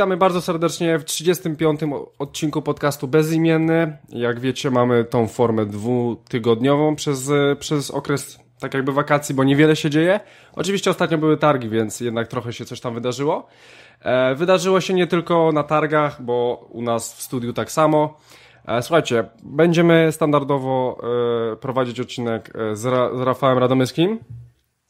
Witamy bardzo serdecznie w 35. odcinku podcastu Bezimienny. Jak wiecie, mamy tą formę dwutygodniową przez, przez okres tak jakby wakacji, bo niewiele się dzieje. Oczywiście ostatnio były targi, więc jednak trochę się coś tam wydarzyło. E, wydarzyło się nie tylko na targach, bo u nas w studiu tak samo. E, słuchajcie, będziemy standardowo e, prowadzić odcinek e, z, Ra z Rafałem Radomyskim.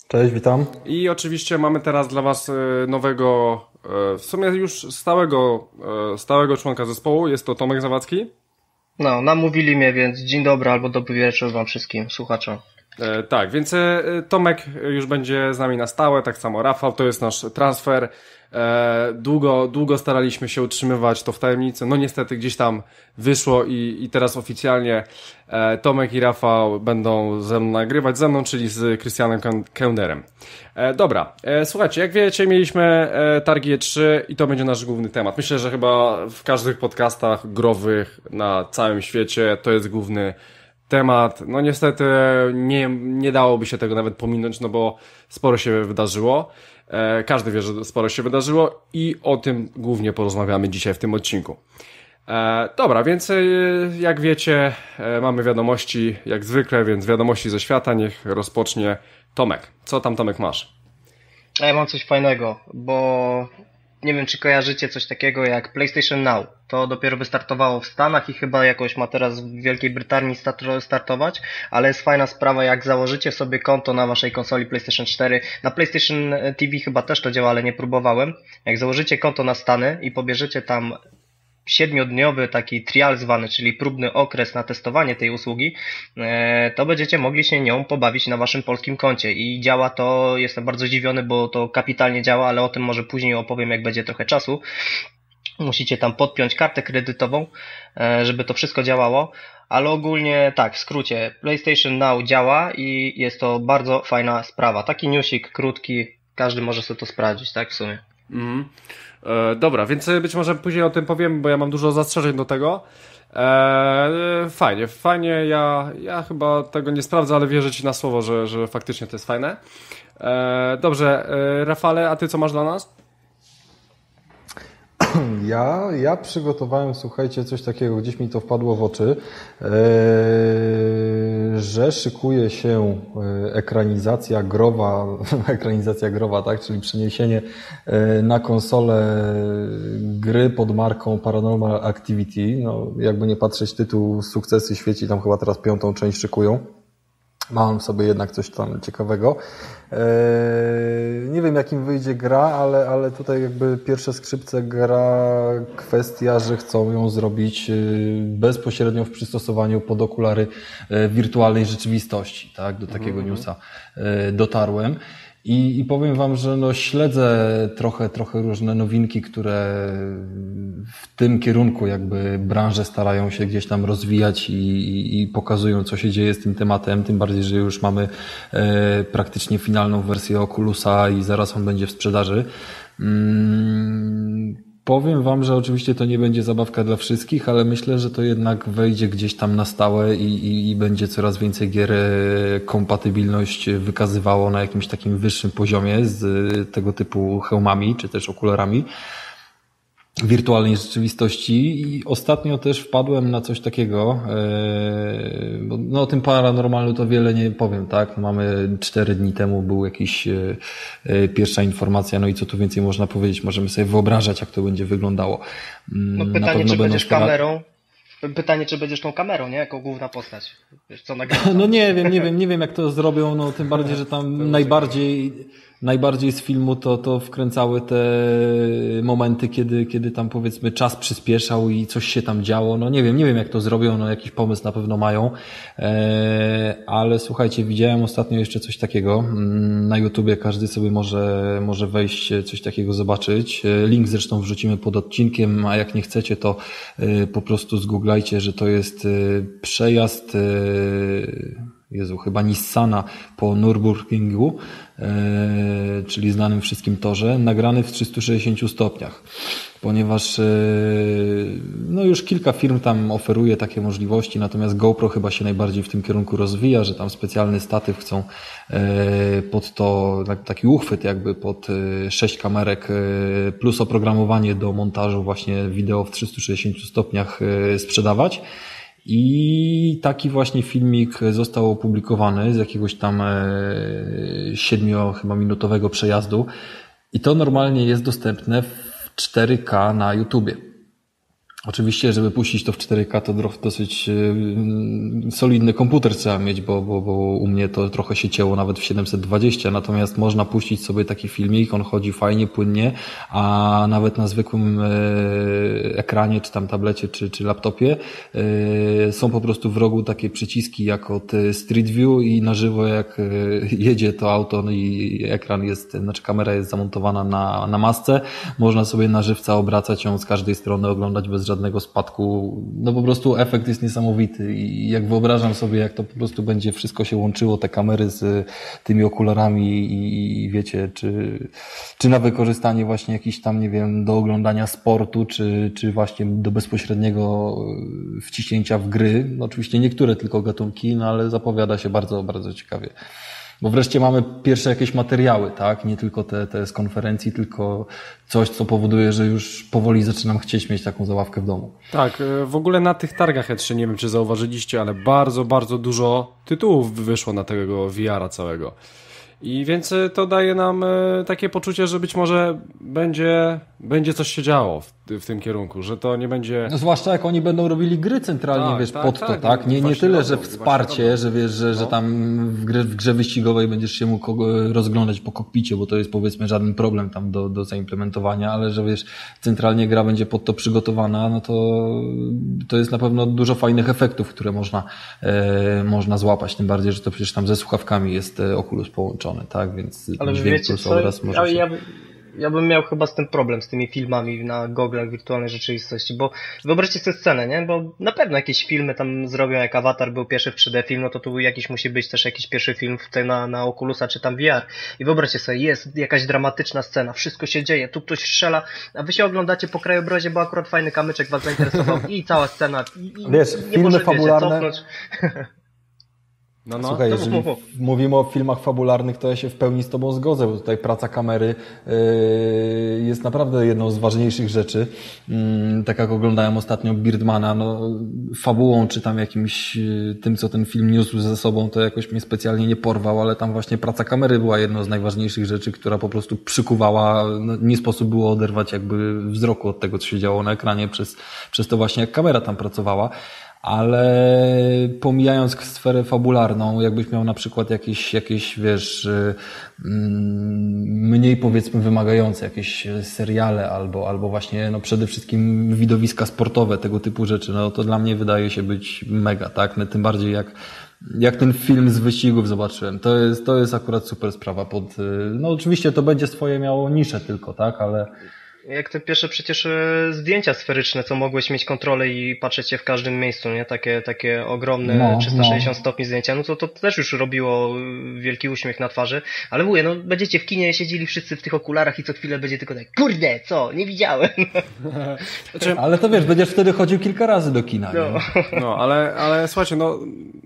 Cześć, witam. I oczywiście mamy teraz dla Was e, nowego E, w sumie już stałego, stałego członka zespołu, jest to Tomek Zawadzki. No, namówili mnie, więc dzień dobry albo dobry wieczór wam wszystkim słuchaczom. E, tak, więc e, Tomek już będzie z nami na stałe, tak samo Rafał, to jest nasz transfer. E, długo, długo staraliśmy się utrzymywać to w tajemnicy. No niestety gdzieś tam wyszło i, i teraz oficjalnie Tomek i Rafał będą ze mną nagrywać ze mną, czyli z Krystianem Kenderem. E, dobra, słuchajcie, jak wiecie, mieliśmy targi E3 i to będzie nasz główny temat. Myślę, że chyba w każdych podcastach growych na całym świecie to jest główny temat. No niestety nie, nie dałoby się tego nawet pominąć, no bo sporo się wydarzyło. E, każdy wie, że sporo się wydarzyło i o tym głównie porozmawiamy dzisiaj w tym odcinku. E, dobra, więc e, jak wiecie, mamy wiadomości jak zwykle, więc wiadomości ze świata niech rozpocznie Tomek. Co tam Tomek masz? Ja mam coś fajnego, bo nie wiem, czy kojarzycie coś takiego jak PlayStation Now. To dopiero wystartowało w Stanach i chyba jakoś ma teraz w Wielkiej Brytanii startować, ale jest fajna sprawa, jak założycie sobie konto na waszej konsoli PlayStation 4. Na PlayStation TV chyba też to działa, ale nie próbowałem. Jak założycie konto na Stany i pobierzecie tam siedmiodniowy taki trial zwany, czyli próbny okres na testowanie tej usługi, e, to będziecie mogli się nią pobawić na waszym polskim koncie i działa to, jestem bardzo zdziwiony, bo to kapitalnie działa, ale o tym może później opowiem, jak będzie trochę czasu. Musicie tam podpiąć kartę kredytową, e, żeby to wszystko działało, ale ogólnie tak, w skrócie, PlayStation Now działa i jest to bardzo fajna sprawa. Taki newsik krótki, każdy może sobie to sprawdzić, tak w sumie. Mm. E, dobra, więc być może później o tym powiem, bo ja mam dużo zastrzeżeń do tego. E, fajnie, fajnie, ja, ja chyba tego nie sprawdzę, ale wierzę Ci na słowo, że, że faktycznie to jest fajne. E, dobrze, e, Rafale, a Ty co masz dla nas? Ja, ja przygotowałem, słuchajcie, coś takiego, gdzieś mi to wpadło w oczy, e, że szykuje się e, ekranizacja growa, ekranizacja growa, tak, czyli przeniesienie e, na konsolę gry pod marką Paranormal Activity. No, jakby nie patrzeć, tytuł Sukcesy świeci, tam chyba teraz piątą część szykują. Mam sobie jednak coś tam ciekawego. Eee, nie wiem, jakim wyjdzie gra, ale, ale tutaj jakby pierwsze skrzypce gra kwestia, że chcą ją zrobić y, bezpośrednio w przystosowaniu pod okulary e, wirtualnej rzeczywistości. Tak? Do takiego mm -hmm. newsa e, dotarłem. I, I powiem Wam, że no śledzę trochę, trochę różne nowinki, które w tym kierunku jakby branże starają się gdzieś tam rozwijać i, i, pokazują, co się dzieje z tym tematem. Tym bardziej, że już mamy e, praktycznie finalną wersję Oculusa i zaraz on będzie w sprzedaży. Mm, Powiem Wam, że oczywiście to nie będzie zabawka dla wszystkich, ale myślę, że to jednak wejdzie gdzieś tam na stałe i, i, i będzie coraz więcej gier e, kompatybilność wykazywało na jakimś takim wyższym poziomie z tego typu hełmami czy też okularami wirtualnej rzeczywistości i ostatnio też wpadłem na coś takiego, e, no o tym paranormalu to wiele nie powiem, tak? Mamy cztery dni temu był jakiś e, e, pierwsza informacja, no i co tu więcej można powiedzieć, możemy sobie wyobrażać, jak to będzie wyglądało. Mm, no pytanie, czy będziesz kamerą, Pytanie, czy będziesz tą kamerą, nie? Jako główna postać. Wiesz, co No nie wiem, nie wiem, nie wiem jak to zrobią, no tym bardziej, że tam najbardziej najbardziej z filmu to, to wkręcały te momenty, kiedy, kiedy tam powiedzmy czas przyspieszał i coś się tam działo. No nie wiem, nie wiem jak to zrobią, no jakiś pomysł na pewno mają, e, ale słuchajcie, widziałem ostatnio jeszcze coś takiego. Mm, na YouTubie każdy sobie może, może wejść, coś takiego zobaczyć. E, link zresztą wrzucimy pod odcinkiem, a jak nie chcecie, to e, po prostu zgooglajcie, że to jest przejazd Jezu, chyba Nissana po Nürburgringu, e, czyli znanym wszystkim torze, nagrany w 360 stopniach ponieważ e, no już kilka firm tam oferuje takie możliwości, natomiast GoPro chyba się najbardziej w tym kierunku rozwija, że tam specjalny statyw chcą e, pod to, taki uchwyt jakby pod e, sześć kamerek plus oprogramowanie do montażu właśnie wideo w 360 stopniach sprzedawać. I taki właśnie filmik został opublikowany z jakiegoś tam siedmiu chyba minutowego przejazdu. I to normalnie jest dostępne w 4K na YouTubie. Oczywiście, żeby puścić to w 4K, to dosyć y, solidny komputer trzeba mieć, bo, bo, bo u mnie to trochę się cięło nawet w 720, natomiast można puścić sobie taki filmik, on chodzi fajnie, płynnie, a nawet na zwykłym y, ekranie, czy tam tablecie, czy, czy laptopie y, są po prostu w rogu takie przyciski jak od Street View i na żywo jak jedzie to auto no i ekran jest, znaczy kamera jest zamontowana na, na masce, można sobie na żywca obracać ją z każdej strony, oglądać bez żadnego spadku. No po prostu efekt jest niesamowity i jak wyobrażam sobie, jak to po prostu będzie wszystko się łączyło, te kamery z tymi okularami i, wiecie, czy, czy na wykorzystanie właśnie jakiś tam, nie wiem, do oglądania sportu, czy, czy właśnie do bezpośredniego wciśnięcia w gry. No oczywiście niektóre tylko gatunki, no ale zapowiada się bardzo, bardzo ciekawie. Bo wreszcie mamy pierwsze jakieś materiały, tak? Nie tylko te, te z konferencji, tylko coś, co powoduje, że już powoli zaczynam chcieć mieć taką zabawkę w domu. Tak, e, w ogóle na tych targach E3, nie wiem czy zauważyliście, ale bardzo, bardzo dużo tytułów wyszło na tego VR-a całego. I więc e, to daje nam e, takie poczucie, że być może będzie, będzie coś się działo w, tym kierunku, że to nie będzie. No, zwłaszcza jak oni będą robili gry centralnie, tak, wiesz, tak, pod tak, to, tak? Nie, nie tyle, że wsparcie, że wiesz, że, no. że tam w, grze, w grze wyścigowej będziesz się mógł rozglądać po kokpicie, bo to jest powiedzmy żaden problem tam do, do zaimplementowania, ale że wiesz, centralnie gra będzie pod to przygotowana, no to to jest na pewno dużo fajnych efektów, które można, e, można złapać, tym bardziej, że to przecież tam ze słuchawkami jest e, Oculus połączony tak? Więc Ale dźwięk wiecie, plus obraz może się... ja, ja bym miał chyba z tym problem, z tymi filmami na goglach wirtualnej rzeczywistości, bo wyobraźcie sobie scenę, nie? Bo na pewno jakieś filmy tam zrobią, jak Avatar był pierwszy w 3D film, no to tu jakiś musi być też jakiś pierwszy film w te, na, na Oculusa czy tam VR. I wyobraźcie sobie, jest jakaś dramatyczna scena, wszystko się dzieje, tu ktoś strzela, a wy się oglądacie po krajobrazie, bo akurat fajny kamyczek was zainteresował i cała scena. I, i Wiesz, nie filmy może, fabularne... Wiecie, No, no. Słuchaj, jeżeli mówimy o filmach fabularnych, to ja się w pełni z Tobą zgodzę, bo tutaj praca kamery yy, jest naprawdę jedną z ważniejszych rzeczy. Yy, tak jak oglądałem ostatnio Birdmana, no, fabułą czy tam jakimś yy, tym, co ten film niósł ze sobą, to jakoś mnie specjalnie nie porwał, ale tam właśnie praca kamery była jedną z najważniejszych rzeczy, która po prostu przykuwała, no, nie sposób było oderwać jakby wzroku od tego, co się działo na ekranie przez, przez to właśnie, jak kamera tam pracowała ale pomijając sferę fabularną, jakbyś miał na przykład jakieś, jakieś wiesz, y, mm, mniej powiedzmy wymagające jakieś seriale albo, albo właśnie no przede wszystkim widowiska sportowe, tego typu rzeczy, no to dla mnie wydaje się być mega, tak? No, tym bardziej jak jak ten film z wyścigów zobaczyłem. To jest, to jest akurat super sprawa. Pod, y, no oczywiście to będzie swoje miało niszę tylko, tak, ale, jak te pierwsze przecież e, zdjęcia sferyczne, co mogłeś mieć kontrolę i patrzeć je w każdym miejscu, nie? Takie, takie ogromne no, 360 no. stopni zdjęcia, no to to też już robiło e, wielki uśmiech na twarzy, ale mówię, no będziecie w kinie siedzieli wszyscy w tych okularach i co chwilę będzie tylko tak, kurde, co, nie widziałem. Znaczy, ale to wiesz, będziesz wtedy chodził kilka razy do kina. No, no ale, ale słuchajcie, no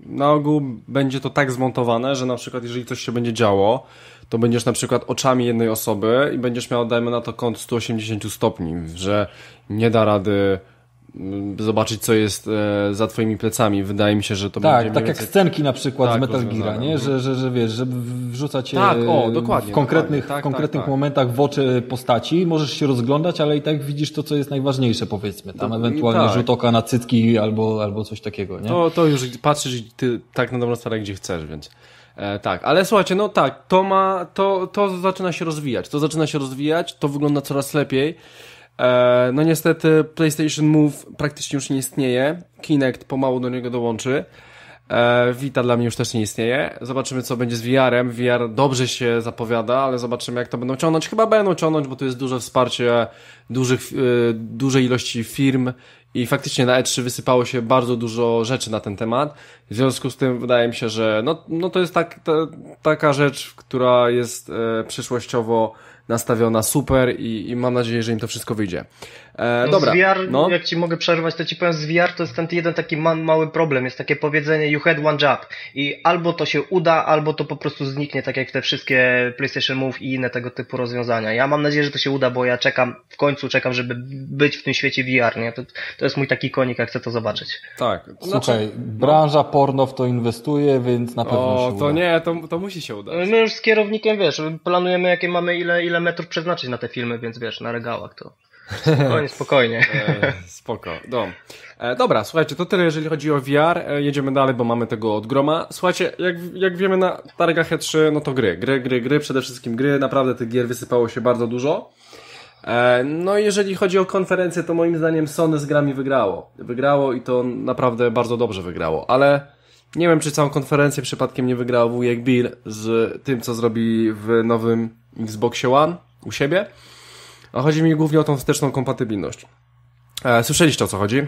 na ogół będzie to tak zmontowane, że na przykład jeżeli coś się będzie działo, to będziesz na przykład oczami jednej osoby i będziesz miał, dajmy na to kąt 180 stopni, że nie da rady mm, zobaczyć, co jest e, za twoimi plecami. Wydaje mi się, że to tak, będzie... Tak, jak scenki na przykład tak, z Metal Gear, nie? Że, że, że wiesz, żeby wrzucać je tak, o, dokładnie, w konkretnych. Tak, w konkretnych tak, tak. momentach w oczy postaci. Możesz się rozglądać, ale i tak widzisz to, co jest najważniejsze, powiedzmy. Tam to, ewentualnie rzut oka na cycki albo, albo coś takiego, nie? To, to już patrzysz ty tak na dobrą sprawę, gdzie chcesz, więc... E, tak, ale słuchajcie, no tak, to ma, to, to zaczyna się rozwijać, to zaczyna się rozwijać, to wygląda coraz lepiej. E, no niestety PlayStation Move praktycznie już nie istnieje, Kinect pomału do niego dołączy. E, Vita dla mnie już też nie istnieje. Zobaczymy, co będzie z VR-em. VR dobrze się zapowiada, ale zobaczymy, jak to będą ciągnąć. Chyba będą ciągnąć, bo tu jest duże wsparcie dużych, e, dużej ilości firm i faktycznie na E3 wysypało się bardzo dużo rzeczy na ten temat. W związku z tym wydaje mi się, że no, no to jest tak, to, taka rzecz, która jest e, przyszłościowo nastawiona super i, i mam nadzieję, że im to wszystko wyjdzie. E, no dobra. Z VR, no. jak ci mogę przerwać, to ci powiem, z VR to jest ten jeden taki ma mały problem. Jest takie powiedzenie you had one job i albo to się uda, albo to po prostu zniknie, tak jak te wszystkie PlayStation Move i inne tego typu rozwiązania. Ja mam nadzieję, że to się uda, bo ja czekam, w końcu czekam, żeby być w tym świecie VR, nie? To, to jest mój taki konik, jak chcę to zobaczyć. Tak. Słuchaj, znaczy, branża porno w to inwestuje, więc na pewno o, się uda. to nie, to, to musi się udać. My już z kierownikiem, wiesz, planujemy jakie mamy, ile, ile metrów przeznaczyć na te filmy, więc wiesz, na regałach to... Spokojnie, spokojnie. E, spoko, do. E, dobra, słuchajcie, to tyle jeżeli chodzi o VR. E, jedziemy dalej, bo mamy tego od groma. Słuchajcie, jak, jak wiemy na targach E3, no to gry, gry, gry, gry, przede wszystkim gry. Naprawdę tych gier wysypało się bardzo dużo. E, no jeżeli chodzi o konferencję, to moim zdaniem Sony z grami wygrało. Wygrało i to naprawdę bardzo dobrze wygrało, ale nie wiem, czy całą konferencję przypadkiem nie wygrał wujek Bill z tym, co zrobi w nowym Xboxie One u siebie. A chodzi mi głównie o tą wsteczną kompatybilność. E, słyszeliście o co chodzi?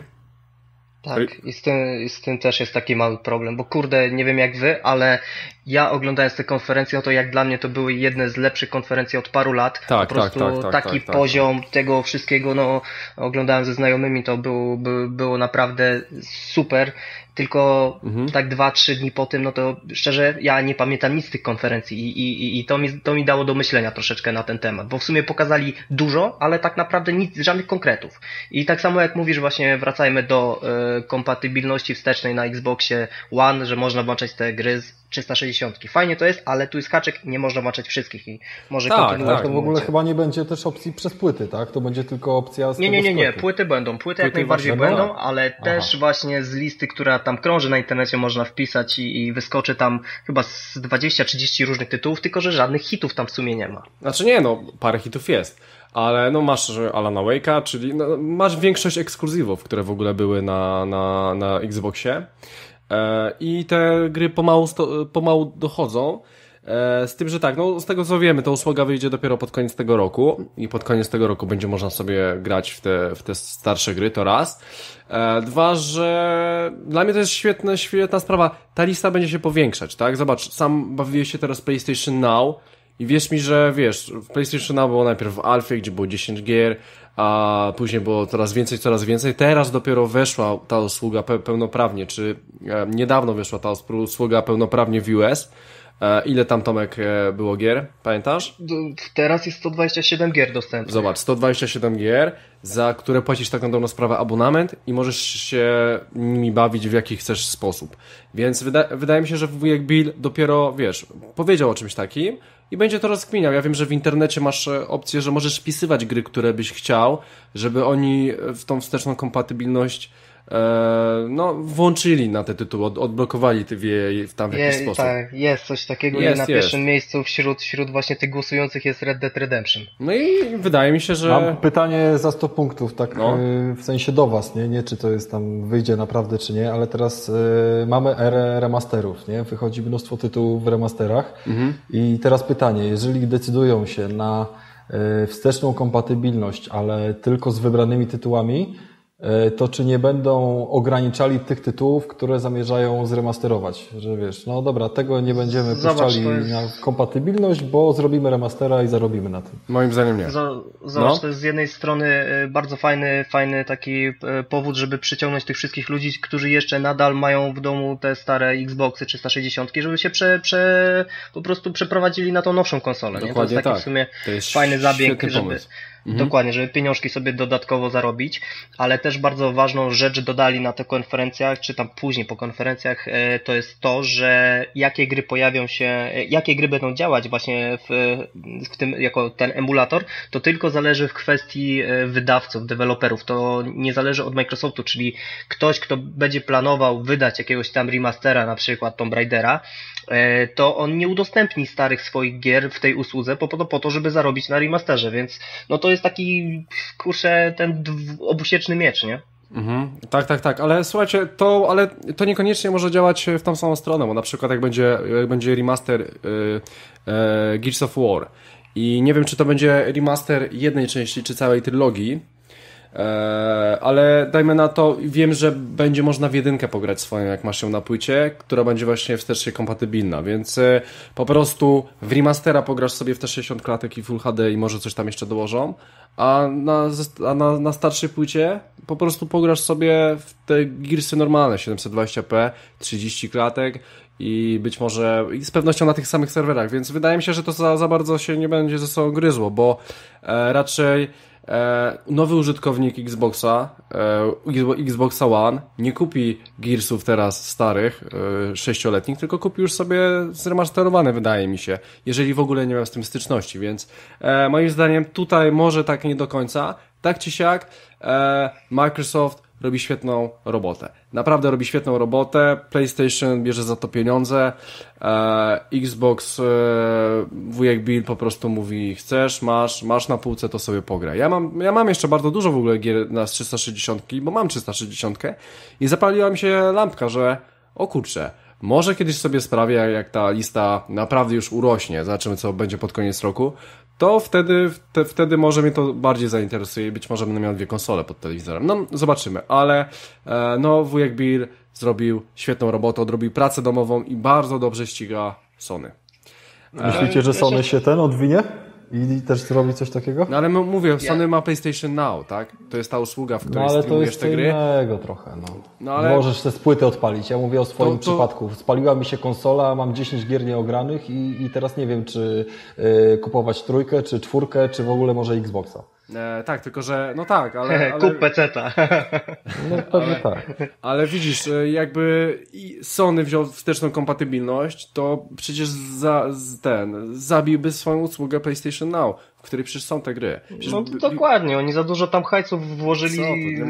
Tak, i z, tym, i z tym też jest taki mały problem, bo kurde, nie wiem jak wy, ale ja oglądając te konferencje, no to jak dla mnie to były jedne z lepszych konferencji od paru lat. Tak, po tak, prostu tak, tak, taki tak, tak, poziom tego wszystkiego, no oglądałem ze znajomymi, to było, było naprawdę super tylko mhm. tak dwa, trzy dni po tym, no to szczerze, ja nie pamiętam nic z tych konferencji i, i, i to, mi, to mi dało do myślenia troszeczkę na ten temat, bo w sumie pokazali dużo, ale tak naprawdę nic, żadnych konkretów. I tak samo jak mówisz, właśnie wracajmy do y, kompatybilności wstecznej na Xboxie One, że można włączać te gry z 360. Fajnie to jest, ale tu jest haczyk, nie można włączać wszystkich i może tak, kontynuować. Tak, to w ogóle chyba nie będzie też opcji przez płyty, tak? To będzie tylko opcja z Nie, nie, nie, nie, płyty będą, płyty, płyty jak najbardziej będą, ale Aha. też właśnie z listy, która tam krąży na internecie można wpisać i, i wyskoczy tam chyba z 20-30 różnych tytułów, tylko że żadnych hitów tam w sumie nie ma. Znaczy nie, no parę hitów jest. Ale no masz Alana Wake'a, czyli no, masz większość ekskluzywów, które w ogóle były na, na, na Xboxie. E, I te gry pomału, pomału dochodzą. E, z tym, że tak, no z tego co wiemy, ta usługa wyjdzie dopiero pod koniec tego roku i pod koniec tego roku będzie można sobie grać w te, w te starsze gry, to raz. E, dwa, że dla mnie to jest świetna, świetna sprawa. Ta lista będzie się powiększać, tak? Zobacz, sam bawiłeś się teraz PlayStation Now i wierz mi, że wiesz, w PlayStation Now było najpierw w Alfie, gdzie było 10 gier, a później było coraz więcej, coraz więcej. Teraz dopiero weszła ta usługa pełnoprawnie, czy e, niedawno weszła ta usługa pełnoprawnie w US. E, ile tam Tomek e, było gier? Pamiętasz? Teraz jest 127 gier dostępnych. Zobacz, 127 gier, za które płacisz tak na dobrą sprawę abonament i możesz się nimi bawić w jaki chcesz sposób. Więc wyda wydaje mi się, że wujek Bill dopiero, wiesz, powiedział o czymś takim, i będzie to rozkminiał. Ja wiem, że w internecie masz e, opcję, że możesz wpisywać gry, które byś chciał, żeby oni w tą wsteczną kompatybilność no, włączyli na te tytuły, od, odblokowali je tam w jakiś Je, sposób. Tak, jest coś takiego jest, i na jest. pierwszym miejscu wśród, wśród właśnie tych głosujących jest Red Dead Redemption. No i wydaje mi się, że... Mam pytanie za 100 punktów, tak no. E, w sensie do Was, nie? nie czy to jest tam, wyjdzie naprawdę czy nie, ale teraz y, mamy erę remasterów, nie? Wychodzi mnóstwo tytułów w remasterach mhm. i teraz pytanie, jeżeli decydują się na y, wsteczną kompatybilność, ale tylko z wybranymi tytułami, E, to czy nie będą ograniczali tych tytułów, które zamierzają zremasterować, że wiesz, no dobra, tego nie będziemy Zobacz, puszczali jest... na kompatybilność, bo zrobimy remastera i zarobimy na tym. Moim zdaniem nie. Zobacz, no. to jest z jednej strony e, bardzo fajny, fajny taki e, powód, żeby przyciągnąć tych wszystkich ludzi, którzy jeszcze nadal mają w domu te stare Xboxy 360, żeby się prze, prze, po prostu przeprowadzili na tą nowszą konsolę. Dokładnie nie? To jest taki tak. w sumie fajny zabieg, żeby... Pomysł Mhm. Dokładnie, żeby pieniążki sobie dodatkowo zarobić, ale też bardzo ważną rzecz dodali na tych konferencjach, czy tam później po konferencjach, e, to jest to, że jakie gry pojawią się, e, jakie gry będą działać właśnie w, w tym, jako ten emulator, to tylko zależy w kwestii e, wydawców, deweloperów. To nie zależy od Microsoftu, czyli ktoś, kto będzie planował wydać jakiegoś tam remastera, na przykład Tomb Raidera, to on nie udostępni starych swoich gier w tej usłudze po, po, po to, żeby zarobić na remasterze, więc no to jest jest taki, kurczę, ten obusieczny miecz, nie? Mhm. Tak, tak, tak, ale słuchajcie, to, ale to niekoniecznie może działać w tą samą stronę, bo na przykład jak będzie, jak będzie remaster yy, yy, Gears of War i nie wiem, czy to będzie remaster jednej części, czy całej trylogii, ale dajmy na to, wiem, że będzie można w jedynkę pograć swoją, jak masz ją na płycie, która będzie właśnie wstecznie kompatybilna, więc e, po prostu w remastera pograsz sobie w te 60 klatek i Full HD i może coś tam jeszcze dołożą, a na, a na, na starszej płycie po prostu pograsz sobie w te Gearsy normalne, 720p, 30 klatek i być może i z pewnością na tych samych serwerach, więc wydaje mi się, że to za, za bardzo się nie będzie ze sobą gryzło, bo e, raczej e, nowy użytkownik Xboxa, e, Xboxa One, nie kupi Gearsów teraz starych, e, sześcioletnich, tylko kupi już sobie zremasterowane, wydaje mi się, jeżeli w ogóle nie miał z tym styczności, więc e, moim zdaniem tutaj może tak nie do końca, tak czy siak, e, Microsoft robi świetną robotę. Naprawdę robi świetną robotę. PlayStation bierze za to pieniądze. E, Xbox, e, wujek Bill po prostu mówi, chcesz, masz, masz na półce, to sobie pograj. Ja mam, ja mam jeszcze bardzo dużo w ogóle gier na 360, bo mam 360 i zapaliła mi się lampka, że o kurczę, może kiedyś sobie sprawię, jak ta lista naprawdę już urośnie, zobaczymy co będzie pod koniec roku, to wtedy, te, wtedy może mnie to bardziej zainteresuje i być może będę miał dwie konsole pod telewizorem. No, zobaczymy, ale e, no, wujek Bill zrobił świetną robotę, odrobił pracę domową i bardzo dobrze ściga Sony. Myślicie, że Sony się ten odwinie? I też zrobi coś takiego? No ale mówię, Sony ma PlayStation Now, tak? To jest ta usługa, w której no, ale to jest te gry. innego trochę, no. no ale... Możesz te spłyty odpalić. Ja mówię o swoim to, to... przypadku. Spaliła mi się konsola, mam 10 gier nieogranych i, i teraz nie wiem, czy y, kupować trójkę, czy czwórkę, czy w ogóle może Xboxa. E, tak, tylko że, no tak, ale... ale... Kup peceta. no pewnie ale, tak. Ale widzisz, e, jakby Sony wziął wsteczną kompatybilność, to przecież za, ten, zabiłby swoją usługę PlayStation Now której przecież są te gry. Przecież... No dokładnie, oni za dużo tam hajców włożyli,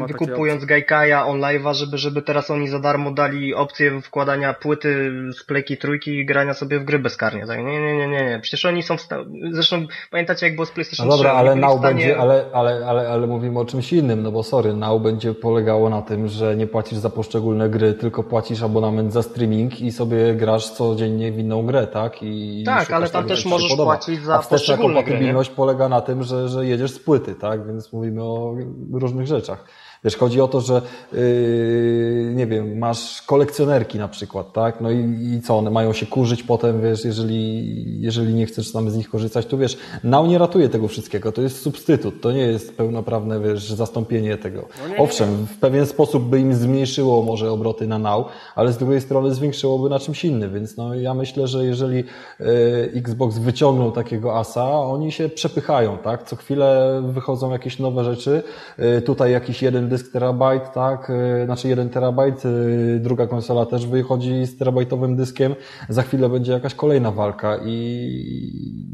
wykupując Gaikaja OnLive'a, żeby, żeby teraz oni za darmo dali opcję wkładania płyty z pleki trójki i grania sobie w gry bezkarnie. Tak? Nie, nie, nie, nie, nie. Przecież oni są w stanie... Zresztą pamiętacie jak było z PlayStation no dobra, 3? ale Now stanie... będzie, ale, ale, ale, ale mówimy o czymś innym, no bo sorry, Now będzie polegało na tym, że nie płacisz za poszczególne gry, tylko płacisz abonament za streaming i sobie grasz codziennie w inną grę, tak? I tak, ale tam też możesz płacić za poszczególne kompatybilność gry, polega na tym, że, że jedziesz z płyty, tak? Więc mówimy o różnych rzeczach. Wiesz, chodzi o to, że yy, nie wiem, masz kolekcjonerki na przykład, tak? No i, i co, one mają się kurzyć potem, wiesz, jeżeli, jeżeli nie chcesz tam z nich korzystać, to wiesz, Now nie ratuje tego wszystkiego, to jest substytut, to nie jest pełnoprawne, wiesz, zastąpienie tego. No nie, Owszem, nie, w pewien sposób by im zmniejszyło może obroty na Now, ale z drugiej strony zwiększyłoby na czymś innym, więc no ja myślę, że jeżeli yy, Xbox wyciągnął takiego asa, oni się przepychają, tak? Co chwilę wychodzą jakieś nowe rzeczy, yy, tutaj jakiś jeden dysk terabajt, tak, y, znaczy jeden terabajt, y, druga konsola też wychodzi z terabajtowym dyskiem, za chwilę będzie jakaś kolejna walka i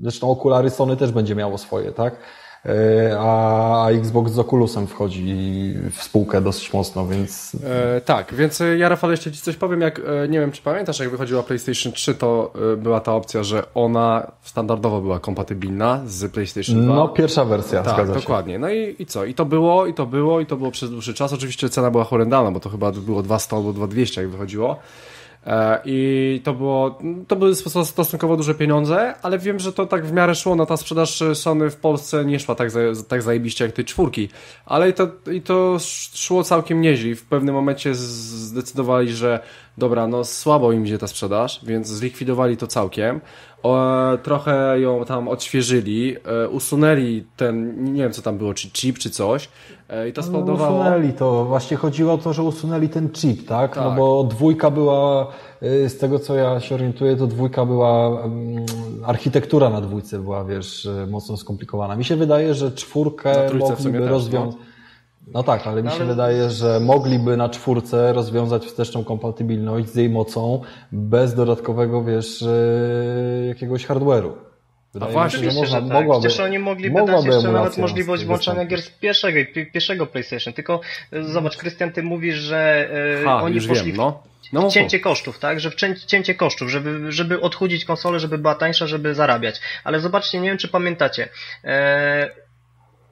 zresztą okulary Sony też będzie miało swoje, tak, a Xbox z Oculusem wchodzi w spółkę dosyć mocno, więc... E, tak, więc e, ja Rafał jeszcze Ci coś powiem, jak e, nie wiem czy pamiętasz, jak wychodziła PlayStation 3, to była ta opcja, że ona standardowo była kompatybilna z PlayStation 2. No, pierwsza wersja, tak, zgadza się. dokładnie. No i, i co? I to było, i to było, i to było przez dłuższy czas. Oczywiście cena była horrendalna, bo to chyba było 200 albo 2200 jak wychodziło. E, I to było, to były stosunkowo duże pieniądze, ale wiem, że to tak w miarę szło, no ta sprzedaż Sony w Polsce nie szła tak, tak zajebiście jak tej czwórki, ale i to, i to szło całkiem nieźle w pewnym momencie zdecydowali, że dobra, no słabo im idzie ta sprzedaż, więc zlikwidowali to całkiem. Trochę ją tam odświeżyli, e, usunęli ten, nie wiem co tam było, czy chip, czy coś. E, I to no, spowodowało. No, usunęli to. Właśnie chodziło o to, że usunęli ten chip, tak? No tak? No bo dwójka była, e, z tego co ja się orientuję, to dwójka była, architektura na dwójce była, wiesz, mocno skomplikowana. Mi się wydaje, że czwórkę mogliby rozwiązać. No. No tak, ale mi się ale... wydaje, że mogliby na czwórce rozwiązać wsteczną kompatybilność z jej mocą bez dodatkowego, wiesz, e, jakiegoś hardware'u. Wydaje A właśnie, się, że można, że tak. mogłaby, Przecież oni mogliby dać jeszcze nawet możliwość włączania gier z pierwszego, pierwszego PlayStation. Tylko e, zobacz, Krystian, ty mówisz, że e, ha, oni poszli wiem, no. No, cięcie kosztów, tak? Że w cięcie kosztów, żeby, żeby odchudzić konsolę, żeby była tańsza, żeby zarabiać. Ale zobaczcie, nie wiem czy pamiętacie. E,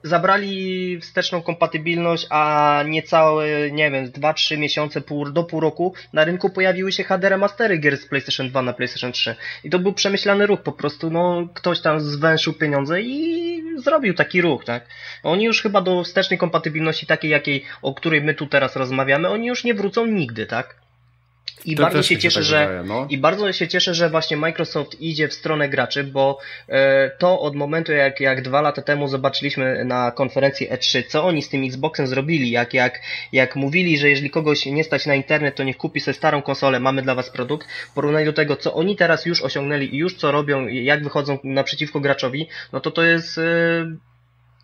zabrali wsteczną kompatybilność, a niecałe, nie wiem, 2-3 miesiące pół, do pół roku na rynku pojawiły się HD remastery gier z PlayStation 2 na PlayStation 3. I to był przemyślany ruch, po prostu, no, ktoś tam zwęszył pieniądze i zrobił taki ruch, tak? Oni już chyba do wstecznej kompatybilności takiej, jakiej, o której my tu teraz rozmawiamy, oni już nie wrócą nigdy, tak? I To bardzo się cieszę, tak że wydaje, no. i bardzo się cieszę, że właśnie Microsoft idzie w stronę graczy, bo e, to od momentu jak, jak dwa lata temu zobaczyliśmy na konferencji E3, co oni z tym Xboxem zrobili, jak, jak, jak mówili, że jeżeli kogoś nie stać na internet, to niech kupi sobie starą konsolę, mamy dla was produkt, w porównaniu do tego, co oni teraz już osiągnęli i już co robią, jak wychodzą naprzeciwko graczowi, no to to jest e,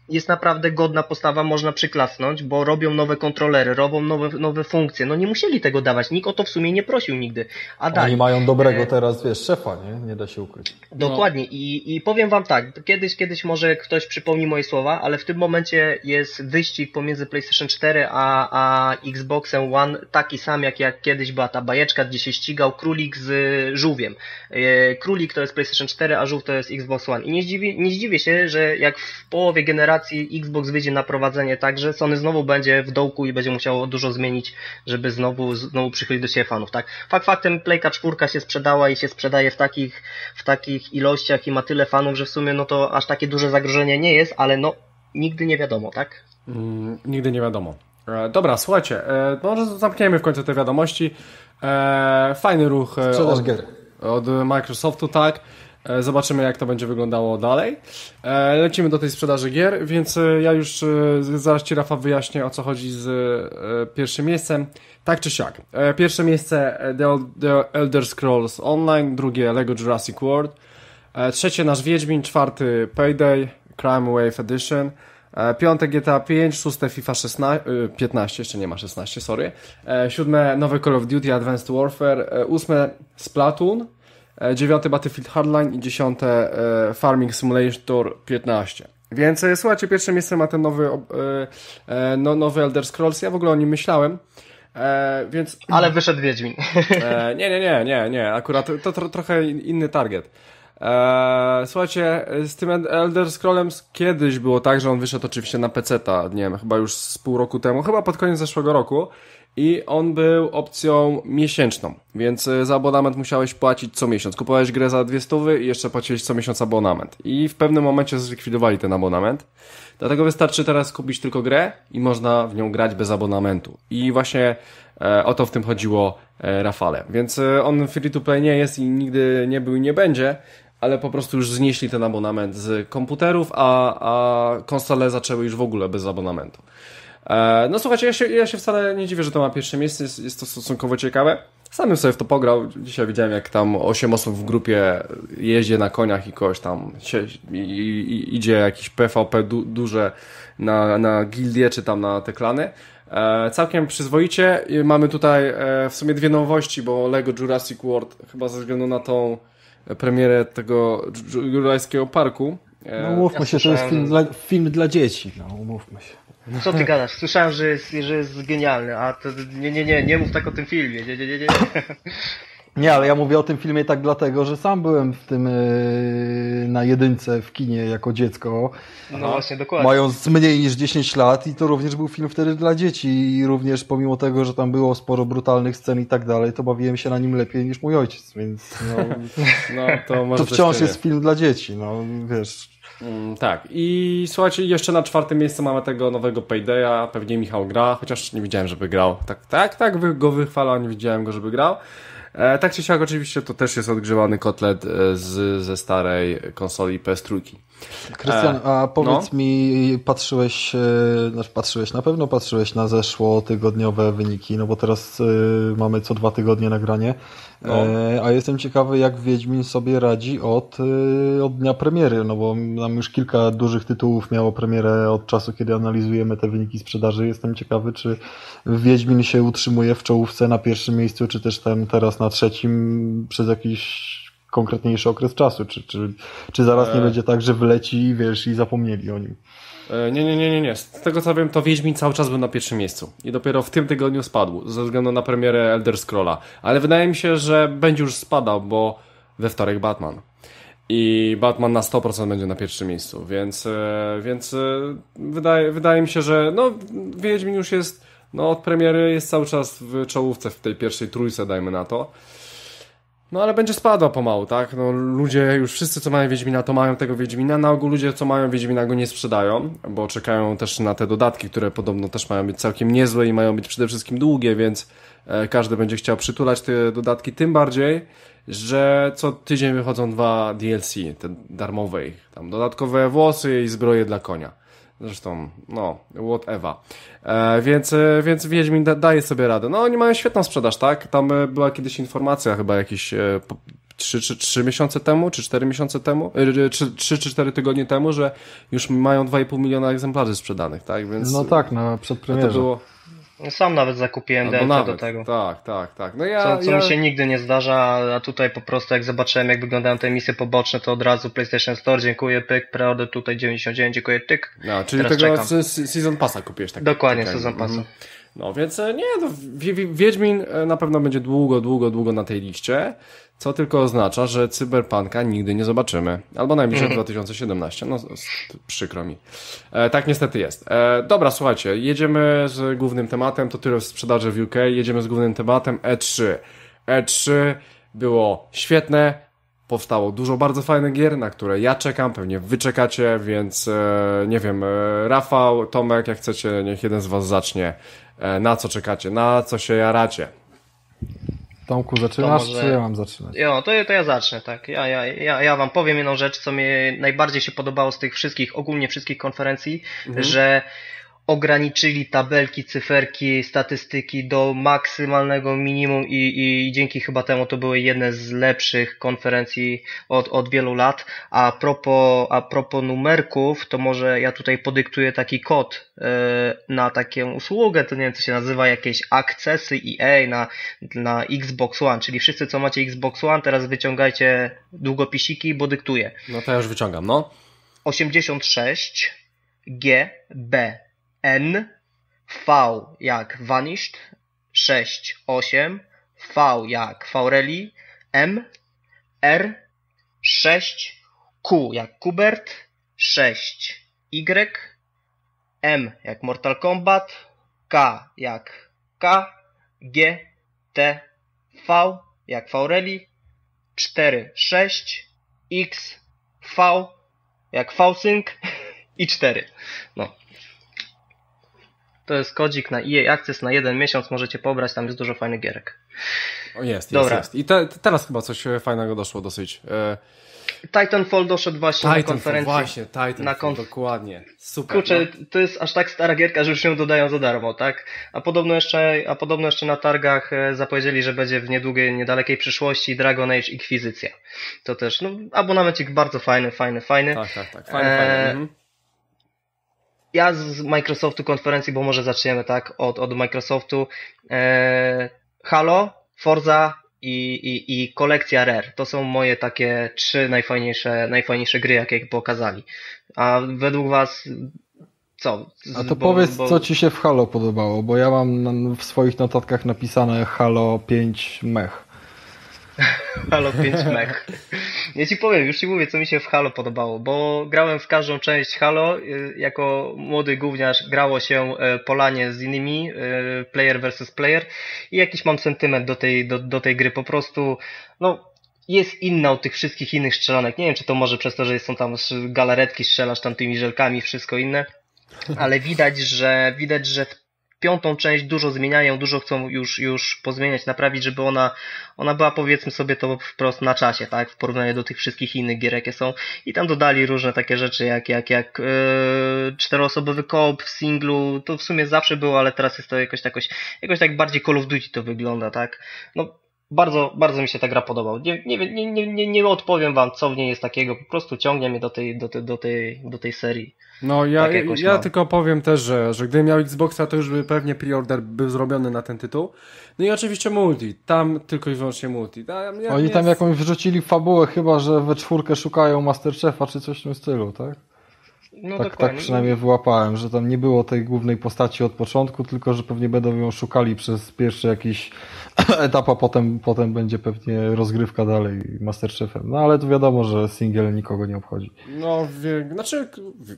jest naprawdę godna postawa, można przyklasnąć, bo robią nowe kontrolery, robią nowe, nowe funkcje. No nie musieli tego dawać, nikt o to w sumie nie prosił nigdy. A dali. Oni mają dobrego E, teraz, wiesz, szefa, nie? Nie da się ukryć. Dokładnie I, i powiem wam tak, kiedyś, kiedyś może ktoś przypomni moje słowa, ale w tym momencie jest wyścig pomiędzy PlayStation 4 a, a Xboxem One taki sam jak, jak kiedyś była ta bajeczka, gdzie się ścigał królik z żółwiem. E, Królik to jest PlayStation 4, a żółw to jest Xbox One. I nie, zdziwi, nie zdziwię się, że jak w połowie generacji Xbox wyjdzie na prowadzenie tak, że Sony znowu będzie w dołku i będzie musiało dużo zmienić, żeby znowu, znowu przychylić do siebie fanów, tak? Fakt faktem Playka 4 się sprzedała i się sprzedaje w takich, w takich ilościach i ma tyle fanów, że w sumie no to aż takie duże zagrożenie nie jest, ale no nigdy nie wiadomo, tak? Mm, nigdy nie wiadomo. E, dobra, słuchajcie, e, może zamkniemy w końcu te wiadomości. E, fajny ruch e, Sprzedaż od, gier. od Microsoftu, tak. E, zobaczymy, jak to będzie wyglądało dalej. E, lecimy do tej sprzedaży gier, więc e, ja już zaraz Ci, Rafa, wyjaśnię, o co chodzi z pierwszym miejscem. Tak czy siak. Pierwsze miejsce The, El- The Elder Scrolls Online, drugie Lego Jurassic World, trzecie nasz Wiedźmin, czwarty Payday, Crime Wave Edition, Piąte GTA 5, szóste FIFA 16, y, 15, jeszcze nie ma 16, sorry. Siódme nowe Call of Duty Advanced Warfare, ósme Splatoon, dziewiąte Battlefield Hardline i dziesiąte e, Farming Simulator 15. Więc e, słuchajcie, pierwsze miejsce ma ten nowy, e, e, no, nowy Elder Scrolls, ja w ogóle o nim myślałem, e, więc Ale wyszedł Wiedźmin. E, nie, nie, nie, nie, nie. Akurat to, to tro, trochę inny target. E, słuchajcie, z tym Elder Scrollem kiedyś było tak, że on wyszedł oczywiście na PC-ta, nie wiem, chyba już z pół roku temu, chyba pod koniec zeszłego roku i on był opcją miesięczną, więc e, za abonament musiałeś płacić co miesiąc. Kupowałeś grę za dwie stówy i jeszcze płaciłeś co miesiąc abonament. I w pewnym momencie zlikwidowali ten abonament. Dlatego wystarczy teraz kupić tylko grę i można w nią grać bez abonamentu. I właśnie e, o to w tym chodziło e, Rafale. Więc e, on free to play nie jest i nigdy nie był i nie będzie, ale po prostu już znieśli ten abonament z komputerów, a, a konsole zaczęły już w ogóle bez abonamentu. E, no słuchajcie, ja się, ja się wcale nie dziwię, że to ma pierwsze miejsce, jest, jest to stosunkowo ciekawe. Sam sobie w to pograł. Dzisiaj widziałem, jak tam 8 osób w grupie jeździ na koniach i kogoś tam się, i, i, idzie jakiś PvP du, duże na, na gildię czy tam na te klany. E, całkiem przyzwoicie. Mamy tutaj e, w sumie dwie nowości, bo Lego Jurassic World chyba ze względu na tą premierę tego Jurajskiego Parku. E, No umówmy ja się, to jest film dla, film dla dzieci, no umówmy się. Co ty gadasz? Słyszałem, że jest, że jest genialny, a to nie, nie, nie, nie mów tak o tym filmie. Nie, nie, nie, nie. Nie, ale ja mówię o tym filmie tak dlatego, że sam byłem w tym yy, na jedynce w kinie jako dziecko, No właśnie, dokładnie. mając mniej niż 10 lat i to również był film wtedy dla dzieci i również pomimo tego, że tam było sporo brutalnych scen i tak dalej, to bawiłem się na nim lepiej niż mój ojciec, więc no, no, to może to wciąż jest film dla dzieci, no wiesz. Mm, tak, i słuchajcie, jeszcze na czwartym miejscu mamy tego nowego Paydaya, pewnie Michał gra, chociaż nie widziałem, żeby grał. Tak, tak, tak, go wychwala, nie widziałem go, żeby grał. E, tak czy siak, oczywiście to też jest odgrzewany kotlet e, z, ze starej konsoli PS3. Krystian, E, a powiedz no. mi, patrzyłeś, e, znaczy patrzyłeś, na pewno patrzyłeś na zeszłotygodniowe wyniki, no bo teraz mamy co dwa tygodnie nagranie, No. e, a jestem ciekawy jak Wiedźmin sobie radzi od, e, od dnia premiery, no bo nam już kilka dużych tytułów miało premierę od czasu, kiedy analizujemy te wyniki sprzedaży. Jestem ciekawy, czy Wiedźmin się utrzymuje w czołówce na pierwszym miejscu, czy też tam teraz na trzecim przez jakiś konkretniejszy okres czasu, czy, czy, czy zaraz nie E. będzie tak, że wyleci, wiesz, i zapomnieli o nim. E, Nie, nie, nie, nie, nie. Z tego co wiem, to Wiedźmin cały czas był na pierwszym miejscu. I dopiero w tym tygodniu spadł, ze względu na premierę Elder Scrolla. Ale wydaje mi się, że będzie już spadał, bo we wtorek Batman. i Batman na 100% będzie na pierwszym miejscu, więc, e, więc e, wydaje, wydaje mi się, że no, Wiedźmin już jest no, od premiery jest cały czas w czołówce w tej pierwszej trójce, dajmy na to. No ale będzie spadał pomału, tak? No ludzie, już wszyscy co mają Wiedźmina, to mają tego Wiedźmina. Na ogół ludzie co mają Wiedźmina go nie sprzedają, bo czekają też na te dodatki, które podobno też mają być całkiem niezłe i mają być przede wszystkim długie, więc e, każdy będzie chciał przytulać te dodatki, tym bardziej, że co tydzień wychodzą dwa DLC, te darmowe, tam dodatkowe włosy i zbroje dla konia. Zresztą, no, whatever. Więc, e, więc Wiedźmin da, daje sobie radę. No, oni mają świetną sprzedaż, tak? Tam e, była kiedyś informacja chyba jakieś e, 3, 3, 3 miesiące temu, czy 4 miesiące temu, e, 3, 3 czy 4 tygodnie temu, że już mają 2,5 miliona egzemplarzy sprzedanych, tak? Więc, no tak, na przedpremierze. To było, sam nawet zakupiłem Albo DLC do tego. Tak, tak, tak. No ja, co co ja... mi się nigdy nie zdarza, a tutaj po prostu jak zobaczyłem jak wyglądają te misje poboczne, to od razu PlayStation Store, dziękuję, pyk, preorder tutaj 99, dziękuję, tyk. No, czyli Teraz tego czekam. se- Season Passa kupiłeś tak. Dokładnie, tak, Season mhm. Passa. No więc e, nie, no, Wie- Wie- Wiedźmin e, na pewno będzie długo, długo, długo na tej liście, co tylko oznacza, że Cyberpunka nigdy nie zobaczymy. Albo najbliżej 2017, no s- przykro mi. E, tak niestety jest. E, dobra, słuchajcie, jedziemy z głównym tematem, to tyle w sprzedaży w UK, jedziemy z głównym tematem E3. E3 było świetne, powstało dużo bardzo fajnych gier, na które ja czekam, pewnie wy czekacie, więc e, nie wiem, e, Rafał, Tomek, jak chcecie, niech jeden z was zacznie. E, na co czekacie, na co się jaracie? Tomku, zaczynasz, To może- czy ja mam zaczynać? Jo, to, to ja zacznę, tak. Ja, ja, ja, ja wam powiem jedną rzecz, co mi najbardziej się podobało z tych wszystkich, ogólnie wszystkich konferencji, że ograniczyli tabelki, cyferki, statystyki do maksymalnego minimum i, i dzięki chyba temu to były jedne z lepszych konferencji od, od wielu lat. A propos, a propos numerków, to może ja tutaj podyktuję taki kod e, na taką usługę, to nie wiem co się nazywa, jakieś akcesy EA na, na Xbox One, czyli wszyscy co macie Xbox One, teraz wyciągajcie długopisiki, bo dyktuję. No to ja już wyciągam, no. 86 G B N V jak Vanished 6 8 V jak Faureli M R 6 Q jak Kubert 6 Y M jak Mortal Kombat K jak K G T V jak Faureli 4 6 X V jak V-Sync i 4. No. To jest kodzik na EA Access na jeden miesiąc, możecie pobrać, tam jest dużo fajnych gierek. O, jest, jest, Dobra. jest. I te, teraz chyba coś e, fajnego doszło dosyć. E, Titanfall doszedł właśnie na Titanfall, konferencji. właśnie, Titanfall, na konf- dokładnie. Super. Kurczę, no. to jest aż tak stara gierka, że już ją dodają za darmo, tak? A podobno jeszcze, a podobno jeszcze na targach e, zapowiedzieli, że będzie w niedługiej, niedalekiej przyszłości Dragon Age Inkwizycja. To też, no, abonamencik bardzo fajny, fajny, fajny. Tak, tak, tak. Fajnie, Eee, fajnie. Mhm. Ja z Microsoftu konferencji, bo może zaczniemy tak od, od Microsoftu. E, Halo, Forza i, i, i kolekcja Rare. To są moje takie trzy najfajniejsze, najfajniejsze gry, jakie pokazali. A według was co? A to Bo- powiedz, bo- co ci się w Halo podobało, bo ja mam w swoich notatkach napisane Halo 5 mech. Halo 5 mech. Ja ci powiem, już ci mówię, co mi się w Halo podobało, bo grałem w każdą część Halo, y, jako młody gówniarz grało się y, polanie z innymi, y, player versus player i jakiś mam sentyment do tej, do, do tej gry, po prostu, no, jest inna od tych wszystkich innych strzelanek. Nie wiem, czy to może przez to, że są tam galaretki, strzelasz tam tymi żelkami, wszystko inne, ale widać, że widać, że w piątą część dużo zmieniają, dużo chcą już, już pozmieniać, naprawić, żeby ona, ona była powiedzmy sobie to wprost na czasie, tak, w porównaniu do tych wszystkich innych gier, jakie są. I tam dodali różne takie rzeczy, jak, jak, jak yy, czteroosobowy koop w singlu, to w sumie zawsze było, ale teraz jest to jakoś, jakoś, jakoś tak bardziej Call of Duty to wygląda, tak. No, bardzo, bardzo mi się ta gra podobała. Nie, nie, nie, nie, nie, nie odpowiem wam, co w niej jest takiego, po prostu ciągnie mnie do tej, do tej, do tej, do tej serii. No ja, tak ja mam. tylko powiem też, że, że gdybym miał Xboxa, to już by pewnie preorder był zrobiony na ten tytuł. No i oczywiście multi. Tam tylko i wyłącznie multi. Tam, ja, Oni tam jakąś wrzucili fabułę chyba, że we czwórkę szukają Masterchefa czy coś w tym stylu, tak? No tak, dokładnie. tak przynajmniej wyłapałem, że tam nie było tej głównej postaci od początku, tylko że pewnie będą ją szukali przez pierwszy jakiś etap, a potem, potem będzie pewnie rozgrywka dalej Masterchefem. No ale to wiadomo, że single nikogo nie obchodzi. No, wie, znaczy,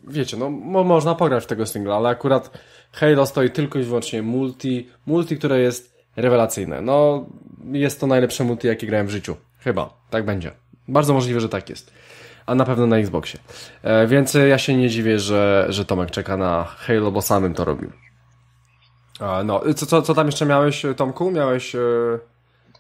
wiecie, no mo, można pograć w tego singla, ale akurat Halo stoi tylko i wyłącznie multi, multi, które jest rewelacyjne. No, jest to najlepsze multi, jakie grałem w życiu. Chyba, tak będzie. Bardzo możliwe, że tak jest. A na pewno na Xboxie. E, więc ja się nie dziwię, że, że Tomek czeka na Halo, bo samym to robił. E, no, co, co, co tam jeszcze miałeś, Tomku? Miałeś...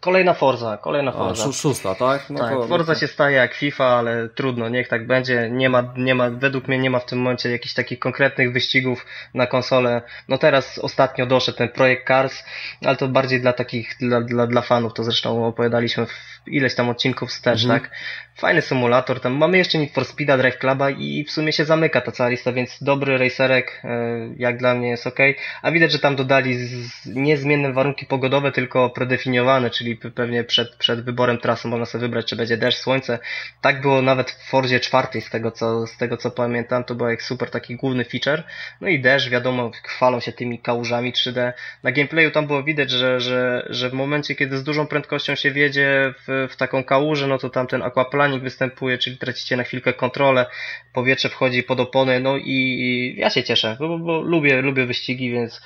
Kolejna Forza, kolejna A, Forza. szó- szósta, tak? No tak, to, Forza no się staje jak FIFA, ale trudno, niech tak będzie. Nie ma, nie ma, według mnie nie ma w tym momencie jakichś takich konkretnych wyścigów na konsolę. No teraz ostatnio doszedł ten projekt Cars, ale to bardziej dla takich, dla, dla, dla fanów, to zresztą opowiadaliśmy w ileś tam odcinków wstecz, Mhm. tak? Fajny symulator, tam mamy jeszcze Need for Speeda, Drive Cluba i w sumie się zamyka ta cała lista, więc dobry racerek, e, jak dla mnie jest ok. A widać, że tam dodali z niezmienne warunki pogodowe, tylko predefiniowane, czyli pe- pewnie przed, przed wyborem trasy można sobie wybrać, czy będzie deszcz, słońce. Tak było nawet w Forzie czwartej, z tego co, z tego co pamiętam, to był jak super taki główny feature. No i deszcz, wiadomo, chwalą się tymi kałużami 3D. Na gameplayu tam było widać, że, że, że w momencie, kiedy z dużą prędkością się wjedzie w, w taką kałużę, no to tam ten aquaplaning występuje, czyli tracicie na chwilkę kontrolę, powietrze wchodzi pod opony, no i, i ja się cieszę, bo, bo lubię, lubię wyścigi, więc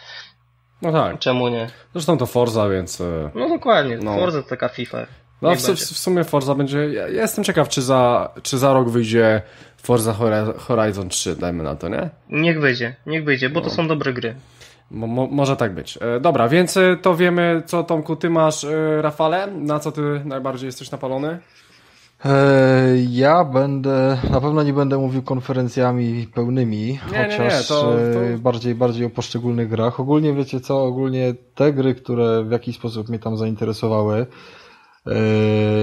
no tak. czemu nie? Zresztą to Forza, więc... e, No dokładnie, No. Forza to taka FIFA. No w, w, sumie Forza będzie. Ja, jestem ciekaw, czy za, czy za rok wyjdzie Forza Horizon 3, dajmy na to, nie? Niech wyjdzie, niech wyjdzie, bo to No. są dobre gry. Mo, mo, może tak być. E, dobra, więc e, to wiemy, co Tomku ty masz, e, Rafale. Na co ty najbardziej jesteś napalony? E, Ja będę, na pewno nie będę mówił konferencjami pełnymi, Nie, nie, nie, chociaż to- to- bardziej, bardziej o poszczególnych grach. Ogólnie wiecie co, ogólnie te gry, które w jakiś sposób mnie tam zainteresowały, e,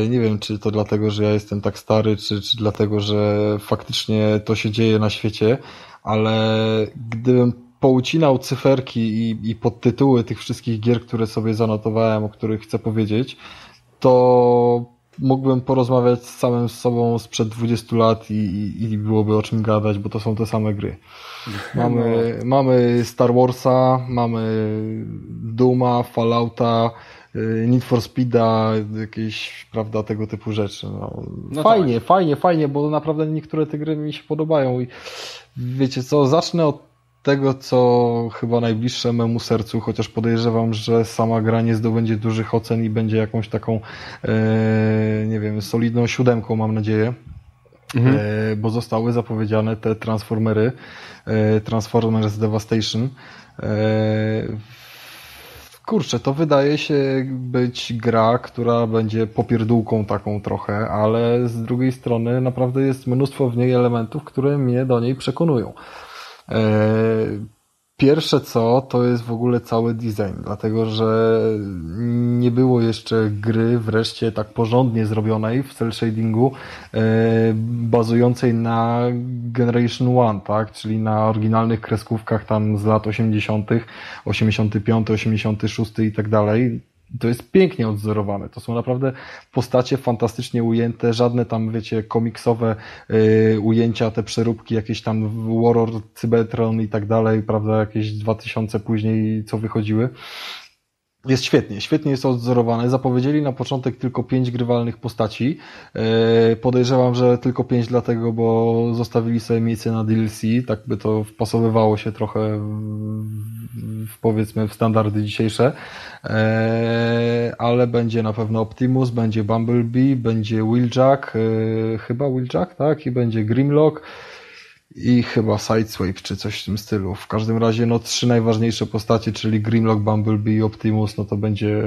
nie wiem czy to dlatego, że ja jestem tak stary, czy, czy dlatego, że faktycznie to się dzieje na świecie, ale gdybym poucinał cyferki i, i podtytuły tych wszystkich gier, które sobie zanotowałem, o których chcę powiedzieć, to mógłbym porozmawiać z samym sobą sprzed 20 lat i, i, i byłoby o czym gadać, bo to są te same gry. Mamy, mamy Star Warsa, mamy Duma, Fallouta, y, Need for Speeda, jakieś, prawda, tego typu rzeczy. No, No fajnie, fajnie, fajnie, bo naprawdę niektóre te gry mi się podobają i wiecie co, zacznę od tego, co chyba najbliższe memu sercu, chociaż podejrzewam, że sama gra nie zdobędzie dużych ocen i będzie jakąś taką, e, nie wiem, solidną siódemką, mam nadzieję. E, bo zostały zapowiedziane te Transformery, e, Transformers Devastation. E, kurczę, to wydaje się być gra, która będzie popierdółką taką trochę, ale z drugiej strony naprawdę jest mnóstwo w niej elementów, które mnie do niej przekonują. E, Pierwsze co, to jest w ogóle cały design, dlatego że nie było jeszcze gry wreszcie tak porządnie zrobionej w cel shadingu, e, bazującej na Generation One, tak? czyli na oryginalnych kreskówkach tam z lat 80., 85, 86 i tak dalej. To jest pięknie odzorowane. To są naprawdę postacie fantastycznie ujęte, żadne tam, wiecie, komiksowe y, ujęcia, te przeróbki, jakieś tam Waror, Cybertron i tak dalej, prawda, jakieś 2000 później, co wychodziły. Jest świetnie, świetnie jest odzorowane. Zapowiedzieli na początek tylko pięć grywalnych postaci. E, Podejrzewam, że tylko pięć dlatego, bo zostawili sobie miejsce na DLC, tak by to wpasowywało się trochę w, powiedzmy w standardy dzisiejsze. E, Ale będzie na pewno Optimus, będzie Bumblebee, będzie Wheeljack, e, chyba Wheeljack, tak? I będzie Grimlock i chyba Sideswipe, czy coś w tym stylu. W każdym razie, no, trzy najważniejsze postacie, czyli Grimlock, Bumblebee i Optimus, no to będzie,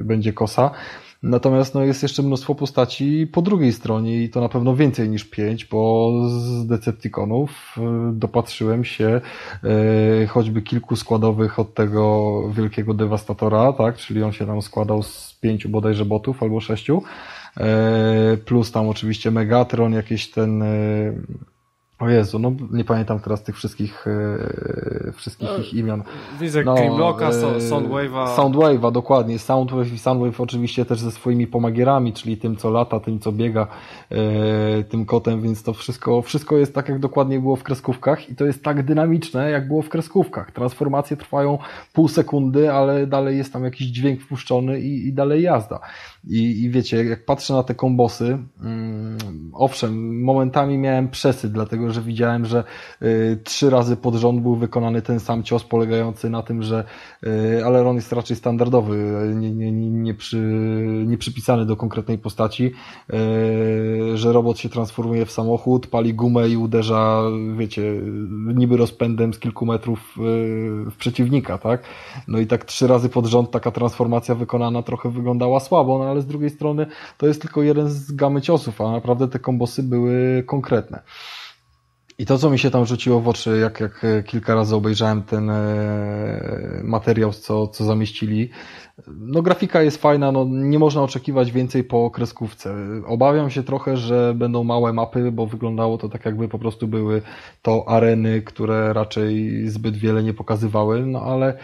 będzie kosa. Natomiast, no, jest jeszcze mnóstwo postaci po drugiej stronie i to na pewno więcej niż pięć, bo z Decepticonów y, dopatrzyłem się y, choćby kilku składowych od tego wielkiego dewastatora, tak, czyli on się tam składał z pięciu bodajże botów albo sześciu, y, plus tam oczywiście Megatron, jakieś ten y, O Jezu, no nie pamiętam teraz tych wszystkich, e, wszystkich no, ich imion. Widzę no, Grimlocka, e, Soundwave'a. Soundwave'a, dokładnie. Soundwave i Soundwave oczywiście też ze swoimi pomagierami, czyli tym co lata, tym co biega, e, tym kotem, więc to wszystko, wszystko jest tak jak dokładnie było w kreskówkach i to jest tak dynamiczne jak było w kreskówkach. Transformacje trwają pół sekundy, ale dalej jest tam jakiś dźwięk wpuszczony i, i dalej jazda. I, I wiecie, jak patrzę na te kombosy, mm, owszem, momentami miałem przesyt, dlatego że widziałem, że y, trzy razy pod rząd był wykonany ten sam cios, polegający na tym, że y, Aleron jest raczej standardowy, nie, nie, nie, nie, przy, nie przypisany do konkretnej postaci, y, że robot się transformuje w samochód, pali gumę i uderza, wiecie, niby rozpędem z kilku metrów w przeciwnika, tak? No i tak trzy razy pod rząd taka transformacja wykonana trochę wyglądała słabo, no ale z drugiej strony to jest tylko jeden z gamy ciosów, a naprawdę te kombosy były konkretne. I to, co mi się tam rzuciło w oczy, jak, jak kilka razy obejrzałem ten e, materiał, co, co zamieścili, no grafika jest fajna, no nie można oczekiwać więcej po kreskówce. Obawiam się trochę, że będą małe mapy, bo wyglądało to tak jakby po prostu były to areny, które raczej zbyt wiele nie pokazywały, no ale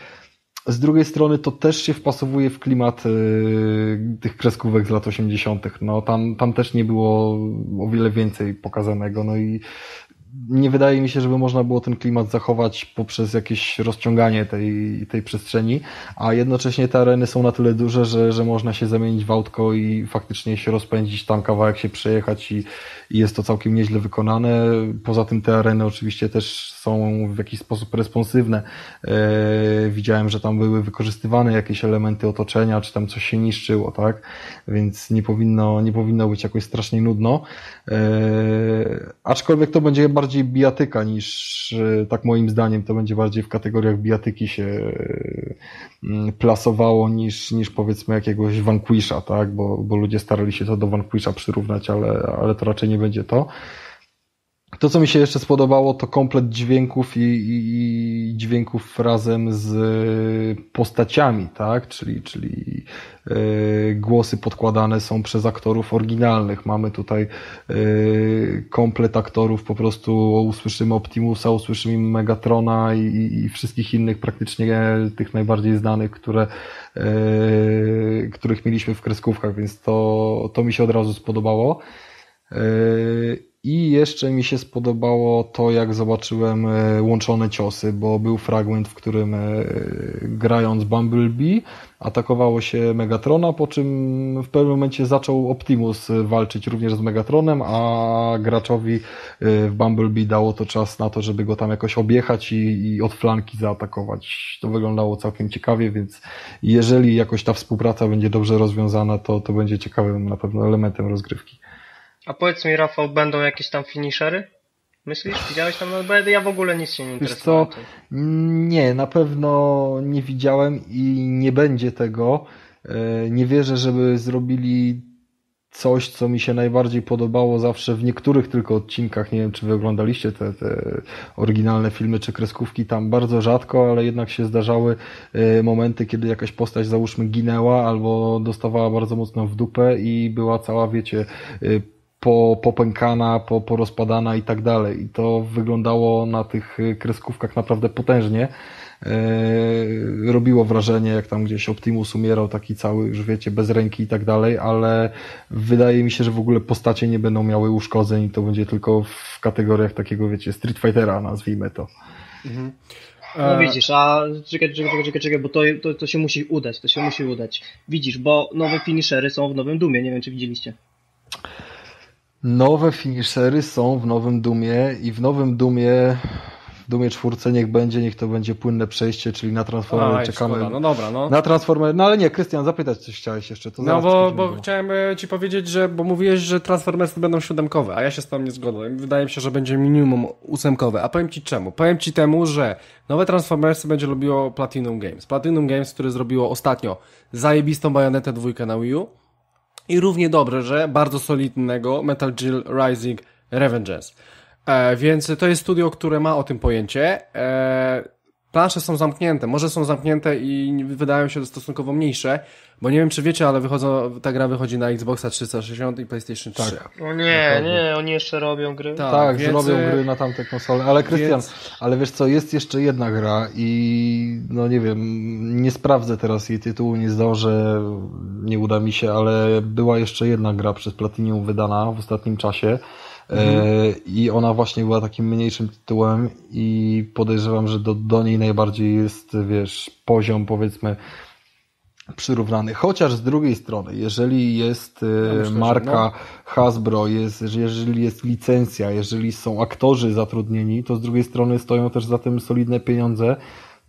z drugiej strony to też się wpasowuje w klimat y, tych kreskówek z lat 80. No tam, tam też nie było o wiele więcej pokazanego, no i nie wydaje mi się, żeby można było ten klimat zachować poprzez jakieś rozciąganie tej, tej przestrzeni, a jednocześnie te areny są na tyle duże, że, że można się zamienić w autko i faktycznie się rozpędzić, tam kawałek się przejechać i, i jest to całkiem nieźle wykonane. Poza tym te areny oczywiście też są w jakiś sposób responsywne. E, widziałem, że tam były wykorzystywane jakieś elementy otoczenia, czy tam coś się niszczyło, tak? Więc nie powinno, nie powinno być jakoś strasznie nudno. E, aczkolwiek to będzie bardziej bijatyka niż, e, tak moim zdaniem, to będzie bardziej w kategoriach bijatyki się plasowało niż, niż powiedzmy jakiegoś Vanquisha, tak? Bo, bo ludzie starali się to do Vanquisha przyrównać, ale, ale to raczej nie będzie to. To, co mi się jeszcze spodobało, to komplet dźwięków i, i, i dźwięków razem z postaciami, tak? Czyli, czyli yy, głosy podkładane są przez aktorów oryginalnych. Mamy tutaj yy, komplet aktorów, po prostu usłyszymy Optimusa, usłyszymy Megatrona i, i wszystkich innych praktycznie tych najbardziej znanych, które, których mieliśmy w kreskówkach, więc to, to mi się od razu spodobało. Yy, i jeszcze mi się spodobało to, jak zobaczyłem e, łączone ciosy, bo był fragment, w którym e, grając Bumblebee atakowało się Megatrona, po czym w pewnym momencie zaczął Optimus walczyć również z Megatronem, a graczowi e, w Bumblebee dało to czas na to, żeby go tam jakoś objechać i, i od flanki zaatakować. To wyglądało całkiem ciekawie, więc jeżeli jakoś ta współpraca będzie dobrze rozwiązana, to, to będzie ciekawym na pewno elementem rozgrywki. A powiedz mi, Rafał, będą jakieś tam finishery? Myślisz? Widziałeś tam? No, ja w ogóle nic się nie interesuję. co? Nie, na pewno nie widziałem i nie będzie tego. E, nie wierzę, żeby zrobili coś, co mi się najbardziej podobało zawsze w niektórych tylko odcinkach. Nie wiem, czy wy oglądaliście te, te oryginalne filmy czy kreskówki tam bardzo rzadko, ale jednak się zdarzały e, momenty, kiedy jakaś postać załóżmy ginęła albo dostawała bardzo mocno w dupę i była cała, wiecie, e, po, popękana, po, porozpadana i tak dalej. I to wyglądało na tych kreskówkach naprawdę potężnie. E, robiło wrażenie, jak tam gdzieś Optimus umierał, taki cały, już wiecie, bez ręki i tak dalej, ale wydaje mi się, że w ogóle postacie nie będą miały uszkodzeń i to będzie tylko w kategoriach takiego, wiecie, Street Fightera, nazwijmy to. Mhm. No widzisz, a czekaj, czekaj, czekaj, czekaj, bo to, to, to się musi udać, to się musi udać. Widzisz, bo nowe finishery są w Nowym Dumie, nie wiem czy widzieliście. Nowe finishery są w Nowym Dumie i w Nowym Dumie w Dumie czwórce niech będzie, niech to będzie płynne przejście, czyli na Transformer czekamy. Szkoda. No dobra, no. Na Transformer, no ale nie, Krystian, zapytać coś chciałeś jeszcze. To no bo, bo chciałem e, ci powiedzieć, że, bo mówiłeś, że Transformersy będą siódemkowe, a ja się z tym nie zgodzę. Wydaje mi się, że będzie minimum ósemkowe. A powiem ci czemu? Powiem ci temu, że nowe Transformersy będzie lubiło Platinum Games. Platinum Games, które zrobiło ostatnio zajebistą bajonetę dwójkę na Wii U, i równie dobrze, że bardzo solidnego Metal Gear Rising Revengeance. E, więc to jest studio, które ma o tym pojęcie. E, plansze są zamknięte. Może są zamknięte i wydają się stosunkowo mniejsze, bo nie wiem, czy wiecie, ale wychodzą, ta gra wychodzi na Xboxa 360 i PlayStation 3. Tak. O nie, nie, oni jeszcze robią gry. Tak, Tak, więc, zrobią e, gry na tamte konsole, ale Krystian, więc- ale wiesz co, jest jeszcze jedna gra i no nie wiem, nie sprawdzę teraz jej tytułu, nie zdążę, nie uda mi się, ale była jeszcze jedna gra przez Platinum wydana w ostatnim czasie e, i ona właśnie była takim mniejszym tytułem i podejrzewam, że do, do niej najbardziej jest, wiesz, poziom powiedzmy przyrównany. Chociaż z drugiej strony, jeżeli jest e, myślę, że marka no. Hasbro, jest, że jeżeli jest licencja, jeżeli są aktorzy zatrudnieni, to z drugiej strony stoją też za tym solidne pieniądze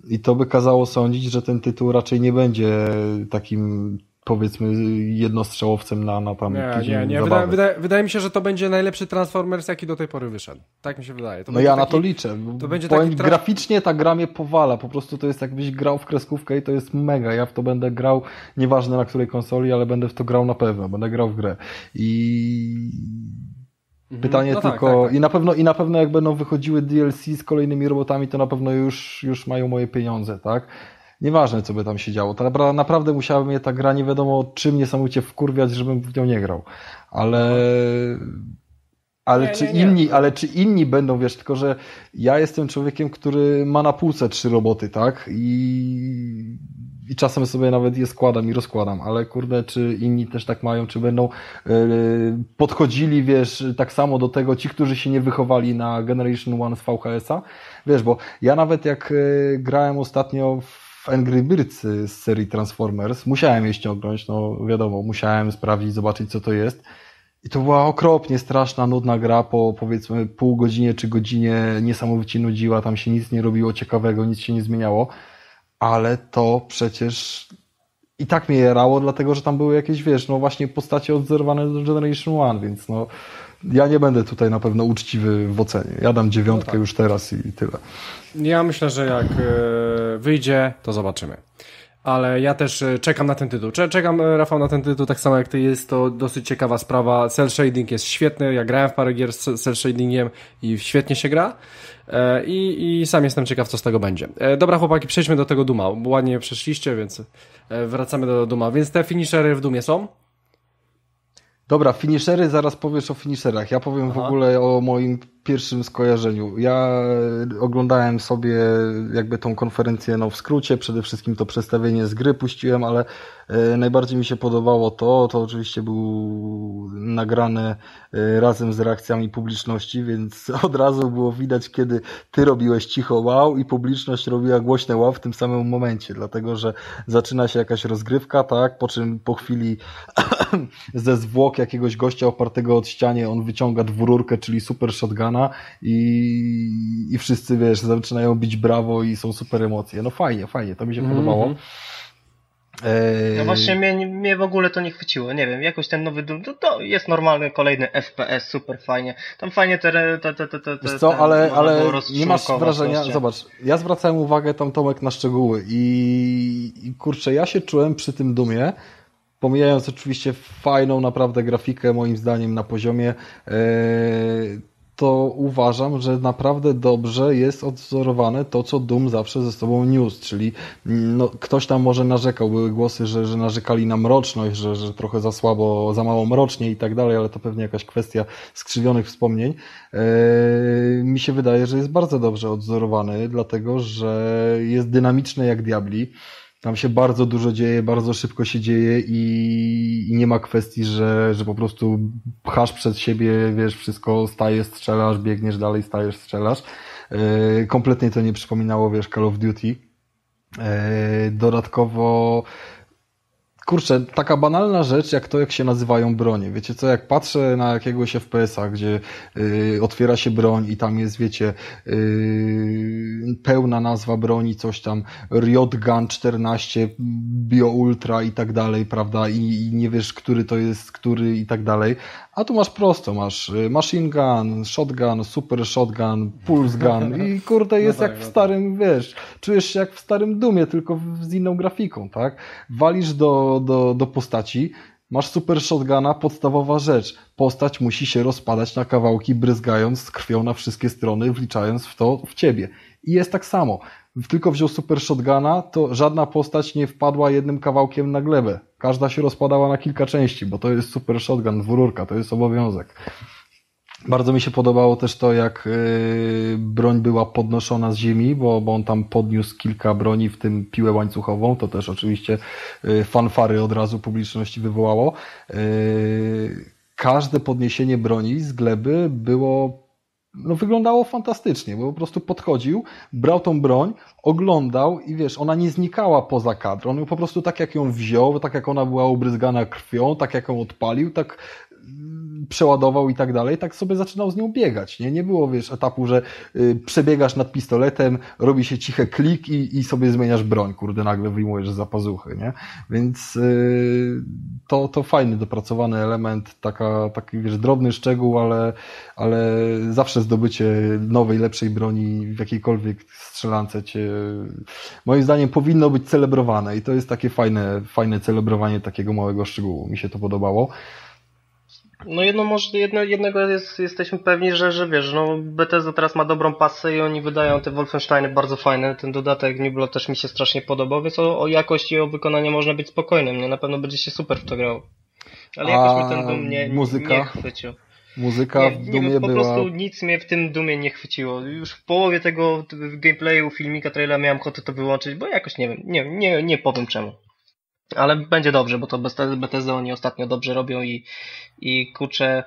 i to by kazało sądzić, że ten tytuł raczej nie będzie takim powiedzmy jednostrzałowcem na, na tam Nie, nie, nie. Wydaje, wydaje, wydaje mi się, że to będzie najlepszy Transformers, jaki do tej pory wyszedł. Tak mi się wydaje. To No ja na taki- to liczę. to będzie Powiem, taki tra- Graficznie ta gra mnie powala. Po prostu to jest jakbyś grał w kreskówkę i to jest mega. Ja w to będę grał, nieważne na której konsoli, ale będę w to grał na pewno. Będę grał w grę. I Mhm. pytanie No tak, tylko... tak, tak. I na pewno i na pewno jak będą wychodziły DLC z kolejnymi robotami, to na pewno już, już mają moje pieniądze, tak? Nieważne, co by tam się działo. Ta napra- naprawdę musiała mnie ta gra nie wiadomo czym niesamowicie wkurwiać, żebym w nią nie grał. Ale... Ale Nie, czy nie, nie. inni, ale czy inni będą, wiesz, tylko że ja jestem człowiekiem, który ma na półce trzy roboty, tak? I, i czasem sobie nawet je składam i rozkładam, ale kurde, czy inni też tak mają, czy będą yy, podchodzili, wiesz, tak samo do tego ci, którzy się nie wychowali na Generation One z VHS-a? Wiesz, bo ja nawet jak yy, grałem ostatnio w Angry Birds z serii Transformers, musiałem je ściągnąć, no wiadomo, musiałem sprawdzić, zobaczyć co to jest. I to była okropnie straszna, nudna gra po powiedzmy pół godzinie czy godzinie niesamowicie nudziła, tam się nic nie robiło ciekawego, nic się nie zmieniało, ale to przecież i tak mnie jarało, dlatego że tam były jakieś, wiesz, no właśnie postacie odzorowane do Generation One, więc no ja nie będę tutaj na pewno uczciwy w ocenie. Ja dam dziewiątkę już teraz i tyle. Ja myślę, że jak e, wyjdzie, to zobaczymy. Ale ja też e, czekam na ten tytuł. Cze- Czekam, e, Rafał, na ten tytuł tak samo jak ty. Jest to dosyć ciekawa sprawa. Cel shading jest świetny. Ja grałem w parę gier z cel shadingiem i świetnie się gra. I, I sam jestem ciekaw, co z tego będzie. Dobra, chłopaki, przejdźmy do tego Duma. Ładnie przeszliście, więc wracamy do Duma. Więc te finishery w Dumie są? Dobra, finishery, zaraz powiesz o finisherach. Ja powiem w Aha. ogóle o moim pierwszym skojarzeniu. Ja oglądałem sobie jakby tą konferencję no w skrócie, przede wszystkim to przedstawienie z gry puściłem, ale e, najbardziej mi się podobało to, to oczywiście był nagrane e, razem z reakcjami publiczności, więc od razu było widać, kiedy ty robiłeś cicho wow i publiczność robiła głośne wow w tym samym momencie, dlatego że zaczyna się jakaś rozgrywka, tak, po czym po chwili ze zwłok jakiegoś gościa opartego od ścianie on wyciąga dwururkę, czyli super shotguna i, i wszyscy, wiesz, zaczynają bić brawo i są super emocje. No fajnie, fajnie, to mi się Mhm. podobało. Eee, No właśnie mnie, mnie w ogóle to nie chwyciło, nie wiem, jakoś ten nowy Doom, to, to jest normalny kolejny FPS, super fajnie. Tam fajnie te, te, te, te, te, Wiesz co, ale, ale nie masz wrażenia, gościa. zobacz, ja zwracałem uwagę tam Tomek na szczegóły i, i kurczę, ja się czułem przy tym dumie, pomijając oczywiście fajną naprawdę grafikę moim zdaniem na poziomie, e, to uważam, że naprawdę dobrze jest odzorowane to, co Doom zawsze ze sobą niósł, czyli mm, no, ktoś tam może narzekał, były głosy, że, że narzekali na mroczność, że, że trochę za słabo, za mało mrocznie i tak dalej, ale to pewnie jakaś kwestia skrzywionych wspomnień. Eee, mi się wydaje, że jest bardzo dobrze odzorowany, dlatego że jest dynamiczny jak diabli. Tam się bardzo dużo dzieje, bardzo szybko się dzieje i, i nie ma kwestii, że, że po prostu pchasz przed siebie, wiesz, wszystko, stajesz, strzelasz, biegniesz dalej, stajesz, strzelasz. Eee, kompletnie to nie przypominało, wiesz, Call of Duty. Eee, dodatkowo Kurczę, taka banalna rzecz, jak to, jak się nazywają bronie. Wiecie co, jak patrzę na jakiegoś FPS-a, gdzie y, otwiera się broń i tam jest, wiecie, y, pełna nazwa broni, coś tam, Riot Gun 14, Bio Ultra i tak dalej, prawda, I, i nie wiesz, który to jest, który i tak dalej. A tu masz prosto, masz y, machine gun, shotgun, super shotgun, pulse gun i kurde, jest tak, jak w no tak. starym, wiesz, czujesz się jak w starym Dumie, tylko z inną grafiką, tak? Walisz do, do, do postaci Masz super shotguna, podstawowa rzecz. Postać musi się rozpadać na kawałki, bryzgając z krwią na wszystkie strony, wliczając w to w ciebie. I jest tak samo. Tylko wziął super shotguna, to żadna postać nie wpadła jednym kawałkiem na glebę. Każda się rozpadała na kilka części, bo to jest super shotgun, dwururka, to jest obowiązek. Bardzo mi się podobało też to, jak yy, broń była podnoszona z ziemi, bo, bo on tam podniósł kilka broni, w tym piłę łańcuchową. To też oczywiście yy, fanfary od razu publiczności wywołało. Yy, każde podniesienie broni z gleby było no wyglądało fantastycznie, bo po prostu podchodził, brał tą broń, oglądał i wiesz, ona nie znikała poza kadr. On ją po prostu tak jak ją wziął, tak jak ona była ubryzgana krwią, tak jak ją odpalił, tak przeładował i tak dalej, tak sobie zaczynał z nią biegać. Nie, nie było, wiesz, etapu, że y, przebiegasz nad pistoletem, robi się ciche klik i, i sobie zmieniasz broń, kurde, nagle wyjmujesz za pazuchy, nie? Więc y, to, to fajny, dopracowany element, taka, taki, wiesz, drobny szczegół, ale, ale zawsze zdobycie nowej, lepszej broni w jakiejkolwiek strzelance cię, moim zdaniem powinno być celebrowane i to jest takie fajne, fajne celebrowanie takiego małego szczegółu. Mi się to podobało. No jedno może, jedno, jednego jest, jesteśmy pewni, że, że wiesz, no Bethesda teraz ma dobrą pasę i oni wydają te Wolfensteiny bardzo fajne, ten dodatek New Blood też mi się strasznie podobał, więc o, o jakości i o wykonaniu można być spokojnym, nie? Na pewno będzie się super w to grało. Ale jakoś mi ten Doom nie, muzyka? nie chwycił. Muzyka nie, w Dumie nie, po była... prostu nic mnie w tym Dumie nie chwyciło. Już w połowie tego gameplayu, filmika, trailera miałem ochotę to wyłączyć, bo jakoś nie wiem, nie, nie, nie powiem czemu. Ale będzie dobrze, bo to Bethesda oni ostatnio dobrze robią i, i kurczę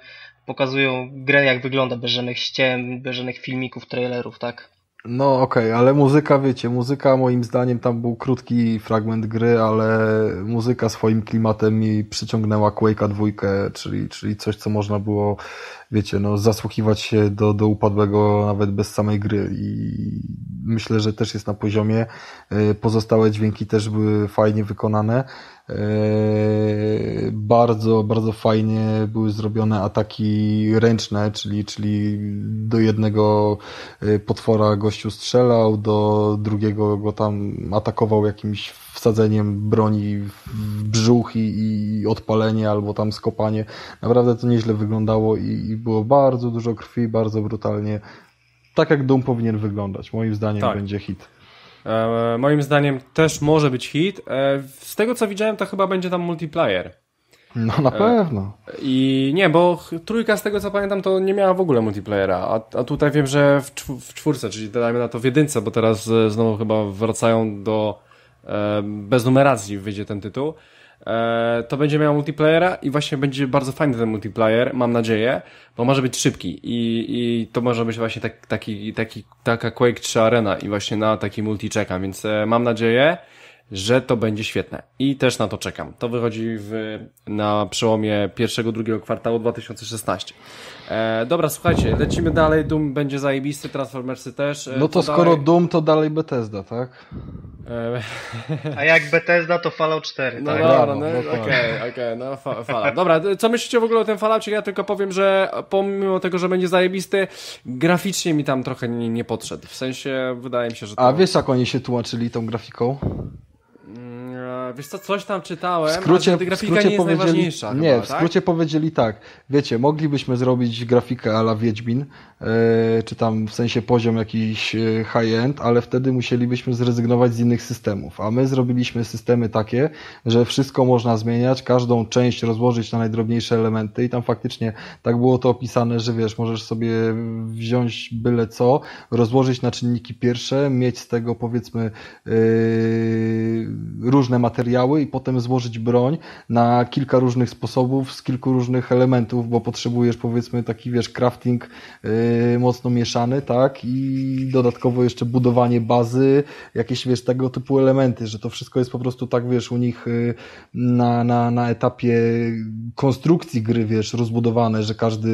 pokazują grę jak wygląda, bez żadnych ściem, bez żadnych filmików, trailerów, tak? No okej, okay, ale muzyka, wiecie, muzyka moim zdaniem tam był krótki fragment gry, ale muzyka swoim klimatem mi przyciągnęła Quake'a dwójkę, czyli, czyli coś, co można było, wiecie, no zasłuchiwać się do, do upadłego nawet bez samej gry i myślę, że też jest na poziomie. E, pozostałe dźwięki też były fajnie wykonane. E, bardzo, bardzo fajnie były zrobione ataki ręczne, czyli, czyli do jednego e, potwora gościu strzelał, do drugiego go tam atakował jakimś wsadzeniem broni w brzuch i, i odpalenie albo tam skopanie. Naprawdę to nieźle wyglądało i, i było bardzo dużo krwi, bardzo brutalnie. Tak jak Doom powinien wyglądać. Moim zdaniem tak. będzie hit. E, moim zdaniem też może być hit. E, z tego co widziałem, to chyba będzie tam multiplayer. No na e, pewno. I nie, bo trójka z tego co pamiętam to nie miała w ogóle multiplayera, a, a tutaj wiem, że w, w czwórce, czyli dajmy na to w jedynce, bo teraz e, znowu chyba wracają do bez numeracji wyjdzie ten tytuł. E, to będzie miał multiplayera i właśnie będzie bardzo fajny ten multiplayer, mam nadzieję, bo może być szybki i, i to może być właśnie tak, taki, taki, taka Quake 3 Arena i właśnie na taki multi czekam, więc e, mam nadzieję, że to będzie świetne. I też na to czekam. To wychodzi w, na przełomie pierwszego, drugiego kwartału 2016. E, dobra, słuchajcie, lecimy dalej. Doom będzie zajebisty, Transformersy też. E, no to, to skoro dalej... Doom, to dalej Bethesda, tak? E... A jak Bethesda, to Fallout 4, no tak? Dobra, no, okej, okej, okay, okay, no fa Fallout. Dobra, co myślicie w ogóle o tym Falloutie? Ja tylko powiem, że pomimo tego, że będzie zajebisty, graficznie mi tam trochę nie, nie podszedł. W sensie, wydaje mi się, że to... A wiesz, jak oni się tłumaczyli tą grafiką? Wiesz co, coś tam czytałem, w skrócie, ale grafika skrócie nie jest najważniejsza. Nie, chyba, w tak? skrócie tak? powiedzieli tak, wiecie, moglibyśmy zrobić grafikę ala Wiedźmin, yy, czy tam w sensie poziom jakiś e, high-end, ale wtedy musielibyśmy zrezygnować z innych systemów, a my zrobiliśmy systemy takie, że wszystko można zmieniać, każdą część rozłożyć na najdrobniejsze elementy i tam faktycznie tak było to opisane, że wiesz, możesz sobie wziąć byle co, rozłożyć na czynniki pierwsze, mieć z tego powiedzmy yy, różne materiały, i potem złożyć broń na kilka różnych sposobów, z kilku różnych elementów, bo potrzebujesz powiedzmy taki, wiesz, crafting yy, mocno mieszany, tak, i dodatkowo jeszcze budowanie bazy, jakieś, wiesz, tego typu elementy, że to wszystko jest po prostu tak, wiesz, u nich yy, na, na, na etapie konstrukcji gry, wiesz, rozbudowane, że każdy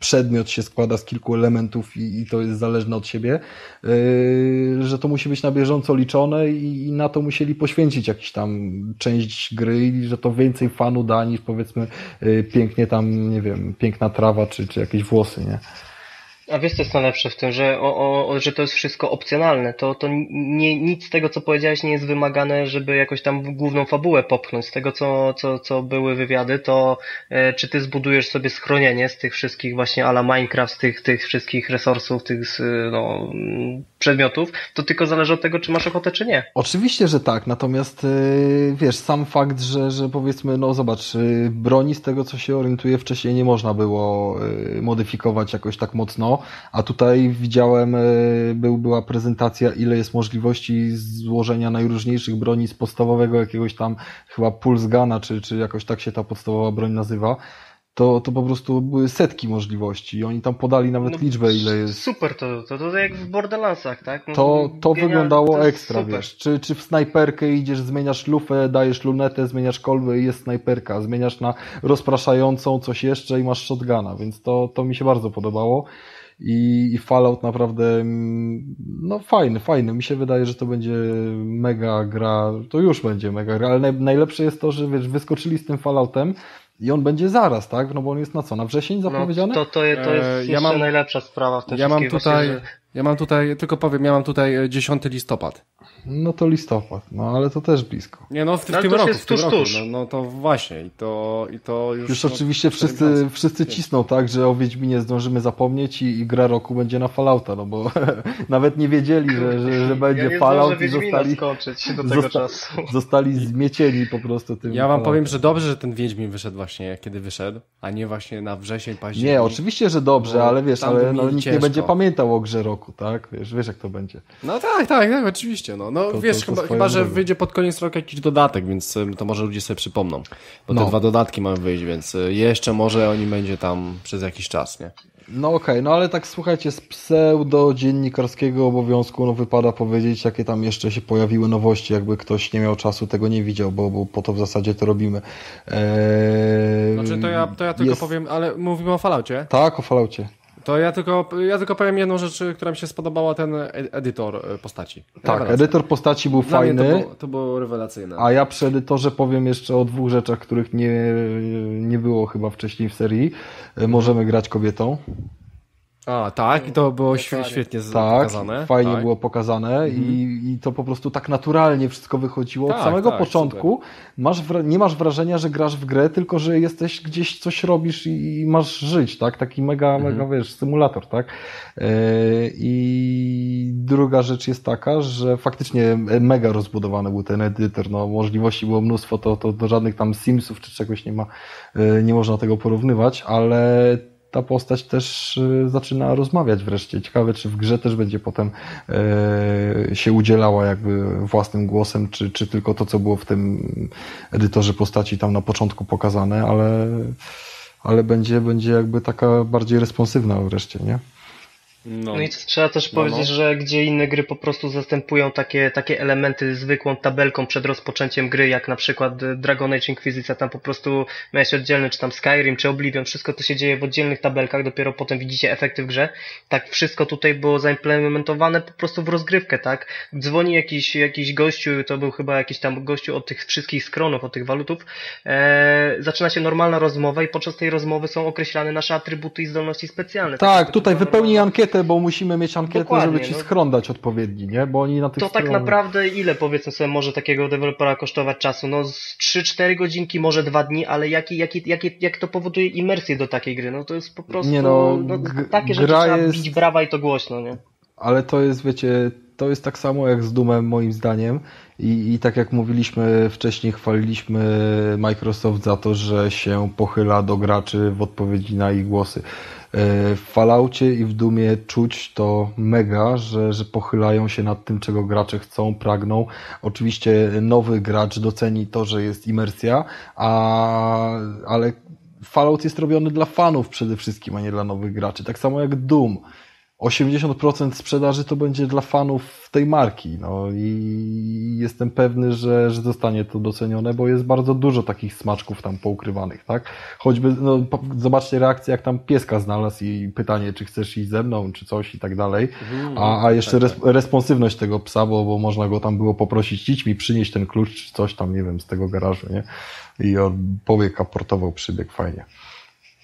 przedmiot się składa z kilku elementów i, i to jest zależne od siebie, yy, że to musi być na bieżąco liczone i, i na to musieli poświęcić jakiś tam część gry i że to więcej fanu da niż powiedzmy y, pięknie tam, nie wiem, piękna trawa czy, czy jakieś włosy, nie? A wiesz co jest najlepsze w tym, że, o, o, że to jest wszystko opcjonalne. To, to nie, nic z tego, co powiedziałeś, nie jest wymagane, żeby jakoś tam główną fabułę popchnąć. Z tego, co, co, co były wywiady, to e, czy ty zbudujesz sobie schronienie z tych wszystkich właśnie ala Minecraft, z tych, tych wszystkich resursów, tych no, przedmiotów, to tylko zależy od tego, czy masz ochotę, czy nie. Oczywiście, że tak, natomiast yy, wiesz, sam fakt, że, że powiedzmy, no zobacz, yy, broni z tego, co się orientuje wcześniej nie można było yy, modyfikować jakoś tak mocno, a tutaj widziałem, był, była prezentacja, ile jest możliwości złożenia najróżniejszych broni z podstawowego jakiegoś tam chyba Pulse Guna, czy, czy jakoś tak się ta podstawowa broń nazywa to, to po prostu były setki możliwości i oni tam podali nawet no, liczbę, ile jest. Super, to, to, to jak w Borderlandsach, tak? No, to to wyglądało to ekstra, super. wiesz. Czy, czy w snajperkę idziesz, zmieniasz lufę, dajesz lunetę, zmieniasz kolbę i jest snajperka, zmieniasz na rozpraszającą coś jeszcze i masz shotguna, więc to, to mi się bardzo podobało. I, i Fallout naprawdę, mm, no fajny, fajny. Mi się wydaje, że to będzie mega gra, to już będzie mega gra, ale najlepsze jest to, że wiesz, wyskoczyli z tym Falloutem, i on będzie zaraz, tak? No bo on jest na co? Na wrzesień no, zapowiedziany? No, to, to, to jest e, ja mam, najlepsza sprawa w tym ja mam tutaj, właśnie, że... Ja mam tutaj, tylko powiem, ja mam tutaj 10 listopad. No to listopad, no ale to też blisko. Nie no, w, w tym roku, w tym tuż, roku. Tuż. No, no to właśnie i to, i to już... Już no, oczywiście wszyscy, wszyscy cisną tak, że o Wiedźminie zdążymy zapomnieć i, i gra roku będzie na Fallouta, no bo nawet nie wiedzieli, że, że, że będzie ja Fallout i zostali, do tego zosta czasu. zostali zmiecieni po prostu tym Ja wam Falloutem. powiem, że dobrze, że ten Wiedźmin wyszedł właśnie, kiedy wyszedł, a nie właśnie na wrzesień, październik. Nie, oczywiście, że dobrze, ale wiesz, ale no, nikt nie będzie pamiętał o grze roku, tak? Wiesz, wiesz jak to będzie. No tak, tak, tak oczywiście, no. No to, wiesz, to, to chyba, chyba, że wyjdzie pod koniec roku jakiś dodatek, więc to może ludzie sobie przypomną. Bo no. te dwa dodatki mają wyjść, więc y, jeszcze może oni będzie tam przez jakiś czas, nie? No okej, okay, no ale tak słuchajcie, z pseudo dziennikarskiego obowiązku no wypada powiedzieć, jakie tam jeszcze się pojawiły nowości, jakby ktoś nie miał czasu, tego nie widział, bo, bo po to w zasadzie to robimy. Eee, znaczy to ja, to ja tylko jest... powiem, ale mówimy o Falloutie? Tak, o Falloutie. To ja tylko, ja tylko powiem jedną rzecz, która mi się spodobała, ten edytor e, postaci. Tak, edytor postaci był Dla fajny. To było, to było rewelacyjne. A ja przy edytorze powiem jeszcze o dwóch rzeczach, których nie, nie było chyba wcześniej w serii. E, możemy grać kobietą. A, tak, i to było świetnie tak, pokazane. Fajnie tak. było pokazane mhm. i, i to po prostu tak naturalnie wszystko wychodziło. Tak, Od samego tak, początku masz, nie masz wrażenia, że grasz w grę, tylko że jesteś gdzieś, coś robisz i, i masz żyć, tak? Taki mega, mhm. mega, wiesz, symulator, tak? Yy, I druga rzecz jest taka, że faktycznie mega rozbudowany był ten edytor, no możliwości było mnóstwo, to, to do żadnych tam Simsów czy czegoś nie ma, yy, nie można tego porównywać, ale ta postać też y, zaczyna rozmawiać wreszcie. Ciekawe, czy w grze też będzie potem e, się udzielała jakby własnym głosem, czy, czy tylko to, co było w tym edytorze postaci tam na początku pokazane, ale, ale będzie, będzie jakby taka bardziej responsywna wreszcie, nie? No. no i trzeba też no, powiedzieć, no. że gdzie inne gry po prostu zastępują takie, takie elementy zwykłą tabelką przed rozpoczęciem gry, jak na przykład Dragon Age Inquisition, tam po prostu miałeś oddzielny, czy tam Skyrim, czy Oblivion, wszystko to się dzieje w oddzielnych tabelkach, dopiero potem widzicie efekty w grze. Tak wszystko tutaj było zaimplementowane po prostu w rozgrywkę, tak? Dzwoni jakiś, jakiś gościu, to był chyba jakiś tam gościu od tych wszystkich skronów, od tych walutów, eee, zaczyna się normalna rozmowa i podczas tej rozmowy są określane nasze atrybuty i zdolności specjalne. Tak, tak tutaj wypełnij ankietę ankietę, bo musimy mieć ankietę, Dokładnie, żeby ci no. schron dać odpowiedni, nie? Bo oni na tych To tak naprawdę ile powiedzmy sobie może takiego dewelopera kosztować czasu? No z 3-4 godzinki, może 2 dni, ale jaki, jaki, jaki, jak to powoduje imersję do takiej gry? No to jest po prostu nie no, no takie rzeczy trzeba jest... bić brawa i to głośno, nie? Ale to jest, wiecie, to jest tak samo jak z Dumem moim zdaniem i, i tak jak mówiliśmy wcześniej, chwaliliśmy Microsoft za to, że się pochyla do graczy w odpowiedzi na ich głosy. W Falloutie i w Dumie czuć to mega, że, że pochylają się nad tym, czego gracze chcą, pragną. Oczywiście nowy gracz doceni to, że jest imersja, a, ale Fallout jest robiony dla fanów przede wszystkim, a nie dla nowych graczy. Tak samo jak Doom. 80% sprzedaży to będzie dla fanów tej marki. No i jestem pewny, że, że zostanie to docenione, bo jest bardzo dużo takich smaczków tam poukrywanych, tak? Choćby, no, zobaczcie reakcję, jak tam pieska znalazł i pytanie, czy chcesz iść ze mną, czy coś i tak dalej. Mhm, a, a jeszcze tak, tak. responsywność tego psa, bo, bo można go tam było poprosić, idź mi przynieść ten klucz, czy coś tam, nie wiem, z tego garażu, nie? I on pobiegł, aportował, przybiegł, fajnie.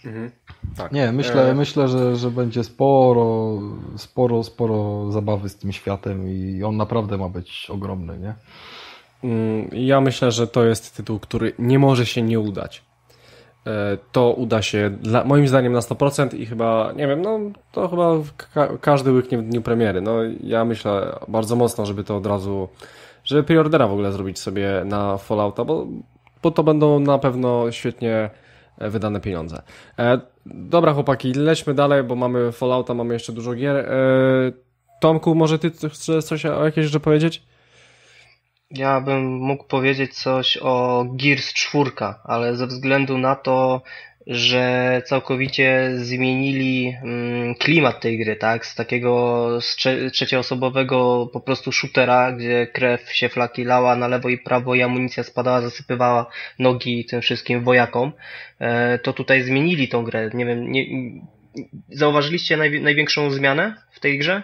Mhm. Tak. Nie, myślę, e... myślę że, że będzie sporo, sporo, sporo zabawy z tym światem i on naprawdę ma być ogromny, nie? Mm, ja myślę, że to jest tytuł, który nie może się nie udać. E, to uda się dla, moim zdaniem na 100% i chyba, nie wiem, no to chyba ka każdy łyknie w dniu premiery. No ja myślę bardzo mocno, żeby to od razu, żeby preordera w ogóle zrobić sobie na Fallouta, bo, bo to będą na pewno świetnie wydane pieniądze. E, dobra chłopaki, lećmy dalej, bo mamy Fallouta, mamy jeszcze dużo gier. E, Tomku, może ty chcesz coś o jakieś rzeczy powiedzieć? Ja bym mógł powiedzieć coś o Gears 4, ale ze względu na to, że całkowicie zmienili mm, klimat tej gry, tak? Z takiego trzecioosobowego po prostu shootera, gdzie krew się flaki lała na lewo i prawo i amunicja spadała, zasypywała nogi tym wszystkim wojakom, e, to tutaj zmienili tą grę. Nie wiem, nie, zauważyliście największą zmianę w tej grze?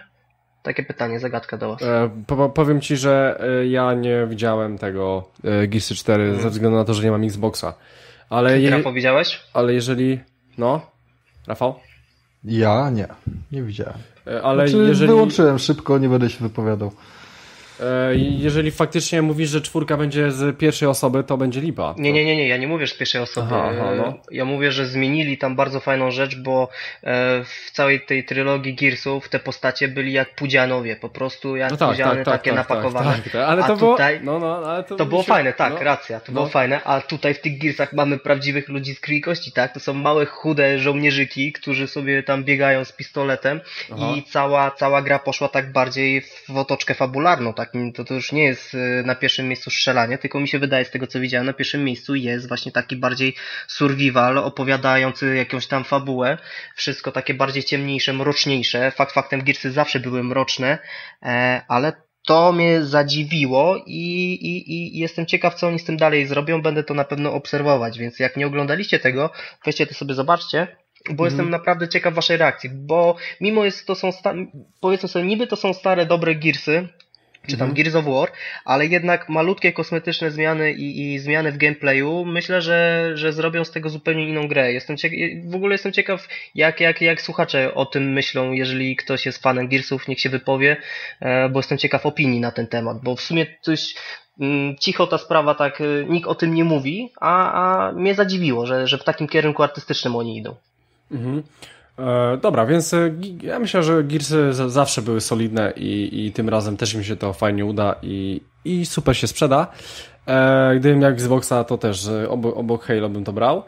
Takie pytanie, zagadka do Was. E, po, powiem Ci, że e, ja nie widziałem tego e, Gearsy 4 hmm. ze względu na to, że nie mam Xboxa. Ale Ty, je... Rafał, widziałeś? Ale jeżeli... No? Rafał? Ja nie, nie widziałem. E, ale znaczy, jeżeli... Wyłączyłem szybko, nie będę się wypowiadał. E, jeżeli faktycznie mówisz, że czwórka będzie z pierwszej osoby, to będzie lipa. Nie, nie, nie, nie, ja nie mówię, z pierwszej osoby. Aha, aha, no. Ja mówię, że zmienili tam bardzo fajną rzecz, bo e, w całej tej trylogii Gearsów te postacie byli jak pudzianowie, po prostu jak no tak, pudziany, tak, tak, takie tak, napakowane. Tak, tak, ale to a było, tutaj, no, no, ale to, to było się, fajne, tak, no, racja, to no. było fajne, a tutaj w tych Gearsach mamy prawdziwych ludzi z krwi kości, tak? To są małe, chude żołnierzyki, którzy sobie tam biegają z pistoletem aha. i cała, cała gra poszła tak bardziej w otoczkę fabularną, tak? To, to już nie jest y, na pierwszym miejscu strzelanie, tylko mi się wydaje z tego co widziałem, na pierwszym miejscu jest właśnie taki bardziej survival, opowiadający jakąś tam fabułę, wszystko takie bardziej ciemniejsze, mroczniejsze. Fakt faktem Gearsy zawsze były mroczne, e, ale to mnie zadziwiło i, i, i jestem ciekaw, co oni z tym dalej zrobią. Będę to na pewno obserwować, więc jak nie oglądaliście tego, weźcie to sobie zobaczcie, bo mm. jestem naprawdę ciekaw waszej reakcji, bo mimo jest to są, powiedzmy sobie, niby to są stare, dobre Gearsy, czy tam mhm. Gears of War, ale jednak malutkie kosmetyczne zmiany i, i zmiany w gameplayu, myślę, że, że zrobią z tego zupełnie inną grę. Jestem ciekaw, w ogóle jestem ciekaw, jak, jak, jak słuchacze o tym myślą, jeżeli ktoś jest fanem Gearsów, niech się wypowie, e, bo jestem ciekaw opinii na ten temat, bo w sumie coś mm, cicho ta sprawa, tak, e, nikt o tym nie mówi, a, a mnie zadziwiło, że, że w takim kierunku artystycznym oni idą. Mhm. E, dobra, więc e, ja myślę, że Gearsy zawsze były solidne i, i tym razem też mi się to fajnie uda i, i super się sprzeda. E, gdybym miał Xboxa, to też obok, obok Halo bym to brał.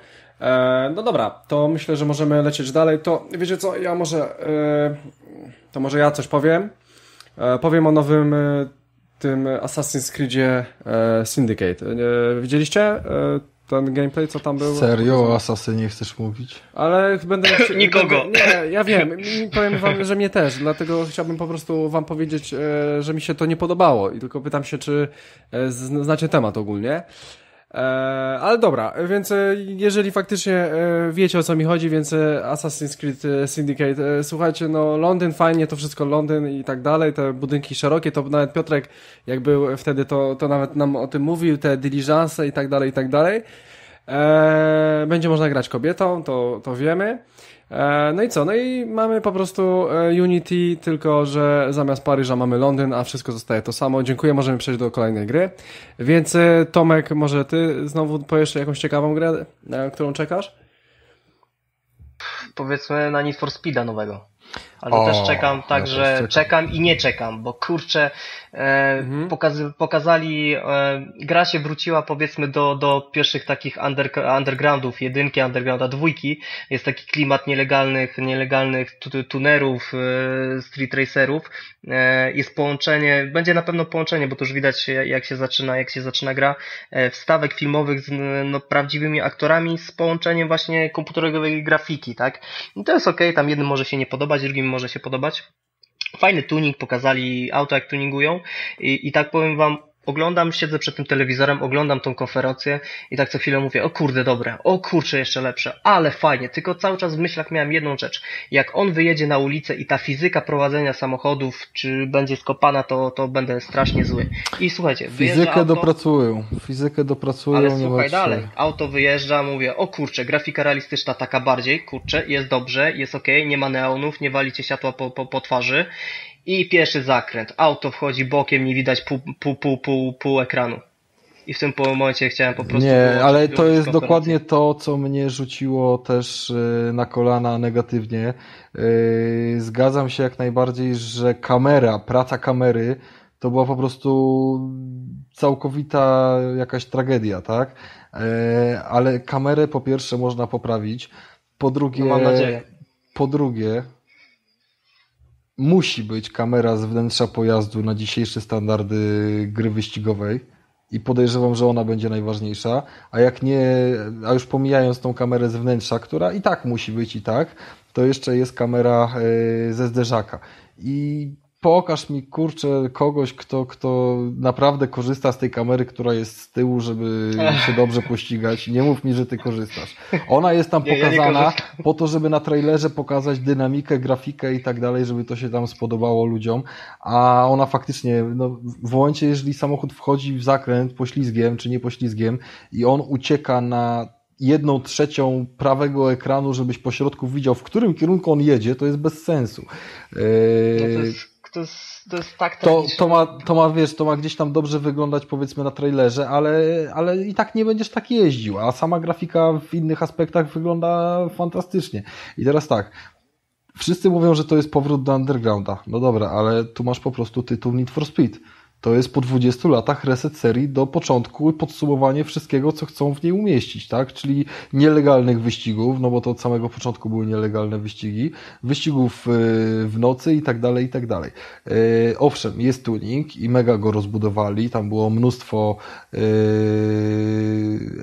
No dobra, to myślę, że możemy lecieć dalej. To wiecie co, ja może to może ja coś powiem. Powiem o nowym tym Assassin's Creedzie Syndicate. widzieliście? Ten gameplay, co tam był. Serio o Asasynie chcesz mówić? Ale będę... Nikogo. nie, ja wiem. Powiem wam, że mnie też. Dlatego chciałbym po prostu wam powiedzieć, e, że mi się to nie podobało. I tylko pytam się, czy e, znacie temat ogólnie. E, ale dobra, więc e, jeżeli faktycznie e, wiecie o co mi chodzi, więc Assassin's Creed Syndicate, słuchajcie, no Londyn fajnie, to wszystko Londyn i tak dalej, te budynki szerokie, to nawet Piotrek, jak był wtedy, to, to nawet nam o tym mówił, te diligence i tak dalej, i tak dalej. Będzie można grać kobietą, to, to wiemy. E, no i co? No i mamy po prostu e, Unity, tylko że zamiast Paryża mamy Londyn, a wszystko zostaje to samo. Dziękuję, możemy przejść do kolejnej gry. Więc e, Tomek, może ty znowu powiesz jakąś ciekawą grę, na którą czekasz? Powiedzmy na Need for Speeda nowego. Ale o, też czekam tak, ja że czekam. czekam i nie czekam, bo kurczę, e, mhm. pokazy, pokazali, e, gra się wróciła powiedzmy do, do pierwszych takich under, undergroundów, jedynki, undergrounda, dwójki. Jest taki klimat nielegalnych, nielegalnych tunerów, e, street racerów. E, jest połączenie, będzie na pewno połączenie, bo to już widać jak się zaczyna, jak się zaczyna gra, e, wstawek filmowych z no, prawdziwymi aktorami z połączeniem właśnie komputerowej grafiki, tak? I to jest ok, tam jednym może się nie podobać, drugim może się podobać. Fajny tuning, pokazali auto jak tuningują i, i tak powiem wam, oglądam, siedzę przed tym telewizorem, oglądam tą konferencję i tak co chwilę mówię, o kurde, dobre, o kurczę, jeszcze lepsze, ale fajnie, tylko cały czas w myślach miałem jedną rzecz. Jak on wyjedzie na ulicę i ta fizyka prowadzenia samochodów, czy będzie skopana, to, to będę strasznie zły. I słuchajcie, Fizykę auto, dopracują, fizykę dopracują, ale słuchaj dalej, auto wyjeżdża, mówię, o kurczę, grafika realistyczna taka bardziej, kurczę, jest dobrze, jest ok, nie ma neonów, nie walicie światła po, po, po twarzy i pierwszy zakręt, auto wchodzi bokiem, nie widać pół, pół, pół, pół, pół ekranu. I w tym momencie chciałem po prostu... Nie, ale to jest dokładnie to, co mnie rzuciło też y, na kolana negatywnie. Y, Zgadzam się jak najbardziej, że kamera, praca kamery to była po prostu całkowita jakaś tragedia, tak? Y, Ale kamerę po pierwsze można poprawić, po drugie, No mam nadzieję. po drugie musi być kamera z wnętrza pojazdu na dzisiejsze standardy gry wyścigowej i podejrzewam, że ona będzie najważniejsza, a jak nie, a już pomijając tą kamerę z wnętrza, która i tak musi być i tak, to jeszcze jest kamera e, ze zderzaka. I pokaż mi, kurczę, kogoś, kto, kto naprawdę korzysta z tej kamery, która jest z tyłu, żeby się dobrze pościgać. Nie mów mi, że ty korzystasz. Ona jest tam Nie, ja pokazana korzystam. po to, żeby na trailerze pokazać dynamikę, grafikę i tak dalej, żeby to się tam spodobało ludziom, a ona faktycznie, no, w momencie, jeżeli samochód wchodzi w zakręt poślizgiem, czy nie poślizgiem i on ucieka na jedną trzecią prawego ekranu, żebyś po środku widział, w którym kierunku on jedzie, to jest bez sensu. No Yy, to, jest, to, jest, to jest tak to, to, ma, to ma, wiesz, to ma gdzieś tam dobrze wyglądać powiedzmy na trailerze, ale, ale i tak nie będziesz tak jeździł, a sama grafika w innych aspektach wygląda fantastycznie. I teraz tak, wszyscy mówią, że to jest powrót do Undergrounda. No dobra, ale tu masz po prostu tytuł Need for Speed. To jest po 20 latach reset serii do początku podsumowanie wszystkiego, co chcą w niej umieścić, tak? Czyli nielegalnych wyścigów, no bo to od samego początku były nielegalne wyścigi, wyścigów yy, w nocy i tak dalej, i tak dalej. Yy, Owszem, jest tuning i mega go rozbudowali, tam było mnóstwo yy,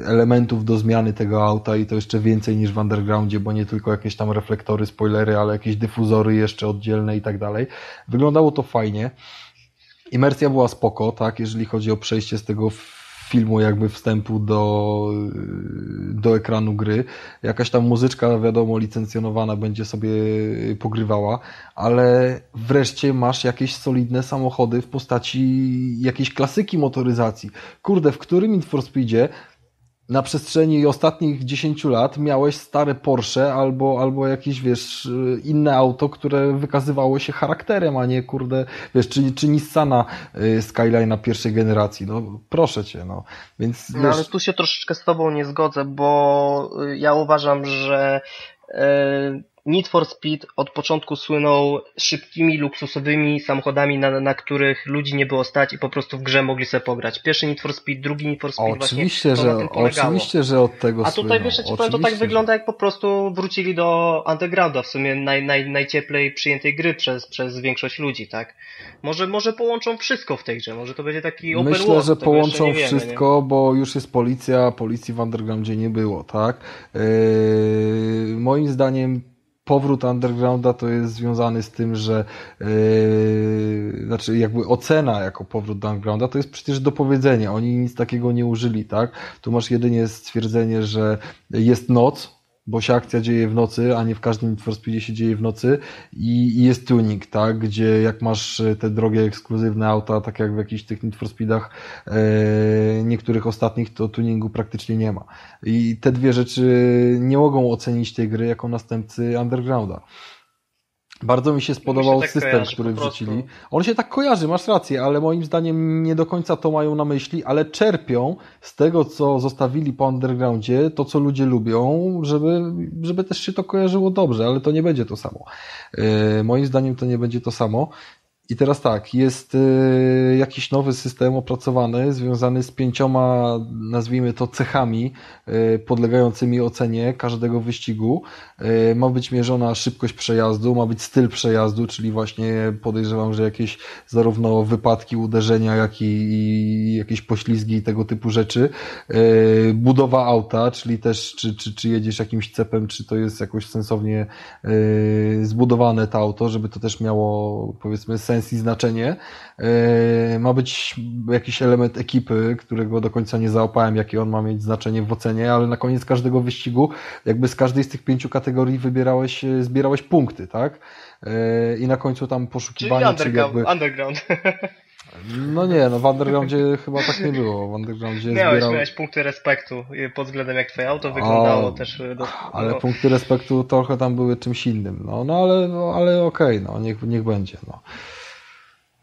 elementów do zmiany tego auta i to jeszcze więcej niż w Undergroundzie, bo nie tylko jakieś tam reflektory, spoilery, ale jakieś dyfuzory jeszcze oddzielne i tak dalej. Wyglądało to fajnie. Imersja była spoko, tak, jeżeli chodzi o przejście z tego filmu jakby wstępu do, do ekranu gry. Jakaś tam muzyczka, wiadomo, licencjonowana będzie sobie pogrywała, ale wreszcie masz jakieś solidne samochody w postaci jakiejś klasyki motoryzacji. Kurde, w którym Need for Speedzie na przestrzeni ostatnich 10 lat miałeś stare Porsche albo, albo jakieś, wiesz, inne auto, które wykazywało się charakterem, a nie, kurde, wiesz, czy, czy Nissana y, Skyline'a pierwszej generacji. No, proszę cię, no. Więc, No ale wiesz, tu się troszeczkę z tobą nie zgodzę, bo y, ja uważam, że e, Need for Speed od początku słynął szybkimi, luksusowymi samochodami, na, na których ludzi nie było stać i po prostu w grze mogli sobie pograć. Pierwszy Need for Speed, drugi Need for Speed oczywiście, właśnie to że, oczywiście, że od tego A tutaj wiesz, ci powiem, to tak wygląda jak po prostu wrócili do Undergrounda, w sumie naj, naj, najcieplej przyjętej gry przez, przez większość ludzi, tak? Może, może połączą wszystko w tej grze, może to będzie taki open Myślę, world, że połączą nie wiemy, nie? wszystko, bo już jest policja, policji w Undergroundzie nie było, tak? Yy, moim zdaniem powrót Undergrounda to jest związany z tym, że yy, znaczy jakby ocena jako powrót do Undergrounda to jest przecież dopowiedzenie. Oni nic takiego nie użyli, tak? Tu masz jedynie stwierdzenie, że jest noc, bo się akcja dzieje w nocy, a nie w każdym Need for Speedzie się dzieje w nocy i, i jest tuning, tak, gdzie jak masz e, te drogie, ekskluzywne auta, tak jak w jakichś tych Need for Speedach e, niektórych ostatnich, to tuningu praktycznie nie ma. I te dwie rzeczy nie mogą ocenić tej gry jako następcy Undergrounda. Bardzo mi się spodobał tak system, kojarzy który wrzucili. On się tak kojarzy, masz rację, ale moim zdaniem nie do końca to mają na myśli, ale czerpią z tego, co zostawili po undergroundzie, to, co ludzie lubią, żeby, żeby też się to kojarzyło dobrze, ale to nie będzie to samo. Yy, moim zdaniem to nie będzie to samo. I teraz tak, jest y, jakiś nowy system opracowany, związany z pięcioma, nazwijmy to, cechami y, podlegającymi ocenie każdego wyścigu. e, ma być mierzona szybkość przejazdu, ma być styl przejazdu, czyli właśnie podejrzewam, że jakieś zarówno wypadki, uderzenia, jak i, jakieś poślizgi i tego typu rzeczy. Budowa auta, czyli też czy, czy, czy jedziesz jakimś cepem, czy to jest jakoś sensownie zbudowane to auto, żeby to też miało powiedzmy sens i znaczenie. Ma być jakiś element ekipy, którego do końca nie załapałem, jakie on ma mieć znaczenie w ocenie, ale na koniec każdego wyścigu, jakby z każdej z tych pięciu kategorii wybierałeś, e, zbierałeś punkty, tak? E, I na końcu tam poszukiwanie, czyli, czyli jakby... underground. No nie, no w Undergroundzie chyba tak nie było. W Undergroundzie miałeś, zbierał... miałeś punkty respektu pod względem jak twoje auto wyglądało też. Do, ale no. punkty respektu trochę tam były czymś innym. No, no ale, no, ale okej, okay, no niech, niech będzie. No.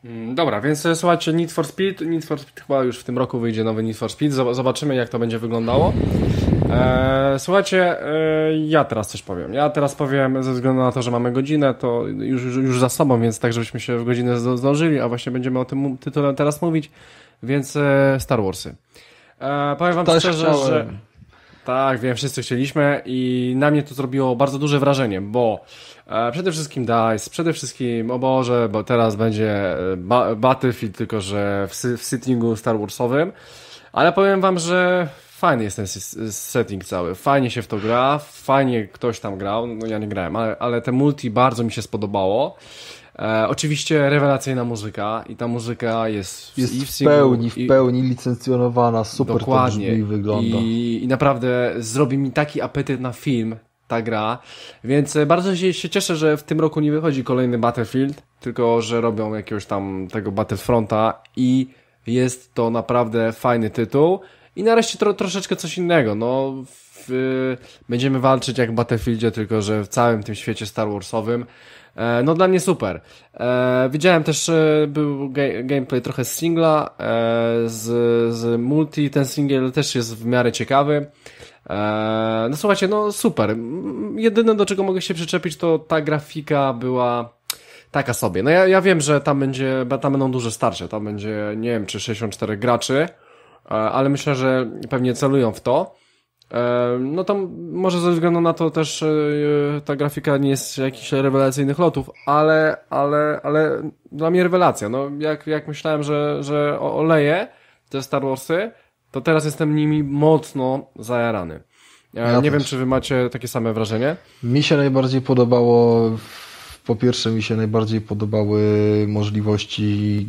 Mm, dobra, więc e, słuchajcie, Need for Speed. Need for Speed chyba już w tym roku wyjdzie nowy Need for Speed. Zobaczymy, jak to będzie wyglądało. Eee, słuchajcie, e, ja teraz coś powiem. Ja teraz powiem, ze względu na to, że mamy godzinę, to już, już, już za sobą, więc tak, żebyśmy się w godzinę zdążyli, a właśnie będziemy o tym tytule teraz mówić, więc e, Star Warsy. E, powiem wam Też szczerze, chciałem. że... Tak, wiem, wszyscy chcieliśmy i na mnie to zrobiło bardzo duże wrażenie, bo e, przede wszystkim DICE, przede wszystkim, o Boże, bo teraz będzie e, ba Battlefield, tylko że w, w Star Warsowym, ale powiem wam, że fajny jest ten setting cały, fajnie się w to gra, fajnie ktoś tam grał, no ja nie grałem, ale, ale te multi bardzo mi się spodobało. E, oczywiście rewelacyjna muzyka i ta muzyka jest, jest i w, w pełni, w pełni licencjonowana, super dokładnie. to brzmi, wygląda. I, I naprawdę zrobi mi taki apetyt na film ta gra, więc e, bardzo się, się cieszę, że w tym roku nie wychodzi kolejny Battlefield, tylko że robią jakiegoś tam tego Battlefronta i jest to naprawdę fajny tytuł. I nareszcie tro, troszeczkę coś innego, no w, będziemy walczyć jak w Battlefieldzie, tylko że w całym tym świecie Star Warsowym no dla mnie super. E, widziałem też, e, był ga gameplay trochę z singla, e, z, z multi, ten single też jest w miarę ciekawy. E, no słuchajcie, no super. Jedyne do czego mogę się przyczepić to ta grafika była taka sobie. No ja, ja wiem, że tam będzie, tam będą duże starcie, tam będzie, nie wiem, czy 64 graczy, e, ale myślę, że pewnie celują w to. No tam może ze względu na to też e, ta grafika nie jest jakichś rewelacyjnych lotów, ale, ale, ale dla mnie rewelacja. No jak, jak myślałem, że, że oleję te Star Warsy, to teraz jestem nimi mocno zajarany. Ja nie też. wiem, czy wy macie takie same wrażenie? Mi się najbardziej podobało po pierwsze mi się najbardziej podobały możliwości,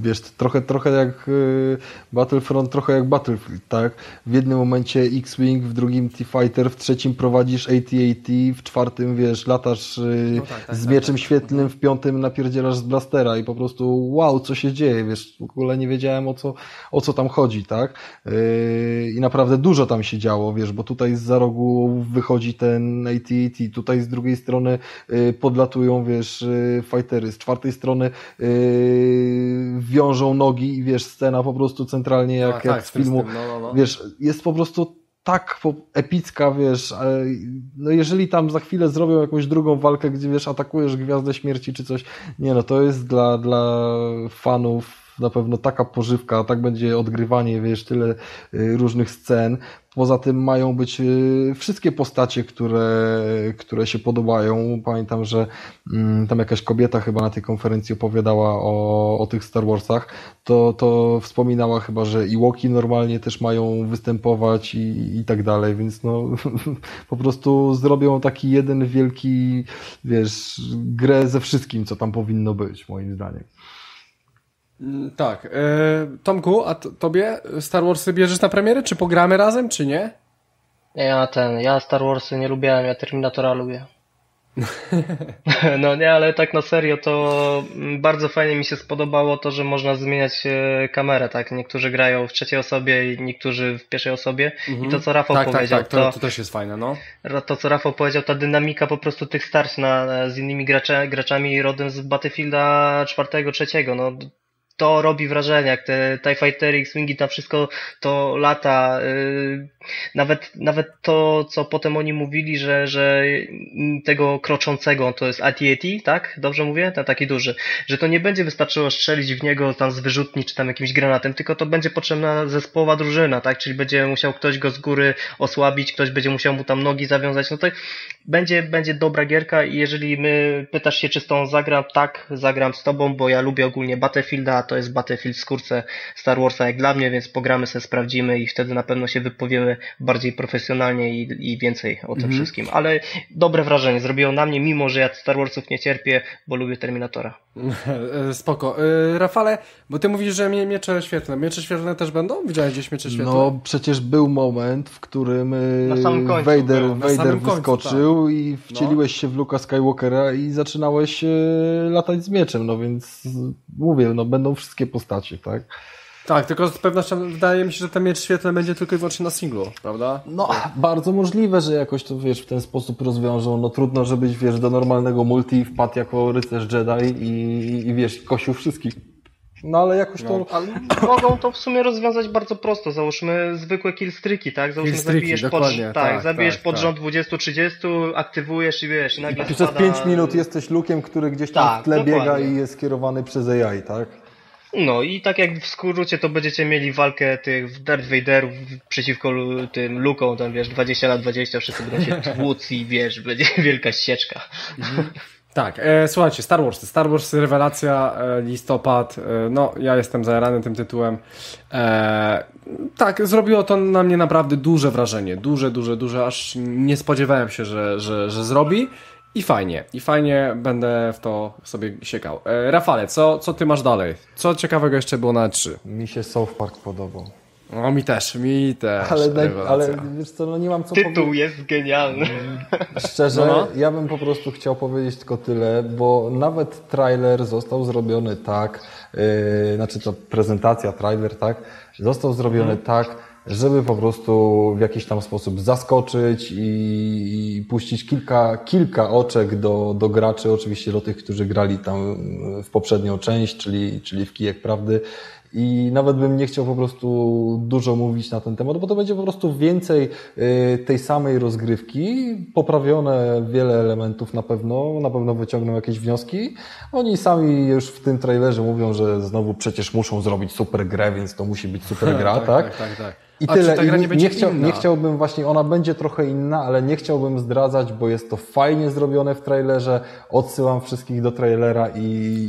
wiesz, trochę, trochę jak y, Battlefront, trochę jak Battlefield, tak? W jednym momencie X-Wing, w drugim T-Fighter, w trzecim prowadzisz AT-AT, w czwartym, wiesz, latasz y, no tak, tak, z tak, mieczem tak, świetlnym, w piątym napierdzielasz z blastera i po prostu wow, co się dzieje, wiesz, w ogóle nie wiedziałem o co, o co tam chodzi, tak? Y, I naprawdę dużo tam się działo, wiesz, bo tutaj z za rogu wychodzi ten AT-AT, tutaj z drugiej strony pod podlatują, wiesz, y, fightery. Z czwartej strony yy, wiążą nogi i wiesz, scena po prostu centralnie jak, no, jak tak, z filmu. Tym, no, no, no. Wiesz, jest po prostu tak epicka, wiesz, no jeżeli tam za chwilę zrobią jakąś drugą walkę, gdzie wiesz, atakujesz Gwiazdę Śmierci czy coś, nie no, to jest dla, dla fanów na pewno taka pożywka, tak będzie odgrywanie, wiesz, tyle y, różnych scen. Poza tym mają być y, wszystkie postacie, które, które się podobają. Pamiętam, że mm, tam jakaś kobieta chyba na tej konferencji opowiadała o, o tych Star Warsach, to, to wspominała chyba, że i Łoki normalnie też mają występować i, i tak dalej, więc no po prostu zrobią taki jeden wielki, wiesz, grę ze wszystkim, co tam powinno być, moim zdaniem. Mm, tak. E, Tomku, a tobie Star Warsy bierzesz na premierę? Czy pogramy razem, czy nie? Ja ten, ja Star Warsy nie lubiłem, ja Terminatora lubię. no nie, ale tak na serio to mm, bardzo fajnie mi się spodobało to, że można zmieniać e, kamerę, tak? Niektórzy grają w trzeciej osobie i niektórzy w pierwszej osobie. Mhm. I to co Rafał tak, tak powiedział. Tak, tak, to, to też jest fajne, no. To co Rafał powiedział, ta dynamika po prostu tych starć na, z innymi graczami rodem z Battlefielda czwartego, trzeciego, no to robi wrażenie, jak te TIE Fightery, X-Wingi, tam wszystko to lata. Yy, nawet, nawet to, co potem oni mówili, że, że tego kroczącego to jest AT-AT, tak? Dobrze mówię? Ten taki duży. Że to nie będzie wystarczyło strzelić w niego tam z wyrzutni czy tam jakimś granatem, tylko to będzie potrzebna zespołowa drużyna, tak? Czyli będzie musiał ktoś go z góry osłabić, ktoś będzie musiał mu tam nogi zawiązać. No to będzie, będzie dobra gierka i jeżeli my pytasz się, czy z tą zagram, tak, zagram z tobą, bo ja lubię ogólnie Battlefielda, to jest Battlefield w skórce Star Warsa jak dla mnie, więc pogramy sobie, sprawdzimy i wtedy na pewno się wypowiemy bardziej profesjonalnie i, i więcej o tym mhm. wszystkim. Ale dobre wrażenie zrobiło na mnie, mimo że ja Star Warsów nie cierpię, bo lubię Terminatora. Spoko. Y, Rafale, bo ty mówisz, że miecze świetlne. Miecze świetlne też będą? Widziałeś gdzieś miecze świetlne? No, przecież był moment, w którym y, Vader, Vader wyskoczył końcu, tak. i wcieliłeś no. się w Luka Skywalkera i zaczynałeś latać z mieczem, no więc mówię, no będą wszystkie postacie, tak? Tak, tylko z pewnością wydaje mi się, że ten miecz świetlny będzie tylko i wyłącznie na singlu, prawda? No, bardzo możliwe, że jakoś to, wiesz, w ten sposób rozwiążą. No trudno, żebyś, wiesz, do normalnego multi wpadł jako rycerz Jedi i, i wiesz, kosił wszystkich. No ale jakoś to... No, ale mogą to w sumie rozwiązać bardzo prosto. Załóżmy zwykłe killstreaki, tak? Załóżmy zabijesz pod, tak, tak, zabijesz tak, pod tak. rząd 20-30, aktywujesz i wiesz, i nagle I przez 5 minut jesteś lukiem, który gdzieś tam tak, w tle dokładnie. biega i jest skierowany przez AI, tak? No i tak jak w skrócie to będziecie mieli walkę tych Darth Vaderów przeciwko tym Luką, tam wiesz, 20 na 20, wszyscy będą się tłuc i wiesz, będzie wielka ścieżka. Mhm. Tak, e, słuchajcie, Star Wars, Star Wars rewelacja, e, listopad, e, no ja jestem zajarany tym tytułem. E, tak, zrobiło to na mnie naprawdę duże wrażenie, duże, duże, duże, aż nie spodziewałem się, że, że, że zrobi. I fajnie, i fajnie będę w to sobie siekał. E, Rafale, co, co ty masz dalej? Co ciekawego jeszcze było na 3? Mi się South Park podobał. No mi też, mi też. Ale, ale wiesz co, no nie mam co Tytuł powiedzieć. jest genialny. Szczerze, no. ja bym po prostu chciał powiedzieć tylko tyle, bo nawet trailer został zrobiony tak, yy, znaczy to prezentacja, trailer, tak, został zrobiony hmm. tak, żeby po prostu w jakiś tam sposób zaskoczyć i, i, puścić kilka, kilka oczek do, do graczy, oczywiście do tych, którzy grali tam w poprzednią część, czyli, czyli w Kijek Prawdy. I nawet bym nie chciał po prostu dużo mówić na ten temat, bo to będzie po prostu więcej y, tej samej rozgrywki, poprawione wiele elementów na pewno, na pewno wyciągną jakieś wnioski. Oni sami już w tym trailerze mówią, że znowu przecież muszą zrobić super grę, więc to musi być super gra, tak? tak, tak, tak. I A tyle. I nie, nie, chciał, nie, chciałbym właśnie, ona będzie trochę inna, ale nie chciałbym zdradzać, bo jest to fajnie zrobione w trailerze. Odsyłam wszystkich do trailera i,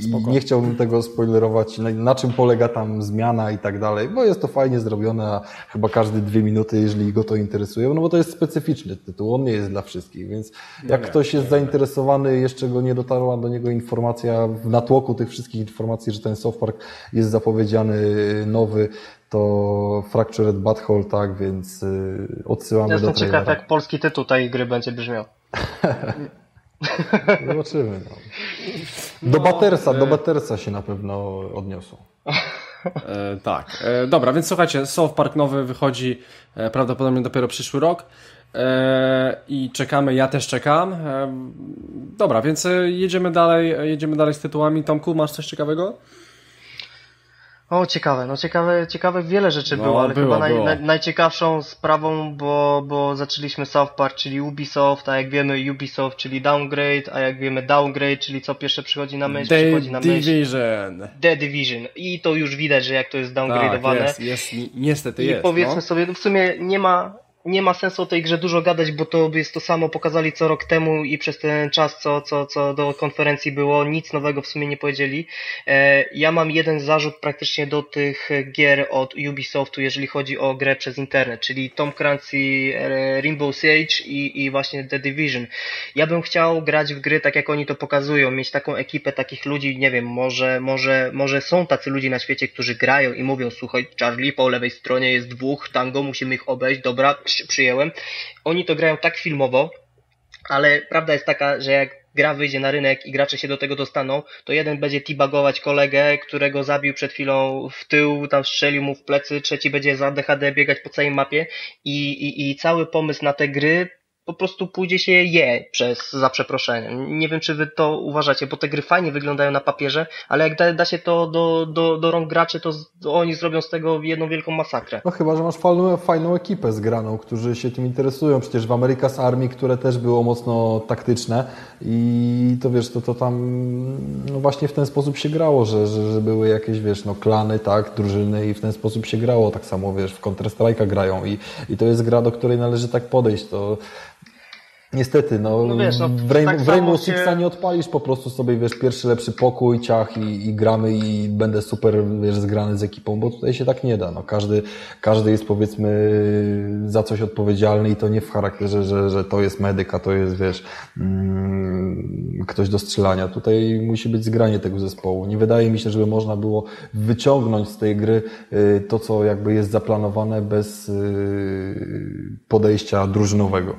i nie chciałbym tego spoilerować, na, na, czym polega tam zmiana i tak dalej, bo jest to fajnie zrobione, a chyba każdy dwie minuty, jeżeli go to interesuje, no bo to jest specyficzny tytuł, on nie jest dla wszystkich, więc no jak ktoś jest zainteresowany, jeszcze go nie dotarła do niego informacja w natłoku tych wszystkich informacji, że ten Soft Park jest zapowiedziany nowy, to Fractured Butthole, tak, więc y, odsyłamy Jestem do Jestem ciekaw, jak polski tytuł tej gry będzie brzmiał. Zobaczymy. No. Do no, Battersa, do e- Battersa się na pewno odniosą. E, tak. E, dobra, więc słuchajcie, South Park nowy wychodzi e, prawdopodobnie dopiero przyszły rok. E, I czekamy, ja też czekam. E, dobra, więc jedziemy dalej, jedziemy dalej z tytułami. Tomku, masz coś ciekawego? O, ciekawe, no ciekawe, ciekawe wiele rzeczy no, było, ale było, chyba naj, naj, najciekawszą sprawą, bo, bo zaczęliśmy South Park, czyli Ubisoft, a jak wiemy Ubisoft, czyli Downgrade, a jak wiemy Downgrade, czyli co pierwsze przychodzi na myśl, The przychodzi na myśl. Division. The Division. I to już widać, że jak to jest downgrade'owane. Tak, jest, jest, niestety I jest. I powiedzmy no. sobie, w sumie nie ma, nie ma sensu o tej grze dużo gadać, bo to jest to samo pokazali co rok temu i przez ten czas, co, co, co do konferencji było, nic nowego w sumie nie powiedzieli. E, ja mam jeden zarzut praktycznie do tych gier od Ubisoftu, jeżeli chodzi o grę przez internet, czyli Tom Clancy, e, Rainbow Siege i, i właśnie The Division. Ja bym chciał grać w gry tak jak oni to pokazują, mieć taką ekipę takich ludzi, nie wiem, może, może, może są tacy ludzie na świecie, którzy grają i mówią, słuchaj, Charlie, po lewej stronie jest dwóch, tango, musimy ich obejść, dobra, przyjęłem. Oni to grają tak filmowo, ale prawda jest taka, że jak gra wyjdzie na rynek i gracze się do tego dostaną, to jeden będzie tibagować kolegę, którego zabił przed chwilą w tył, tam strzelił mu w plecy, trzeci będzie za DHD biegać po całej mapie i, i, i cały pomysł na te gry po prostu pójdzie się je przez, za przeproszeniem. Nie wiem, czy wy to uważacie, bo te gry fajnie wyglądają na papierze, ale jak da, da się to do, do, do rąk graczy, to, z, to oni zrobią z tego jedną wielką masakrę. No chyba, że masz fajną, fajną ekipę zgraną, którzy się tym interesują. Przecież w America's Army, które też było mocno taktyczne i to wiesz, to, to tam no właśnie w ten sposób się grało, że, że, że były jakieś, wiesz, no klany, tak, drużyny i w ten sposób się grało. Tak samo, wiesz, w Counter-Strike'a grają i, i to jest gra, do której należy tak podejść. To Niestety, no, No wiesz, no, w, Rainbow, tak w Rainbow się- Sixa nie odpalisz po prostu sobie, wiesz, pierwszy lepszy pokój, ciach i, i gramy i będę super, wiesz, zgrany z ekipą, bo tutaj się tak nie da, no, każdy, każdy jest powiedzmy za coś odpowiedzialny i to nie w charakterze, że, że to jest medyk, a to jest, wiesz, mm, ktoś do strzelania. Tutaj musi być zgranie tego zespołu. Nie wydaje mi się, żeby można było wyciągnąć z tej gry y, to, co jakby jest zaplanowane bez y, podejścia drużynowego.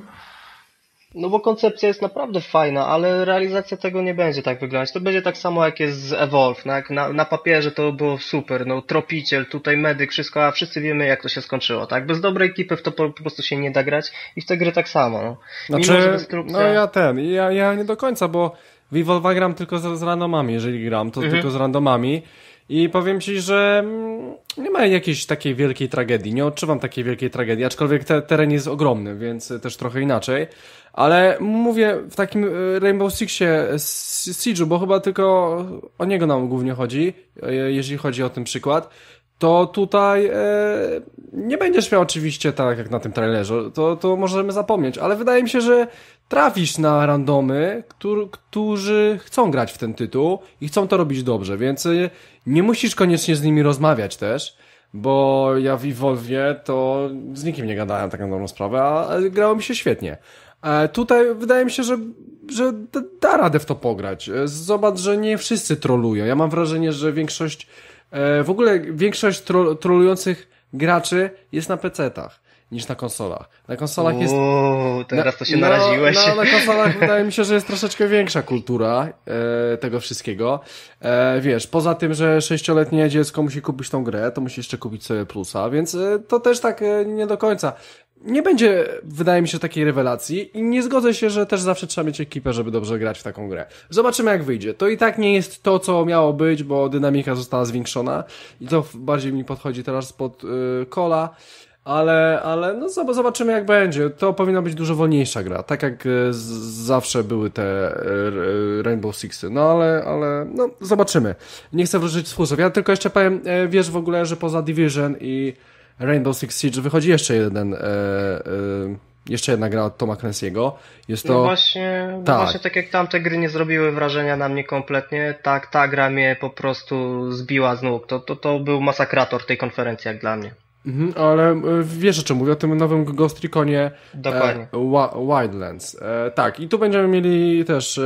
No bo koncepcja jest naprawdę fajna, ale realizacja tego nie będzie tak wyglądać. To będzie tak samo jak jest z Evolve. No jak na, na papierze to było super, no tropiciel, tutaj medyk, wszystko, a wszyscy wiemy jak to się skończyło, tak? Bez dobrej ekipy w to po, po prostu się nie da grać i w te gry tak samo, no. Mimo, Znaczy, destrukcja... no ja ten, ja, ja nie do końca, bo w Evolve'a gram tylko z, z randomami, jeżeli gram, to Mhm. tylko z randomami. I powiem ci, że mm, nie ma jakiejś takiej wielkiej tragedii, nie odczuwam takiej wielkiej tragedii, aczkolwiek te, teren jest ogromny, więc też trochę inaczej. Ale mówię w takim y, Rainbow Sixie Siege'u, bo chyba tylko o niego nam głównie chodzi, y, jeżeli chodzi o ten przykład, to tutaj e, nie będziesz miał oczywiście tak jak na tym trailerze, to, to możemy zapomnieć, ale wydaje mi się, że trafisz na randomy, któr, którzy chcą grać w ten tytuł i chcą to robić dobrze, więc e, nie musisz koniecznie z nimi rozmawiać też, bo ja w Evolve to z nikim nie gadałem tak na dobrą sprawę, a grało mi się świetnie. E, tutaj wydaje mi się, że, że da, radę w to pograć. E, Zobacz, że nie wszyscy trolują. Ja mam wrażenie, że większość E, w ogóle większość tro, trolujących graczy jest na PC-tach niż na konsolach. Na konsolach jest. Uuu, teraz to się no, naraziłeś. No, na konsolach wydaje mi się, że jest troszeczkę większa kultura e, tego wszystkiego. E, wiesz, poza tym, że sześcioletnie dziecko musi kupić tą grę, to musi jeszcze kupić sobie plusa, więc e, to też tak e, nie do końca. Nie będzie, wydaje mi się, takiej rewelacji i nie zgodzę się, że też zawsze trzeba mieć ekipę, żeby dobrze grać w taką grę. Zobaczymy jak wyjdzie. To i tak nie jest to, co miało być, bo dynamika została zwiększona i to bardziej mi podchodzi teraz pod y, kola. Ale, ale no zob- zobaczymy jak będzie. To powinna być dużo wolniejsza gra, tak jak e, zawsze były te e, r- Rainbow Sixy. No ale, ale no zobaczymy. Nie chcę wróżyć z fusów. Ja tylko jeszcze powiem, e, wiesz w ogóle, że poza Division i Rainbow Six Siege wychodzi jeszcze jeden, e, e, jeszcze jedna gra od Toma Clancy'ego. Jest to... No właśnie, no Tak. właśnie tak jak tamte gry nie zrobiły wrażenia na mnie kompletnie, tak ta gra mnie po prostu zbiła z nóg. To, to, to był masakrator tej konferencji jak dla mnie. Mhm, ale e, wiesz o czym mówię, o tym nowym Ghost Reconie Dokładnie. E, Wi- Wildlands. E, tak, i tu będziemy mieli też e,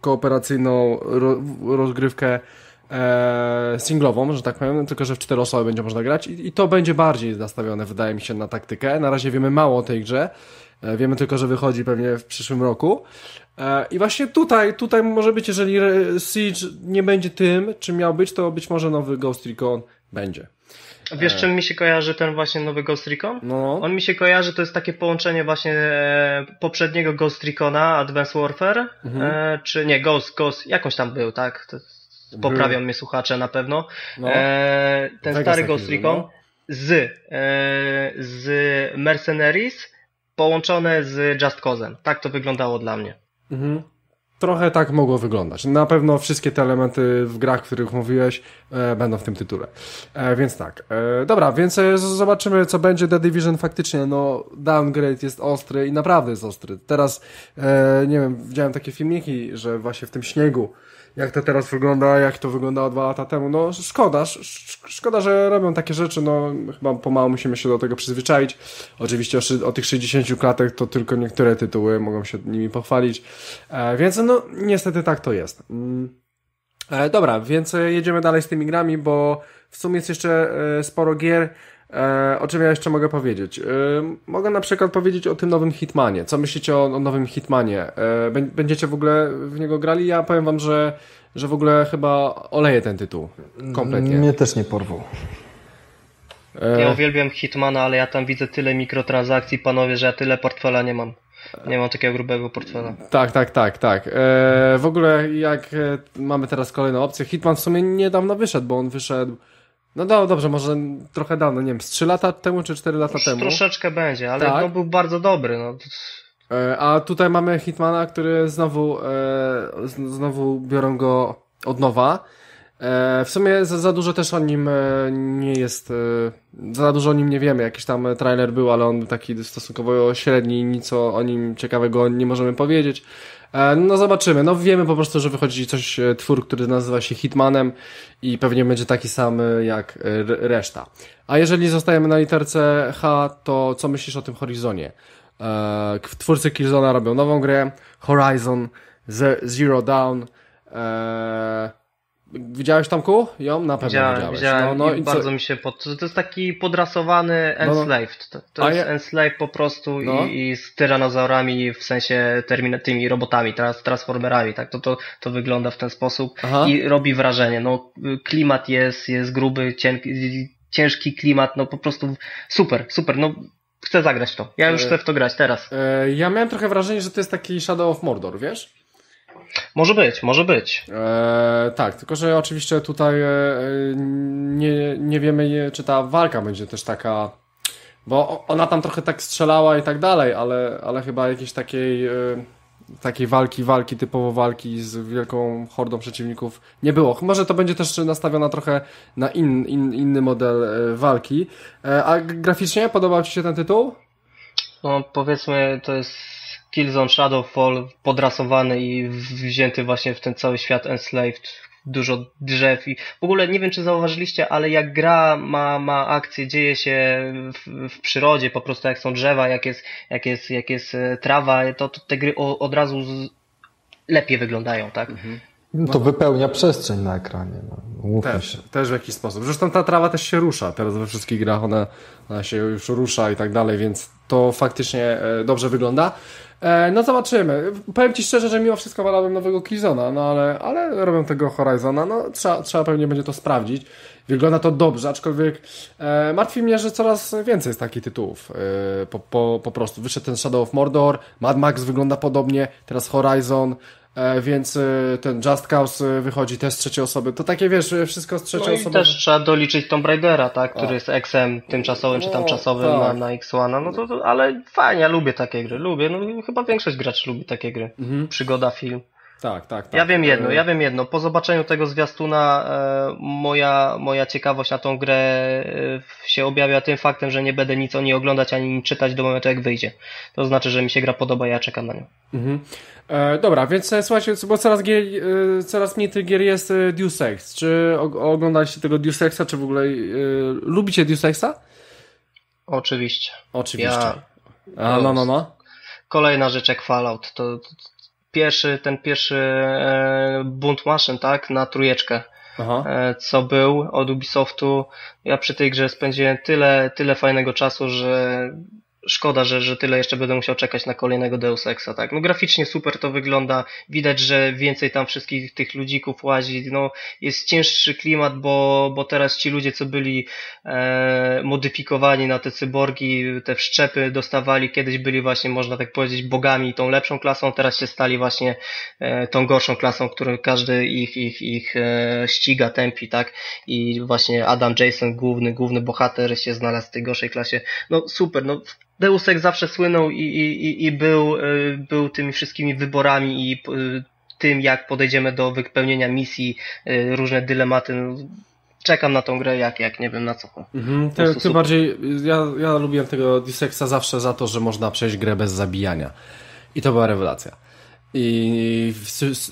kooperacyjną ro, rozgrywkę e, singlową, że tak powiem, tylko że w cztery osoby będzie można grać i, i to będzie bardziej nastawione, wydaje mi się, na taktykę. Na razie wiemy mało o tej grze. E, wiemy tylko, że wychodzi pewnie w przyszłym roku. E, I właśnie tutaj, tutaj może być, jeżeli Siege nie będzie tym, czym miał być, to być może nowy Ghost Recon będzie. Wiesz czym mi się kojarzy ten właśnie nowy Ghost Recon? No. On mi się kojarzy, to jest takie połączenie właśnie e, poprzedniego Ghost Recona, Advanced Warfare, Mhm. e, czy nie, Ghost, Ghost, jakąś tam był, tak? To, poprawią mnie słuchacze na pewno. No. E, ten Vegas stary Ghost Recon no. z, e, z Mercenaries połączone z Just Cause'em. Tak to wyglądało dla mnie. Mhm. Trochę tak mogło wyglądać. Na pewno wszystkie te elementy w grach, o których mówiłeś, e, będą w tym tytule. E, więc tak. E, dobra, więc e, zobaczymy, co będzie. The Division faktycznie, no, downgrade jest ostry i naprawdę jest ostry. Teraz, e, nie wiem, widziałem takie filmiki, że właśnie w tym śniegu, jak to teraz wygląda, jak to wyglądało dwa lata temu. No, szkoda, sz, sz- szkoda, że robią takie rzeczy, no, chyba pomału musimy się do tego przyzwyczaić. Oczywiście o, o tych 60 klatek to tylko niektóre tytuły mogą się nimi pochwalić. E, więc no, niestety tak to jest. Mm. E, dobra, więc e, jedziemy dalej z tymi grami, bo w sumie jest jeszcze e, sporo gier, e, o czym ja jeszcze mogę powiedzieć. E, mogę na przykład powiedzieć o tym nowym Hitmanie. Co myślicie o, o nowym Hitmanie? E, bę- będziecie w ogóle w niego grali? Ja powiem wam, że, że w ogóle chyba oleję ten tytuł. Kompletnie. Mnie też nie porwał. Ja E, uwielbiam Hitmana, ale ja tam widzę tyle mikrotransakcji, panowie, że ja tyle portfela nie mam. Nie mam takiego grubego portfela. Tak, tak, tak, tak. E, w ogóle jak e, mamy teraz kolejną opcję, Hitman w sumie niedawno wyszedł, bo on wyszedł no do, dobrze, może trochę dawno, nie wiem, z 3 lata temu czy 4 lata Już temu. Troszeczkę będzie, ale Tak. no, był bardzo dobry. No. E, A tutaj mamy Hitmana, który znowu, e, znowu biorą go od nowa. E, w sumie za, za dużo też o nim nie jest, za dużo o nim nie wiemy. Jakiś tam trailer był, ale on taki stosunkowo średni nic o, o nim ciekawego nie możemy powiedzieć. E, no zobaczymy. No wiemy po prostu, że wychodzi coś, e, twór, który nazywa się Hitmanem i pewnie będzie taki sam e, jak reszta. A jeżeli zostajemy na literce H, to co myślisz o tym Horizonie? Twórcy Killzona robią nową grę, Horizon Ze- Zero Dawn. E, widziałeś Tomku? Ją? Na pewno Widziałem, widziałeś. widziałem no, no i co? bardzo mi się pod... To jest taki podrasowany No, no. enslaved. To, to jest ja- enslaved po prostu No. i, i z tyranozaurami, w sensie termin... tymi robotami, teraz transformerami, tak? To, to, to wygląda w ten sposób Aha. i robi wrażenie. No, klimat jest, jest gruby, cienki, ciężki klimat, no po prostu super, super, no chcę zagrać to. Ja już E, chcę w to grać teraz. E, ja miałem trochę wrażenie, że to jest taki Shadow of Mordor, wiesz? Może być, może być. E, tak, tylko że oczywiście tutaj e, e, nie, nie wiemy, czy ta walka będzie też taka. Bo ona tam trochę tak strzelała i tak dalej, ale, ale chyba jakiejś takiej, e, takiej walki, walki, typowo walki z wielką hordą przeciwników nie było. Może to będzie też nastawiona trochę na in, in, inny model e, walki. E, a graficznie podobał Ci się ten tytuł? No powiedzmy to jest Killzone Shadowfall podrasowany i wzięty właśnie w ten cały świat Enslaved. Dużo drzew i w ogóle nie wiem czy zauważyliście, ale jak gra ma, ma akcję, dzieje się w, w przyrodzie, po prostu jak są drzewa, jak jest, jak jest, jak jest e, trawa, to, to te gry o, od razu z, lepiej wyglądają, tak? No to wypełnia przestrzeń na ekranie. No, Też, się. też w jakiś sposób. Zresztą ta trawa też się rusza. Teraz we wszystkich grach ona, ona się już rusza i tak dalej, więc to faktycznie e, dobrze wygląda. E, no zobaczymy. Powiem Ci szczerze, że mimo wszystko wolałbym nowego Killzona, no ale, ale robią tego Horizona, no trzeba, trzeba pewnie będzie to sprawdzić. Wygląda to dobrze, aczkolwiek e, martwi mnie, że coraz więcej jest takich tytułów. E, po, po, po prostu wyszedł ten Shadow of Mordor, Mad Max wygląda podobnie, teraz Horizon, więc e, ten Just Cause e, wychodzi też z trzeciej osoby. To takie wiesz, e, wszystko z No trzeciej i osoby. też trzeba doliczyć Tomb Raidera, tak, który O. jest XM tymczasowym czy tam No, czasowym tak. na, na X1, no to, to, ale fajnie, ja lubię takie gry, lubię, no chyba większość graczy lubi takie gry. Mhm. Przygoda, film. Tak, tak, tak. Ja wiem jedno, E, ja wiem jedno. Po zobaczeniu tego zwiastuna e, moja, moja ciekawość na tą grę e, się objawia tym faktem, że nie będę nic o niej oglądać ani nic czytać do momentu jak wyjdzie. To znaczy, że mi się gra podoba i ja czekam na nią. Mhm. E, dobra, więc e, słuchajcie, bo coraz, gier, e, coraz mniej tych gier jest Deus Ex. Czy oglądaliście tego Deus Exa, czy w ogóle lubicie Deus Exa? Oczywiście. Oczywiście. Ja, A, no, no, no. kolejna rzecz jak Fallout. To, to pierwszy, ten pierwszy e, bunt maszyn, tak, na trójeczkę. Aha. e, co był od Ubisoftu. Ja przy tej grze spędziłem tyle, tyle fajnego czasu, że szkoda, że, że tyle jeszcze będę musiał czekać na kolejnego Deus Exa, tak. No graficznie super to wygląda, widać, że więcej tam wszystkich tych ludzików łazi, no jest cięższy klimat, bo, bo teraz ci ludzie, co byli e, modyfikowani na te cyborgi, te wszczepy dostawali, kiedyś byli właśnie, można tak powiedzieć, bogami, tą lepszą klasą, teraz się stali właśnie e, tą gorszą klasą, którą każdy ich, ich, ich e, ściga, tępi, tak? I właśnie Adam Jason, główny, główny bohater się znalazł w tej gorszej klasie. No super, no Deus Ex zawsze słynął i, i, i- był, e, był tymi wszystkimi wyborami i e, tym, jak podejdziemy do wypełnienia misji, e, różne dylematy. No, czekam na tą grę jak, jak nie wiem na co. Mhm. Po Ty, prostu ty super. bardziej, ja, ja lubiłem tego Deus Exa zawsze za to, że można przejść grę bez zabijania. I to była rewelacja. I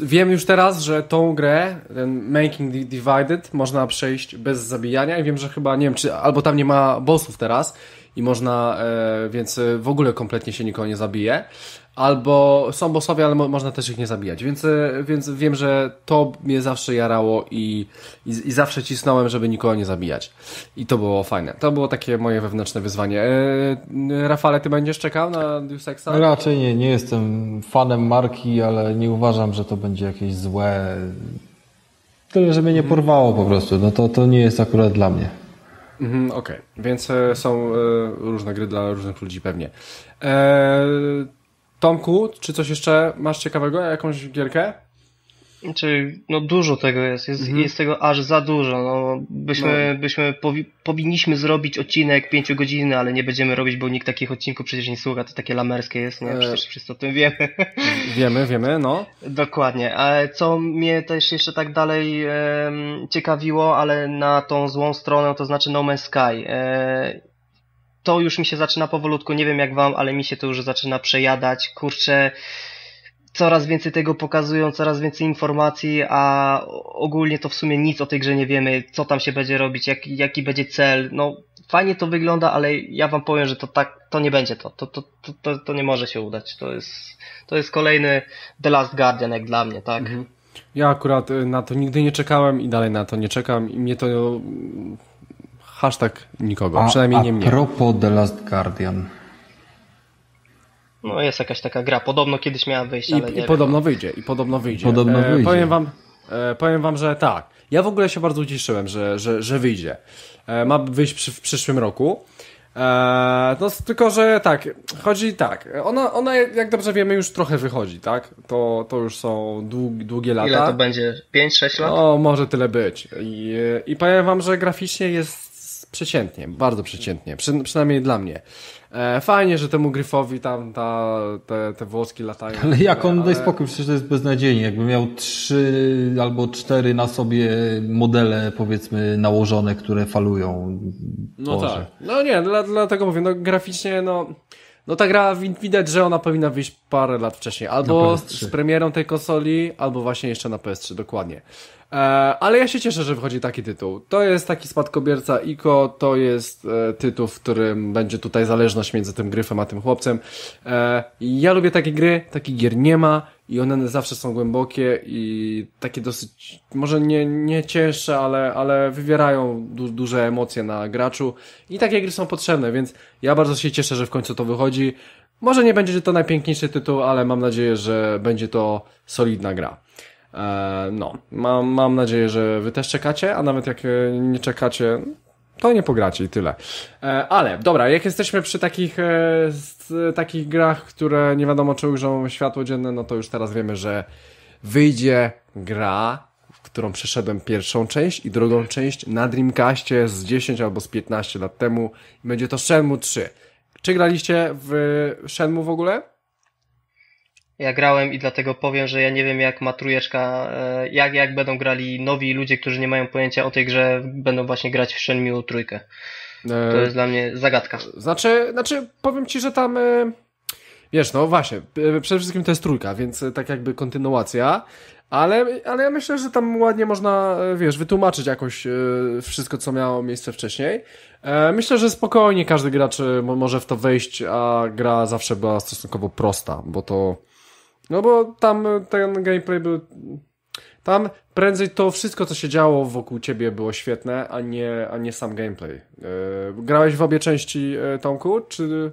wiem już teraz, że tą grę, ten Making Di- Divided, można przejść bez zabijania i wiem, że chyba, nie wiem, czy albo tam nie ma bossów teraz i można, e, więc w ogóle kompletnie się nikogo nie zabije, albo są bossowie, ale mo można też ich nie zabijać, więc, e, więc wiem, że to mnie zawsze jarało i, i, i zawsze cisnąłem, żeby nikogo nie zabijać. I to było fajne. To było takie moje wewnętrzne wyzwanie. E, Rafale, ty będziesz czekał na Deus Exa? Raczej nie, nie jestem fanem marki, ale nie uważam, że to będzie jakieś złe. Tyle, żeby nie porwało po prostu. No to, to nie jest akurat dla mnie. Mhm, Okej, więc e, są e, różne gry dla różnych ludzi pewnie. E, Tomku, czy coś jeszcze masz ciekawego? Jakąś gierkę? Znaczy, no dużo tego jest, jest, Mhm. jest tego aż za dużo, no byśmy, byśmy powi powinniśmy zrobić odcinek pięciogodzinny, ale nie będziemy robić, bo nikt takich odcinków przecież nie słucha, to takie lamerskie jest, nie? E. Przecież wszyscy o tym wiemy. Wiemy, wiemy, no. Dokładnie, ale co mnie też jeszcze tak dalej em, ciekawiło, ale na tą złą stronę, to znaczy No Man's Sky. E, to już mi się zaczyna powolutku, nie wiem jak wam, ale mi się to już zaczyna przejadać. Kurczę, coraz więcej tego pokazują, coraz więcej informacji, a ogólnie to w sumie nic o tej grze nie wiemy, co tam się będzie robić, jak, jaki będzie cel. No, fajnie to wygląda, ale ja wam powiem, że to tak, to nie będzie to. To, to, to, to, nie może się udać. To jest, to jest kolejny The Last Guardian, jak dla mnie, tak? Ja akurat y, na to nigdy nie czekałem i dalej na to nie czekam i mnie to hashtag nikogo, przynajmniej a nie mnie. propos The Last Guardian. No, jest jakaś taka gra. Podobno kiedyś miała wyjść, ale I, nie I podobno wyjdzie, i podobno wyjdzie. Podobno wyjdzie. Powiem wam, e, powiem wam, że tak. Ja w ogóle się bardzo ucieszyłem, że, że, że wyjdzie. E, ma wyjść przy, w przyszłym roku. E, no, tylko, że tak, chodzi tak. Ona, ona, jak dobrze wiemy, już trochę wychodzi, tak? To, to już są dług, długie lata. Ile to będzie? 5-6 lat? O, może tyle być. I, I powiem wam, że graficznie jest przeciętnie, bardzo przeciętnie, przy, przynajmniej dla mnie. E, fajnie, że temu Gryfowi tam ta, te, te włoski latają. Ale jak on, daj ale- spokój, przecież to jest beznadziejnie. Jakby miał trzy albo cztery na sobie modele, powiedzmy, nałożone, które falują. No Boże. tak. No nie, dla, dlatego mówię, no graficznie, no, no ta gra wi- widać, że ona powinna wyjść parę lat wcześniej. Albo Na z, PS3. z premierą tej konsoli, albo właśnie jeszcze na PS3, dokładnie. E, ale ja się cieszę, że wychodzi taki tytuł. To jest taki spadkobierca ICO, to jest e, tytuł, w którym będzie tutaj zależność między tym gryfem a tym chłopcem. E, ja lubię takie gry, takich gier nie ma i one zawsze są głębokie i takie dosyć, może nie, nie cięższe, ale, ale wywierają du duże emocje na graczu i takie gry są potrzebne, więc ja bardzo się cieszę, że w końcu to wychodzi. Może nie będzie to najpiękniejszy tytuł, ale mam nadzieję, że będzie to solidna gra. E, no, mam, mam nadzieję, że wy też czekacie, a nawet jak e, nie czekacie, to nie pogracie i tyle. E, ale, dobra, jak jesteśmy przy takich, takich grach, które nie wiadomo czy ujrzą światło dzienne, no to już teraz wiemy, że wyjdzie gra, w którą przeszedłem pierwszą część i drugą część na Dreamcastie z 10 albo z 15 lat temu. Będzie to Shenmue 3. Czy graliście w Shenmue w ogóle? Ja grałem i dlatego powiem, że ja nie wiem jak ma trójeczka, e, jak, jak będą grali nowi ludzie, którzy nie mają pojęcia o tej grze, będą właśnie grać w Shenmue trójkę. E, To jest dla mnie zagadka. Znaczy, znaczy, powiem ci, że tam. e, Wiesz, no właśnie, przede wszystkim to jest trójka, więc tak jakby kontynuacja, ale, ale ja myślę, że tam ładnie można, wiesz, wytłumaczyć jakoś wszystko, co miało miejsce wcześniej. Myślę, że spokojnie każdy gracz mo- może w to wejść, a gra zawsze była stosunkowo prosta, bo to. No bo tam e, ten gameplay był. Tam prędzej to wszystko, co się działo wokół ciebie było świetne, a nie, a nie sam gameplay. E, grałeś w obie części, e, Tomku, czy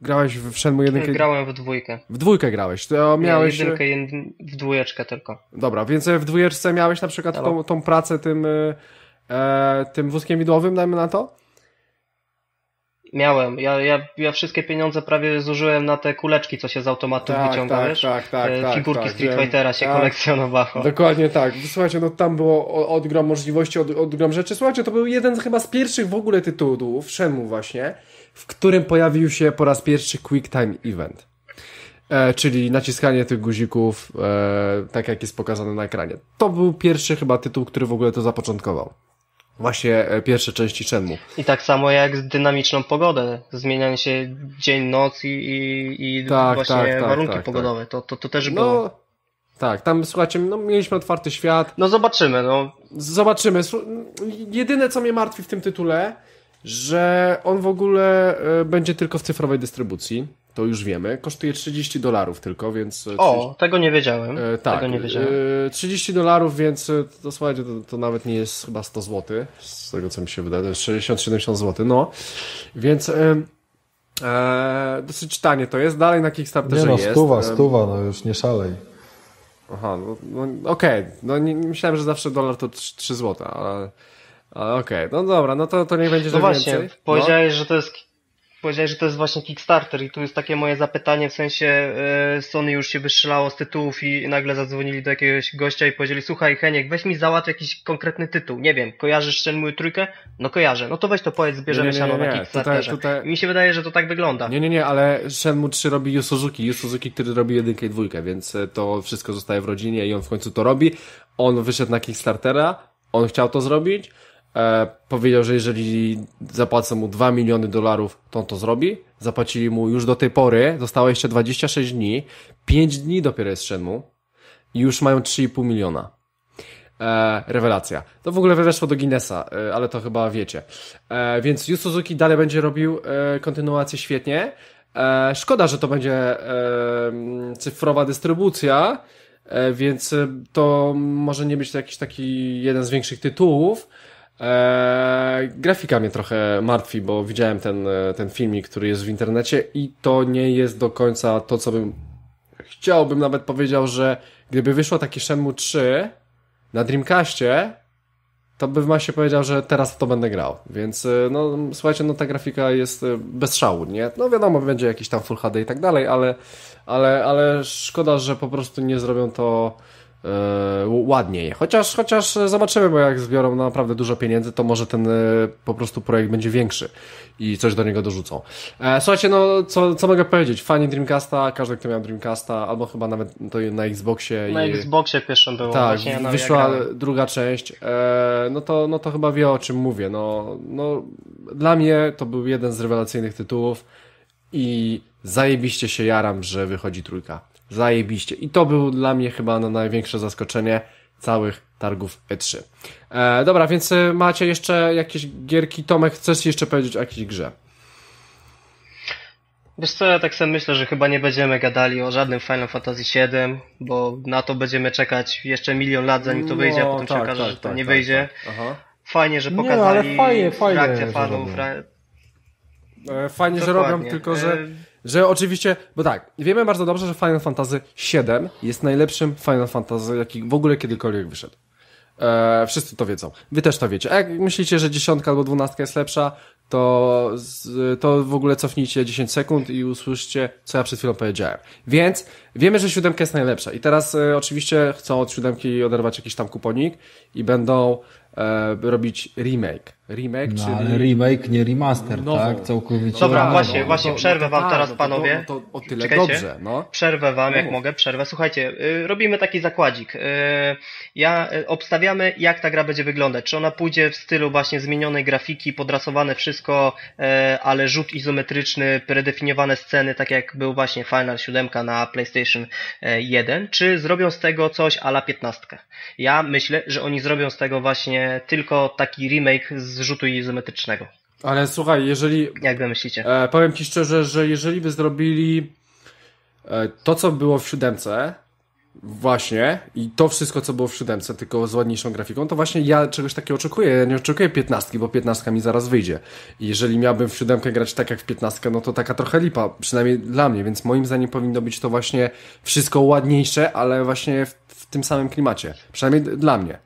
grałeś w Shenmue 1? Grałem w dwójkę. W dwójkę grałeś. To miałeś... Jedynkę, jed... w dwójeczkę tylko. Dobra, więc w dwójeczce miałeś na przykład tą, tą pracę tym, e, tym wózkiem widłowym, dajmy na to? Miałem. Ja, ja, ja wszystkie pieniądze prawie zużyłem na te kuleczki, co się z automatu Tak, wyciąga, tak, wiesz? tak, tak, E, tak, Figurki tak, Street. Fightera się Tak. kolekcjonowało. Dokładnie tak. Słuchajcie, no tam było odgrom możliwości, od, odgrom rzeczy. Słuchajcie, to był jeden z chyba z pierwszych w ogóle tytułów, Shenmue właśnie, w którym pojawił się po raz pierwszy Quick Time Event. E, czyli naciskanie tych guzików, e, tak jak jest pokazane na ekranie. To był pierwszy chyba tytuł, który w ogóle to zapoczątkował. Właśnie e, pierwsze części Shenmue. I tak samo jak z dynamiczną pogodę. Zmienianie się dzień, noc i, i, i Tak, właśnie tak, tak, warunki tak, pogodowe. To, to, to też było. No, tak, tam słuchajcie, no mieliśmy otwarty świat, No zobaczymy, no. Zobaczymy. Jedyne, co mnie martwi w tym tytule, że on w ogóle e, będzie tylko w cyfrowej dystrybucji. To już wiemy. Kosztuje 30 dolarów tylko, więc... e, O, tego nie wiedziałem. E, tak, Tego nie wiedziałem. e, 30 dolarów, więc e, to słuchajcie, to, to nawet nie jest chyba 100 zł, z tego co mi się wydaje, to jest 60-70 zł, no. Więc e, e, dosyć tanie to jest, dalej na Nie Kickstarterze no, jest. stuwa, stuwa, no już nie szalej. Aha, no, no okej, no nie, myślałem, że zawsze dolar to 3, 3 zł, ale, ale okej, no dobra, no to, to niech będzie, No właśnie, więcej. powiedziałeś, że to jest powiedziałeś, że to jest właśnie Kickstarter i tu jest takie moje zapytanie, w sensie e, Sony już się wystrzelało z tytułów i nagle zadzwonili do jakiegoś gościa i powiedzieli, słuchaj Heniek, weź mi załatw jakiś konkretny tytuł, nie wiem, kojarzysz Shenmue trójkę? No kojarzę, no to weź to powiedz, bierzemy Nie, nie, nie, siano na. Kickstarterze. Tutaj- tutaj- I mi się wydaje, że to tak wygląda. Nie, nie, nie, ale Shenmue 3 robi Yu Suzuki, Yu Suzuki, który robi jedynkę i dwójkę, więc e, to wszystko zostaje w rodzinie i on w końcu to robi. On wyszedł na Kickstartera, on chciał to zrobić, e, powiedział, że jeżeli zapłacą mu 2 miliony dolarów, to on to zrobi. Zapłacili mu już do tej pory, zostało jeszcze 26 dni, 5 dni dopiero jest Shenmue i już mają 3,5 miliona. E, rewelacja. To w ogóle weszło do Guinnessa, e, ale to chyba wiecie. E, więc Yu Suzuki dalej będzie robił e, kontynuację świetnie. E, szkoda, że to będzie e, cyfrowa dystrybucja, e, więc to może nie być jakiś taki jeden z większych tytułów. E, grafika mnie trochę martwi, bo widziałem ten, e, ten filmik, który jest w internecie i to nie jest do końca to, co bym chciałbym nawet powiedział, że gdyby wyszło takie Shenmue 3 na Dreamcastie, to bym właśnie powiedział, że teraz to będę grał. Więc y, no słuchajcie, no ta grafika jest y, bez szału, nie? No wiadomo, będzie jakiś tam Full HD i tak dalej, ale, ale, ale szkoda, że po prostu nie zrobią to e, ładniej. Chociaż, chociaż zobaczymy, bo jak zbiorą naprawdę dużo pieniędzy, to może ten e, po prostu projekt będzie większy i coś do niego dorzucą. E, słuchajcie, no co, co mogę powiedzieć? Fani Dreamcasta, każdy, kto miał Dreamcasta, albo chyba nawet to na Xboxie Na i... Xboxie pierwszą było. Tak, właśnie ja wyszła druga część, e, no, to, no to chyba wie o czym mówię. No, no, dla mnie to był jeden z rewelacyjnych tytułów i zajebiście się jaram, że wychodzi trójka. Zajebiście. I to był dla mnie chyba no, największe zaskoczenie całych targów E3. E, dobra, więc e, macie jeszcze jakieś gierki? Tomek, chcesz jeszcze powiedzieć o jakiejś grze? Wiesz co, ja tak sobie myślę, że chyba nie będziemy gadali o żadnym Final Fantasy VII, bo na to będziemy czekać jeszcze milion lat zanim to wyjdzie, a No, potem się tak, okaże, tak, że to tak, nie tak, wyjdzie. tak. Aha. Fajnie, że Nie, pokazali ale fajnie, fajnie, że fanów. E, Fajnie, że robią, tylko że, E, że oczywiście, bo tak, wiemy bardzo dobrze, że Final Fantasy VII jest najlepszym Final Fantasy, jaki w ogóle kiedykolwiek wyszedł. E, wszyscy to wiedzą. Wy też to wiecie. A jak myślicie, że dziesiątka albo dwunastka jest lepsza, to, to w ogóle cofnijcie 10 sekund i usłyszcie, co ja przed chwilą powiedziałem. Więc wiemy, że siódemka jest najlepsza. I teraz e, oczywiście chcą od siódemki oderwać jakiś tam kuponik i będą e, robić remake. Remake, No, czyli... ale remake, nie remaster, Nową. tak? Całkowicie. Dobra, nową. właśnie, właśnie przerwę wam tak, teraz, no to, panowie. No to o tyle Czekajcie. dobrze, no. Przerwę wam, jak Mów. mogę, przerwę. Słuchajcie, y, robimy taki zakładzik. Y, ja y, obstawiamy, jak ta gra będzie wyglądać. Czy ona pójdzie w stylu właśnie zmienionej grafiki, podrasowane wszystko, y, ale rzut izometryczny, predefiniowane sceny, tak jak był właśnie Final 7 na PlayStation y, 1, czy zrobią z tego coś ala 15. Ja myślę, że oni zrobią z tego właśnie tylko taki remake z rzutu izometrycznego. Ale słuchaj, jeżeli, Jak wy myślicie? e, powiem ci szczerze, że jeżeli by zrobili e, to, co było w siódemce, właśnie, i to wszystko, co było w siódemce, tylko z ładniejszą grafiką, to właśnie ja czegoś takiego oczekuję. Ja nie oczekuję piętnastki, bo piętnastka mi zaraz wyjdzie. I jeżeli miałbym w siódemkę grać tak jak w piętnastkę, no to taka trochę lipa, przynajmniej dla mnie, więc moim zdaniem powinno być to właśnie wszystko ładniejsze, ale właśnie w, w tym samym klimacie. Przynajmniej dla mnie.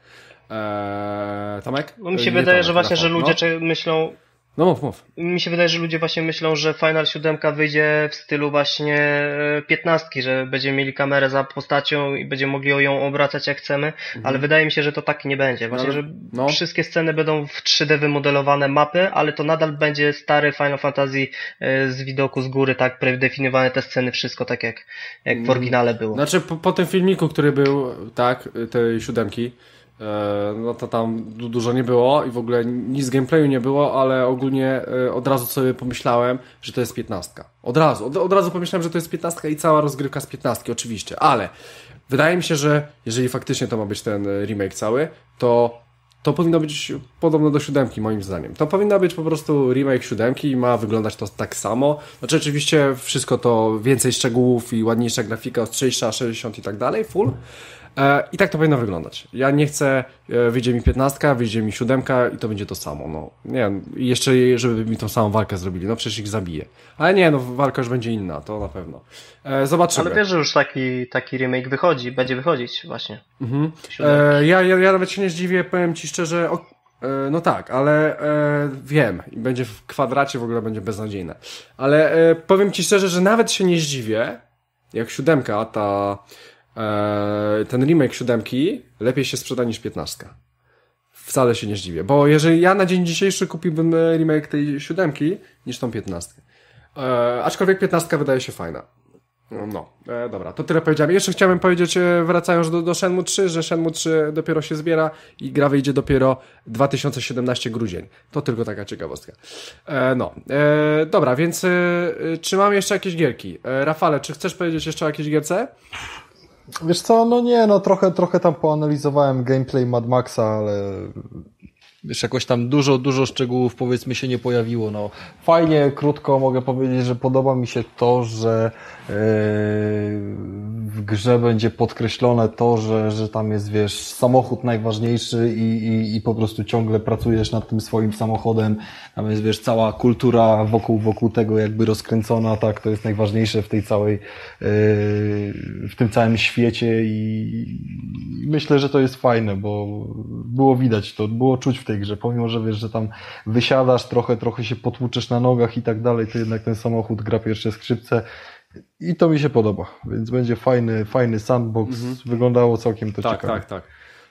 Eee, Tomek? No mi się wydaje, Tomek, że właśnie, że Rafał, ludzie no. myślą, No mów, mów. mi się wydaje, że ludzie właśnie myślą, że Final 7 wyjdzie w stylu właśnie e, piętnastki, że będziemy mieli kamerę za postacią i będziemy mogli ją obracać jak chcemy, ale wydaje mi się, że to tak nie będzie. Właśnie, Mhm. No, że no. wszystkie sceny będą w 3D wymodelowane mapy, ale to nadal będzie stary Final Fantasy e, z widoku z góry, tak predefiniowane te sceny, wszystko tak jak, jak Mm. w oryginale było. Znaczy, po, po tym filmiku, który był, tak, tej siódemki, e, no to tam du dużo nie było i w ogóle nic z gameplayu nie było, ale ogólnie e, od razu sobie pomyślałem, że to jest piętnastka. Od razu, od, od razu pomyślałem, że to jest piętnastka i cała rozgrywka z piętnastki, oczywiście, ale wydaje mi się, że jeżeli faktycznie to ma być ten e, remake cały, to to powinno być podobne do siódemki, moim zdaniem. To powinno być po prostu remake siódemki i ma wyglądać to tak samo. Znaczy, oczywiście wszystko to więcej szczegółów i ładniejsza grafika, ostrzejsza, 60 i tak dalej, full. E, I tak to powinno wyglądać. Ja nie chcę, e, wyjdzie mi 15, wyjdzie mi siódemka i to będzie to samo. No, nie jeszcze żeby mi tą samą walkę zrobili, no przecież ich zabiję. Ale nie, no walka już będzie inna, to na pewno. E, zobaczymy. Ale wiesz, że już taki, taki remake wychodzi, będzie wychodzić właśnie. Mhm. Ja, ja, ja nawet się nie zdziwię, powiem Ci szczerze, o, no tak, ale e, wiem, będzie w kwadracie w ogóle będzie beznadziejne. Ale e, powiem ci szczerze, że nawet się nie zdziwię, jak siódemka, ta, ten remake siódemki lepiej się sprzeda niż piętnastka. Wcale się nie zdziwię, bo jeżeli ja na dzień dzisiejszy kupiłbym e, remake tej siódemki niż tą piętnastkę. E, aczkolwiek piętnastka wydaje się fajna. No, no e, dobra, to tyle powiedziałem. Jeszcze chciałem powiedzieć, e, wracając do, do Shenmue 3, że Shenmue 3 dopiero się zbiera i gra wyjdzie dopiero 2017 grudzień. To tylko taka ciekawostka. E, no, e, dobra, więc e, e, czy mam jeszcze jakieś gierki? E, Rafale, czy chcesz powiedzieć jeszcze o jakiejś gierce? Wiesz co, no nie, no trochę, trochę tam poanalizowałem gameplay Mad Maxa, ale wiesz, jakoś tam dużo, dużo szczegółów powiedzmy się nie pojawiło. No, fajnie, krótko mogę powiedzieć, że podoba mi się to, że w grze będzie podkreślone to, że, że tam jest, wiesz, samochód najważniejszy i, i, i po prostu ciągle pracujesz nad tym swoim samochodem. Tam jest, wiesz, cała kultura wokół, wokół tego jakby rozkręcona, tak, to jest najważniejsze w tej całej, yy, w tym całym świecie i, myślę, że to jest fajne, bo było widać to, było czuć w tej grze, pomimo, że wiesz, że tam wysiadasz trochę, trochę się potłuczesz na nogach i tak dalej, to jednak ten samochód gra pierwsze skrzypce i to mi się podoba, więc będzie fajny, fajny sandbox, wyglądało całkiem to tak, ciekawe. tak, tak.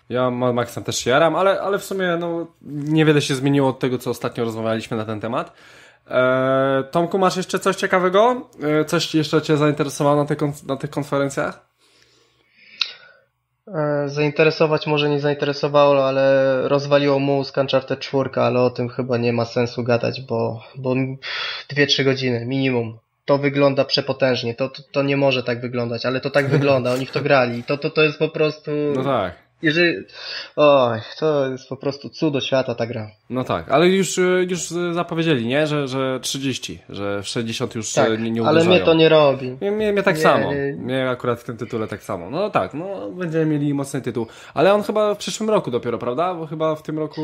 Ja Mad Maxem też się jaram, ale, ale w sumie no, niewiele się zmieniło od tego, co ostatnio rozmawialiśmy na ten temat. E, Tomku, masz jeszcze coś ciekawego? E, coś jeszcze Cię zainteresowało na, na tych konferencjach? E, Zainteresować może nie zainteresowało, ale rozwaliło mózg Uncharted 4, ale o tym chyba nie ma sensu gadać, bo, bo 2-3 godziny minimum. To wygląda przepotężnie, to, to, to nie może tak wyglądać, ale to tak wygląda, oni w to grali. To, to, to jest po prostu... No tak. Jeżeli... Oj, to jest po prostu cudo świata ta gra. No tak, ale już, e, już zapowiedzieli, nie? Że, że 30, że w 60 już Tak, e, nie, nie ale uderzają. mnie to nie robi. Mnie, mnie, mnie tak Nie, samo. nie. Mnie akurat w tym tytule tak samo. No tak, no będziemy mieli mocny tytuł. Ale on chyba w przyszłym roku dopiero, prawda? Bo chyba w tym roku...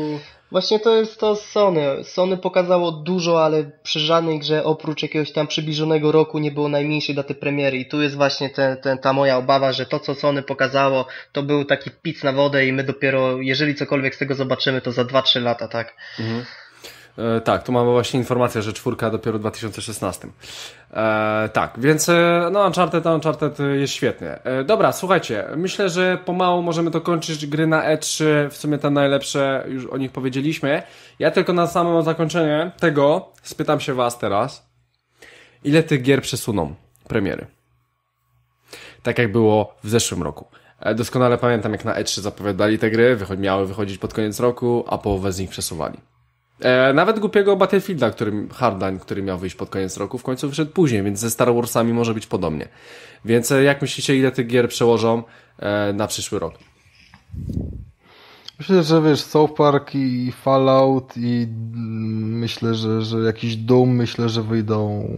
Właśnie to jest to Sony. Sony pokazało dużo, ale przy żadnej grze oprócz jakiegoś tam przybliżonego roku nie było najmniejszej daty premiery. I tu jest właśnie ten, ten, ta moja obawa, że to co Sony pokazało to był taki pic na wodę i my dopiero, jeżeli cokolwiek z tego zobaczymy, to za 2-3 lata, tak? E, tak, tu mamy właśnie informację, że czwórka dopiero w 2016. E, tak, więc e, no Uncharted, Uncharted jest świetnie. E, dobra, słuchajcie, myślę, że pomału możemy to kończyć. Gry na E3, w sumie te najlepsze, już o nich powiedzieliśmy. Ja tylko na samo zakończenie tego spytam się was teraz, ile tych gier przesuną premiery? Tak jak było w zeszłym roku. E, Doskonale pamiętam, jak na E3 zapowiadali te gry, miały wychodzić pod koniec roku, a połowę z nich przesuwali. E, nawet głupiego Battlefielda, który, Hardline, który miał wyjść pod koniec roku, w końcu wyszedł później, więc ze Star Warsami może być podobnie. Więc e, jak myślicie, ile tych gier przełożą e, na przyszły rok? Myślę, że wiesz, South Park i Fallout i myślę, że, że jakiś Doom, myślę, że wyjdą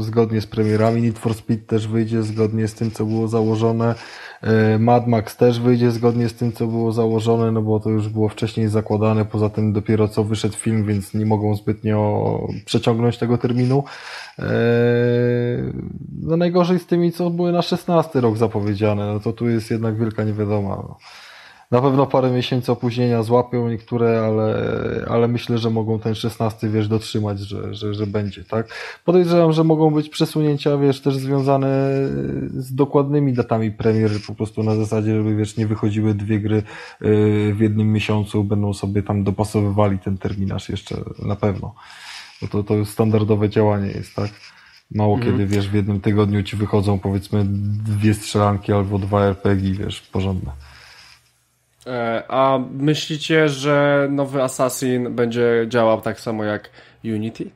zgodnie z premierami. Need for Speed też wyjdzie zgodnie z tym, co było założone. E, Mad Max też wyjdzie zgodnie z tym, co było założone, no bo to już było wcześniej zakładane. Poza tym dopiero co wyszedł film, więc nie mogą zbytnio przeciągnąć tego terminu. E, No najgorzej z tymi, co były na 16 rok zapowiedziane, no to tu jest jednak wielka niewiadoma. Na pewno parę miesięcy opóźnienia złapią niektóre, ale, ale myślę, że mogą ten 16 wiesz dotrzymać, że, że, że będzie, tak? Podejrzewam, że mogą być przesunięcia, wiesz, też związane z dokładnymi datami premier, po prostu na zasadzie, żeby wiesz, nie wychodziły dwie gry yy, w jednym miesiącu, będą sobie tam dopasowywali ten terminarz jeszcze na pewno. Bo to, to standardowe działanie jest, tak? Mało kiedy, wiesz, w jednym tygodniu ci wychodzą powiedzmy dwie strzelanki albo dwa RPG, wiesz, porządne. E, a myślicie, że nowy Assassin będzie działał tak samo jak Unity?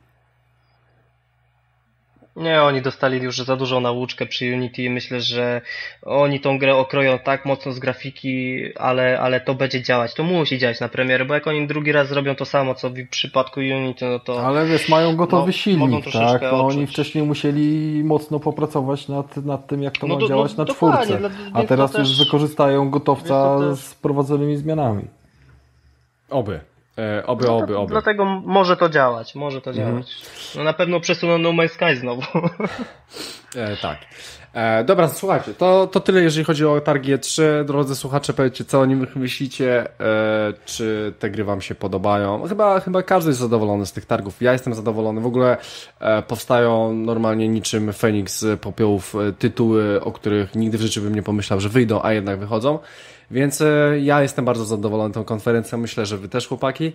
Nie, oni dostali już za dużą nauczkę przy Unity i myślę, że oni tą grę okroją tak mocno z grafiki, ale, ale to będzie działać. To musi działać na premierę, bo jak oni drugi raz zrobią to samo, co w przypadku Unity, no to... Ale wiesz, mają gotowy No, silnik, tak? No, oni wcześniej musieli mocno popracować nad, nad tym, jak to No ma do- działać no na czwórce. dla- A teraz to już też- wykorzystają gotowca też- z prowadzonymi zmianami. Oby. E, oby, No, oby, oby. Dlatego może to działać, może to działać. No na pewno przesuną No Man's Sky znowu. E, tak. E, dobra, słuchajcie, to, to tyle jeżeli chodzi o targi E3. Drodzy słuchacze, powiedzcie co o nich myślicie, e, czy te gry wam się podobają. Chyba, chyba każdy jest zadowolony z tych targów. Ja jestem zadowolony. W ogóle e, powstają normalnie niczym Feniks z popiołów e, tytuły, o których nigdy w życiu bym nie pomyślał, że wyjdą, a jednak wychodzą. Więc e, ja jestem bardzo zadowolony tą konferencją. Myślę, że wy też chłopaki.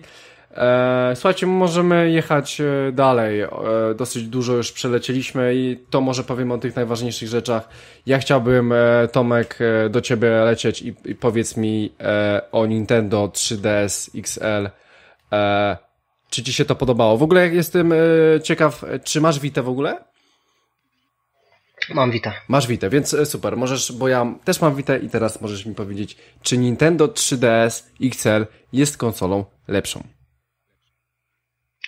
E, słuchajcie, możemy jechać e, dalej. Dosyć dużo już przelecieliśmy i to może powiem o tych najważniejszych rzeczach. Ja chciałbym, Tomek, do ciebie lecieć i, i powiedz mi o Nintendo 3DS XL. Czy ci się to podobało? W ogóle jestem ciekaw, czy masz Witę w ogóle? Mam Witę. Masz Witę, więc super. Możesz, bo ja też mam Witę i teraz możesz mi powiedzieć, czy Nintendo 3DS XL jest konsolą lepszą?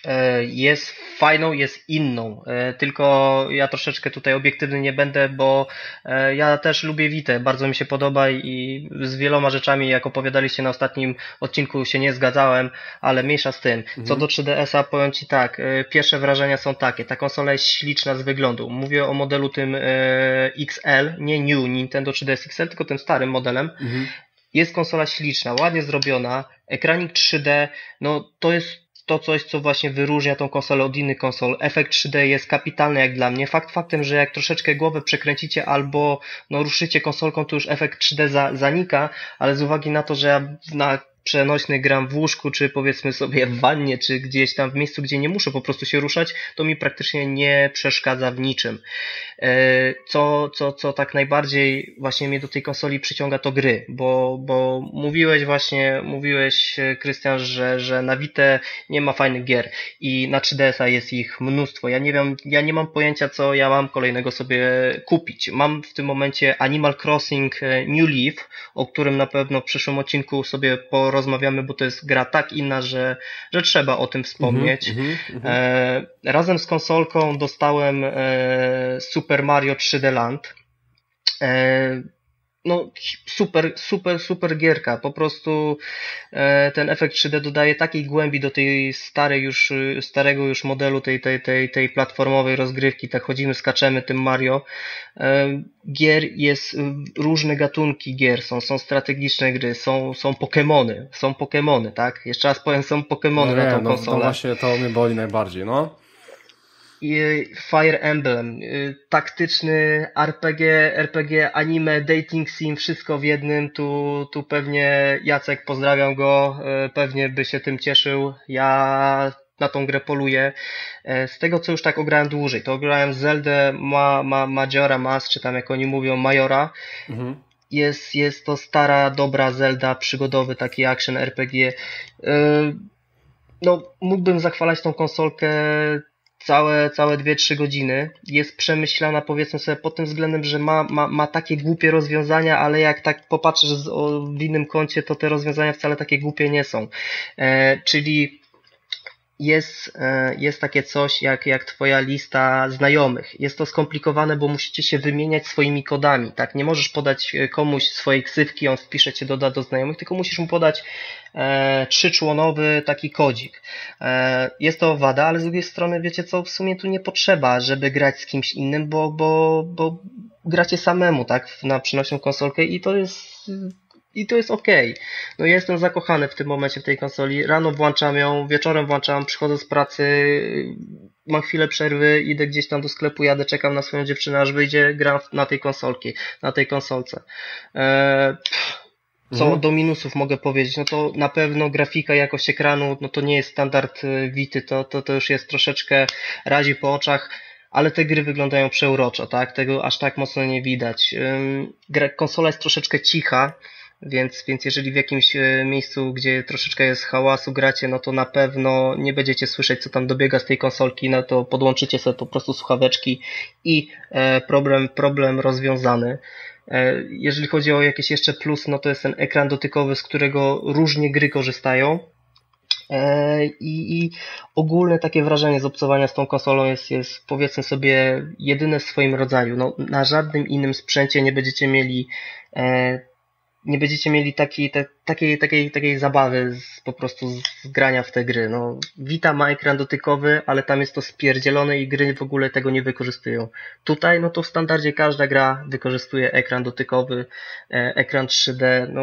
E, jest fajną, jest inną. E, tylko ja troszeczkę tutaj obiektywny nie będę, bo e, ja też lubię Witę, bardzo mi się podoba i z wieloma rzeczami, jak opowiadaliście na ostatnim odcinku, się nie zgadzałem, ale mniejsza z tym. Co mhm. do 3DS-a, powiem Ci tak, pierwsze wrażenia są takie, ta konsola jest śliczna z wyglądu. Mówię o modelu tym XL, nie New Nintendo 3DS XL, tylko tym starym modelem. Mhm. Jest konsola śliczna, ładnie zrobiona, ekranik 3D, no to jest to coś, co właśnie wyróżnia tą konsolę od innych konsol. Efekt 3D jest kapitalny jak dla mnie. Fakt faktem, że jak troszeczkę głowę przekręcicie albo no, ruszycie konsolką, to już efekt 3D za, zanika, ale z uwagi na to, że ja na przenośny gram w łóżku, czy powiedzmy sobie w wannie, czy gdzieś tam w miejscu, gdzie nie muszę po prostu się ruszać, to mi praktycznie nie przeszkadza w niczym. E, co, co, co tak najbardziej właśnie mnie do tej konsoli przyciąga to gry, bo, bo mówiłeś właśnie, mówiłeś Krystian, że, że na Vita nie ma fajnych gier i na 3DS-a jest ich mnóstwo. Ja nie wiem, ja nie mam pojęcia co ja mam kolejnego sobie kupić. Mam w tym momencie Animal Crossing e, New Leaf, o którym na pewno w przyszłym odcinku sobie porozmawiamy porozmawiamy, bo to jest gra tak inna, że, że trzeba o tym wspomnieć. Mm -hmm, e, razem z konsolką dostałem e, Super Mario 3D Land. E, no super, super, super gierka. Po prostu e, ten efekt 3D dodaje takiej głębi do tej starej już, starego już modelu tej, tej, tej, tej platformowej rozgrywki. Tak chodzimy, skaczemy tym Mario. E, gier jest różne gatunki gier. Są, są strategiczne gry, są, są Pokémony. Są Pokémony, tak? Jeszcze raz powiem, są Pokémony no na tą no, konsolę. No właśnie to mnie boli najbardziej, no. Fire Emblem, y, taktyczny RPG, RPG, anime, dating sim, wszystko w jednym. Tu, tu pewnie Jacek, pozdrawiam go, y, pewnie by się tym cieszył. Ja na tą grę poluję. E, z tego, co już tak ograłem dłużej, to ograłem Zeldę ma, ma, Majora Mas, czy tam jak oni mówią, Majora. Mhm. Jest, jest to stara, dobra Zelda, przygodowy taki action RPG. No, mógłbym zachwalać tą konsolkę całe, całe 2-3 godziny. Jest przemyślana, powiedzmy sobie, pod tym względem, że ma, ma, ma takie głupie rozwiązania, ale jak tak popatrzysz z, o, w innym kącie, to te rozwiązania wcale takie głupie nie są. E, czyli jest, e, jest takie coś jak, jak twoja lista znajomych. Jest to skomplikowane, bo musicie się wymieniać swoimi kodami, tak? Nie możesz podać e, komuś swojej ksywki, on wpisze cię, doda do znajomych, tylko musisz mu podać e, trzyczłonowy taki kodzik. E, jest to wada, ale z drugiej strony wiecie co, w sumie tu nie potrzeba, żeby grać z kimś innym, bo, bo, bo gracie samemu, tak? Na przynośną konsolkę i to jest i to jest ok. No ja jestem zakochany w tym momencie w tej konsoli. Rano włączam ją, wieczorem włączam, przychodzę z pracy, mam chwilę przerwy, idę gdzieś tam do sklepu, jadę, czekam na swoją dziewczynę, aż wyjdzie, gram na tej konsolki, na tej konsolce. Eee, co mhm. do minusów mogę powiedzieć, no to na pewno grafika, jakość ekranu, no to nie jest standard e, Wity, to, to, to już jest troszeczkę razi po oczach, ale te gry wyglądają przeuroczo, tak? Tego aż tak mocno nie widać. Konsola jest troszeczkę cicha, więc, więc jeżeli w jakimś e, miejscu, gdzie troszeczkę jest hałasu gracie, no to na pewno nie będziecie słyszeć, co tam dobiega z tej konsolki, no to podłączycie sobie po prostu słuchaweczki i e, problem, problem rozwiązany. E, jeżeli chodzi o jakieś jeszcze plus, no to jest ten ekran dotykowy, z którego różnie gry korzystają. I, I, ogólne takie wrażenie z obcowania z tą konsolą jest, jest powiedzmy sobie jedyne w swoim rodzaju. No, na żadnym innym sprzęcie nie będziecie mieli nie będziecie mieli takiej, te, takiej, takiej, takiej zabawy z, po prostu z grania w te gry. No, Vita ma ekran dotykowy, ale tam jest to spierdzielone i gry w ogóle tego nie wykorzystują. Tutaj, no to w standardzie każda gra wykorzystuje ekran dotykowy, e, ekran 3D, no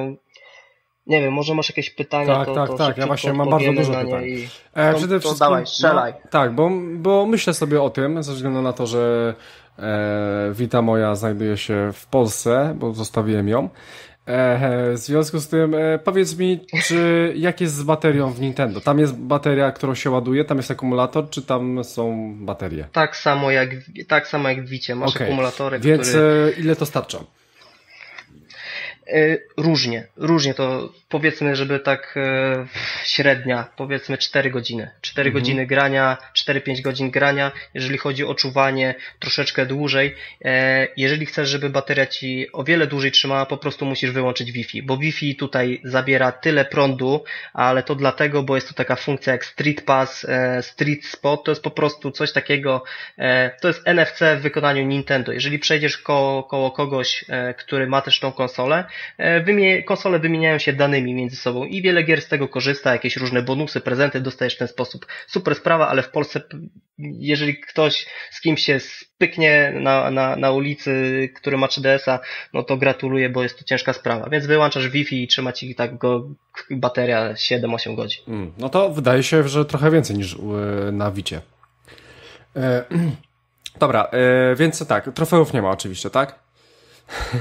nie wiem, może masz jakieś pytania, tak, to, tak, to tak. Ja właśnie mam bardzo dużo pytań. I... E, to, przede wszystkim, dawaj, strzelaj. No, tak, bo, bo myślę sobie o tym, ze względu na to, że e, Wita moja znajduje się w Polsce, bo zostawiłem ją. E, w związku z tym e, powiedz mi, czy jak jest z baterią w Nintendo? Tam jest bateria, którą się ładuje, tam jest akumulator, czy tam są baterie? Tak samo jak, tak samo jak w Wicie, masz Okej, akumulatory, Więc który... e, ile to starcza? E, Różnie, różnie to powiedzmy, żeby tak e, średnia, powiedzmy 4 godziny. 4 Mhm. godziny grania, 4-5 godzin grania, jeżeli chodzi o czuwanie troszeczkę dłużej. E, jeżeli chcesz, żeby bateria ci o wiele dłużej trzymała, po prostu musisz wyłączyć Wi-Fi, bo Wi-Fi tutaj zabiera tyle prądu, ale to dlatego, bo jest tu taka funkcja jak Street Pass, e, Street Spot, to jest po prostu coś takiego, e, to jest NFC w wykonaniu Nintendo. Jeżeli przejdziesz koło, koło kogoś, e, który ma też tą konsolę, e, wymie konsole wymieniają się danymi między sobą i wiele gier z tego korzysta, jakieś różne bonusy, prezenty dostajesz w ten sposób. Super sprawa, ale w Polsce, jeżeli ktoś z kimś się spyknie na, na, na ulicy, który ma 3DS-a, no to gratuluję, bo jest to ciężka sprawa. Więc wyłączasz Wi-Fi i trzyma ci tak go bateria 7-8 godzin. Mm, no to wydaje się, że trochę więcej niż e, na Wicie. E, dobra, e, więc tak, trofeów nie ma oczywiście, tak?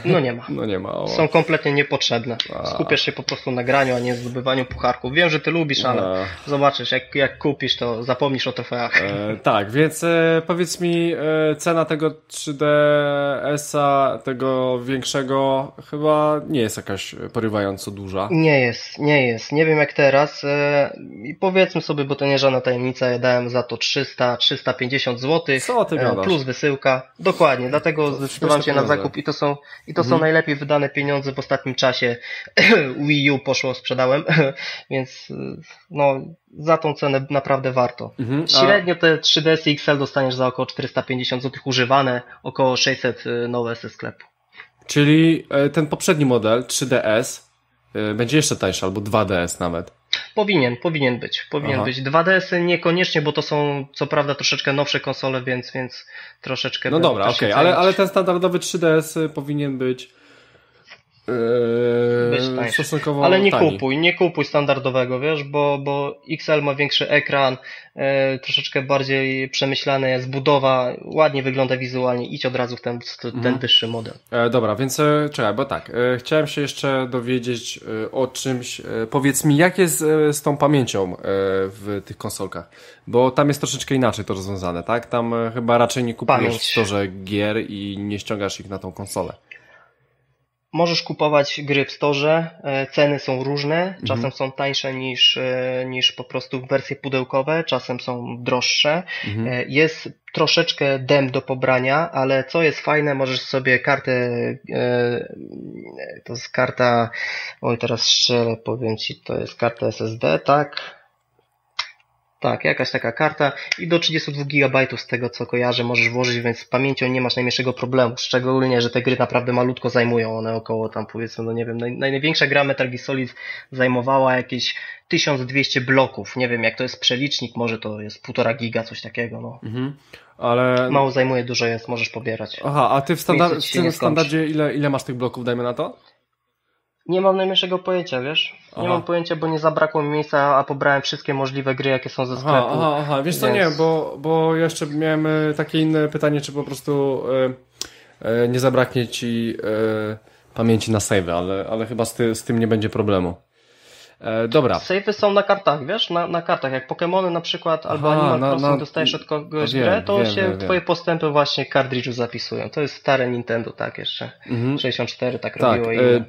No nie ma. No nie ma. O. Są kompletnie niepotrzebne. A. Skupiasz się po prostu na graniu, a nie zdobywaniu pucharków. Wiem, że ty lubisz, ale E, zobaczysz, jak, jak kupisz, to zapomnisz o trofeach. e, tak, więc e, powiedz mi, e, cena tego 3DS-a, tego większego, chyba nie jest jakaś porywająco duża. Nie jest, nie jest. Nie wiem jak teraz. E, I powiedzmy sobie, bo to nie żadna tajemnica, ja dałem za to 300, 350 zł. Co ty gadasz? Plus wysyłka. Dokładnie, dlatego To zdecydowałem się na zakup i to są, i to Mhm. są najlepiej wydane pieniądze w ostatnim czasie. Wii U poszło, sprzedałem, więc y, no, za tą cenę naprawdę warto. Mhm, a- Średnio te 3DS i XL dostaniesz za około 450 zł używane, około 600 y, nowe ze sklepu. Czyli e, ten poprzedni model 3DS e, będzie jeszcze tańszy, albo 2DS nawet. Powinien, powinien być. Powinien Aha. być. 2DS-y niekoniecznie, bo to są co prawda troszeczkę nowsze konsole, więc, więc troszeczkę. No dobra, okej, się ale, ale ten standardowy 3DS powinien być, E, tańszy. stosunkowo Ale nie tani. kupuj, nie kupuj standardowego, wiesz, bo, bo XL ma większy ekran, e, troszeczkę bardziej przemyślane jest budowa, ładnie wygląda wizualnie, idź od razu w ten, ten Mhm. wyższy model. E, dobra, więc e, czekaj, bo tak, e, chciałem się jeszcze dowiedzieć e, o czymś. E, powiedz mi, jak jest z tą pamięcią w tych konsolkach? Bo tam jest troszeczkę inaczej to rozwiązane, tak? Tam chyba raczej nie kupujesz Pamięć. w storze gier i nie ściągasz ich na tą konsolę. Możesz kupować gry w storze, e, ceny są różne, czasem Mhm. są tańsze niż, e, niż po prostu wersje pudełkowe, czasem są droższe. Mhm. E, Jest troszeczkę dem do pobrania, ale co jest fajne, możesz sobie kartę, to jest karta, oj teraz szczerze powiem Ci, to jest karta SSD, tak? Tak, jakaś taka karta i do 32 GB z tego co kojarzę możesz włożyć, więc z pamięcią nie masz najmniejszego problemu, szczególnie, że te gry naprawdę malutko zajmują, one około tam powiedzmy, no nie wiem, naj, największa gra Metal Gear Solid zajmowała jakieś 1200 bloków, nie wiem jak to jest przelicznik, może to jest 1,5 giga, coś takiego, no. Mhm. Ale. Mało zajmuje, dużo jest, możesz pobierać. Aha, a ty w, standard, w standardzie ile, ile masz tych bloków, dajmy na to? Nie mam najmniejszego pojęcia, wiesz? Nie Aha. mam pojęcia, bo nie zabrakło mi miejsca, a pobrałem wszystkie możliwe gry, jakie są ze sklepu. Aha, aha, aha. Wiesz co, Więc- nie, bo, bo jeszcze miałem e, takie inne pytanie, czy po prostu e, e, nie zabraknie ci pamięci na save, ale, ale chyba z, ty, z tym nie będzie problemu. E, dobra. Safe'y są na kartach, wiesz? Na, na kartach, jak Pokémony na przykład, albo Aha, Animal na- Crossing na- dostajesz od kogoś wiem, grę, to wiem, się wiem, twoje postępy właśnie w kartridżu zapisują. To jest stare Nintendo, tak jeszcze. Mhm. 64 tak, Tak, robiło i e,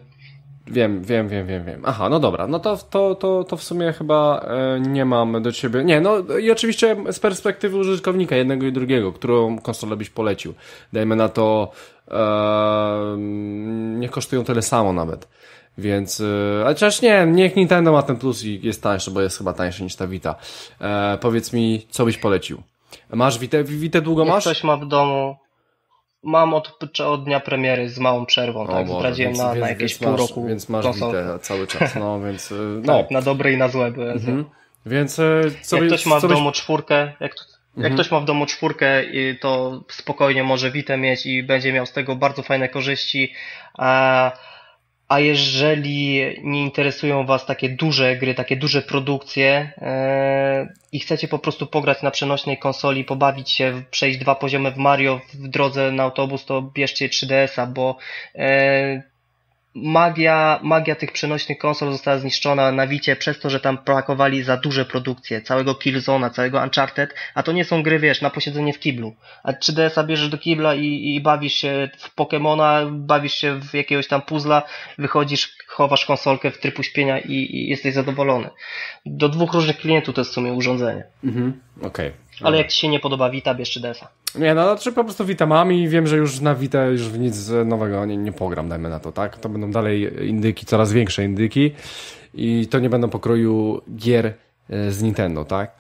wiem, wiem, wiem, wiem, wiem. Aha, no dobra, no to, to, to, to w sumie chyba e, nie mam do ciebie. Nie, no i oczywiście z perspektywy użytkownika jednego i drugiego, którą konsolę byś polecił. Dajmy na to, e, nie kosztują tyle samo nawet. Więc, e, chociaż nie, niech Nintendo ma ten plus i jest tańszy, bo jest chyba tańszy niż ta Vita. E, powiedz mi, co byś polecił? Masz Vita, Vita długo masz? ktoś ma w domu... Mam od, od dnia premiery z małą przerwą, O tak? Boże, Zdradziłem więc- na, więc- na jakieś pół masz, roku. Więc masz. Vita cały czas, no więc y, no. Tak, na dobre i na złe. Mhm. Więc y, co jak byś- ktoś ma w byś- domu czwórkę, jak, jak Mhm. ktoś ma w domu czwórkę, to spokojnie może Witę mieć i będzie miał z tego bardzo fajne korzyści. A, a jeżeli nie interesują Was takie duże gry, takie duże produkcje e, i chcecie po prostu pograć na przenośnej konsoli, pobawić się, przejść dwa poziomy w Mario w drodze na autobus, to bierzcie 3DS-a, bo e, magia, magia tych przenośnych konsol została zniszczona na Wicie przez to, że tam pakowali za duże produkcje, całego Killzona, całego Uncharted, a to nie są gry, wiesz, na posiedzenie w kiblu. A 3DS-a bierzesz do kibla i, i bawisz się w Pokemona, bawisz się w jakiegoś tam puzzla, wychodzisz, chowasz konsolkę w tryb uśpienia i, i jesteś zadowolony. Do dwóch różnych klientów to jest w sumie urządzenie. Mhm. Okej. Ale jak Ci się nie podoba Vita, bierz 3DS-a. Nie, no znaczy po prostu Vita mam i wiem, że już na Vita już w nic nowego nie, nie pogram, dajmy na to, tak? To będą dalej indyki, coraz większe indyki i to nie będą pokroju gier e, z Nintendo, tak?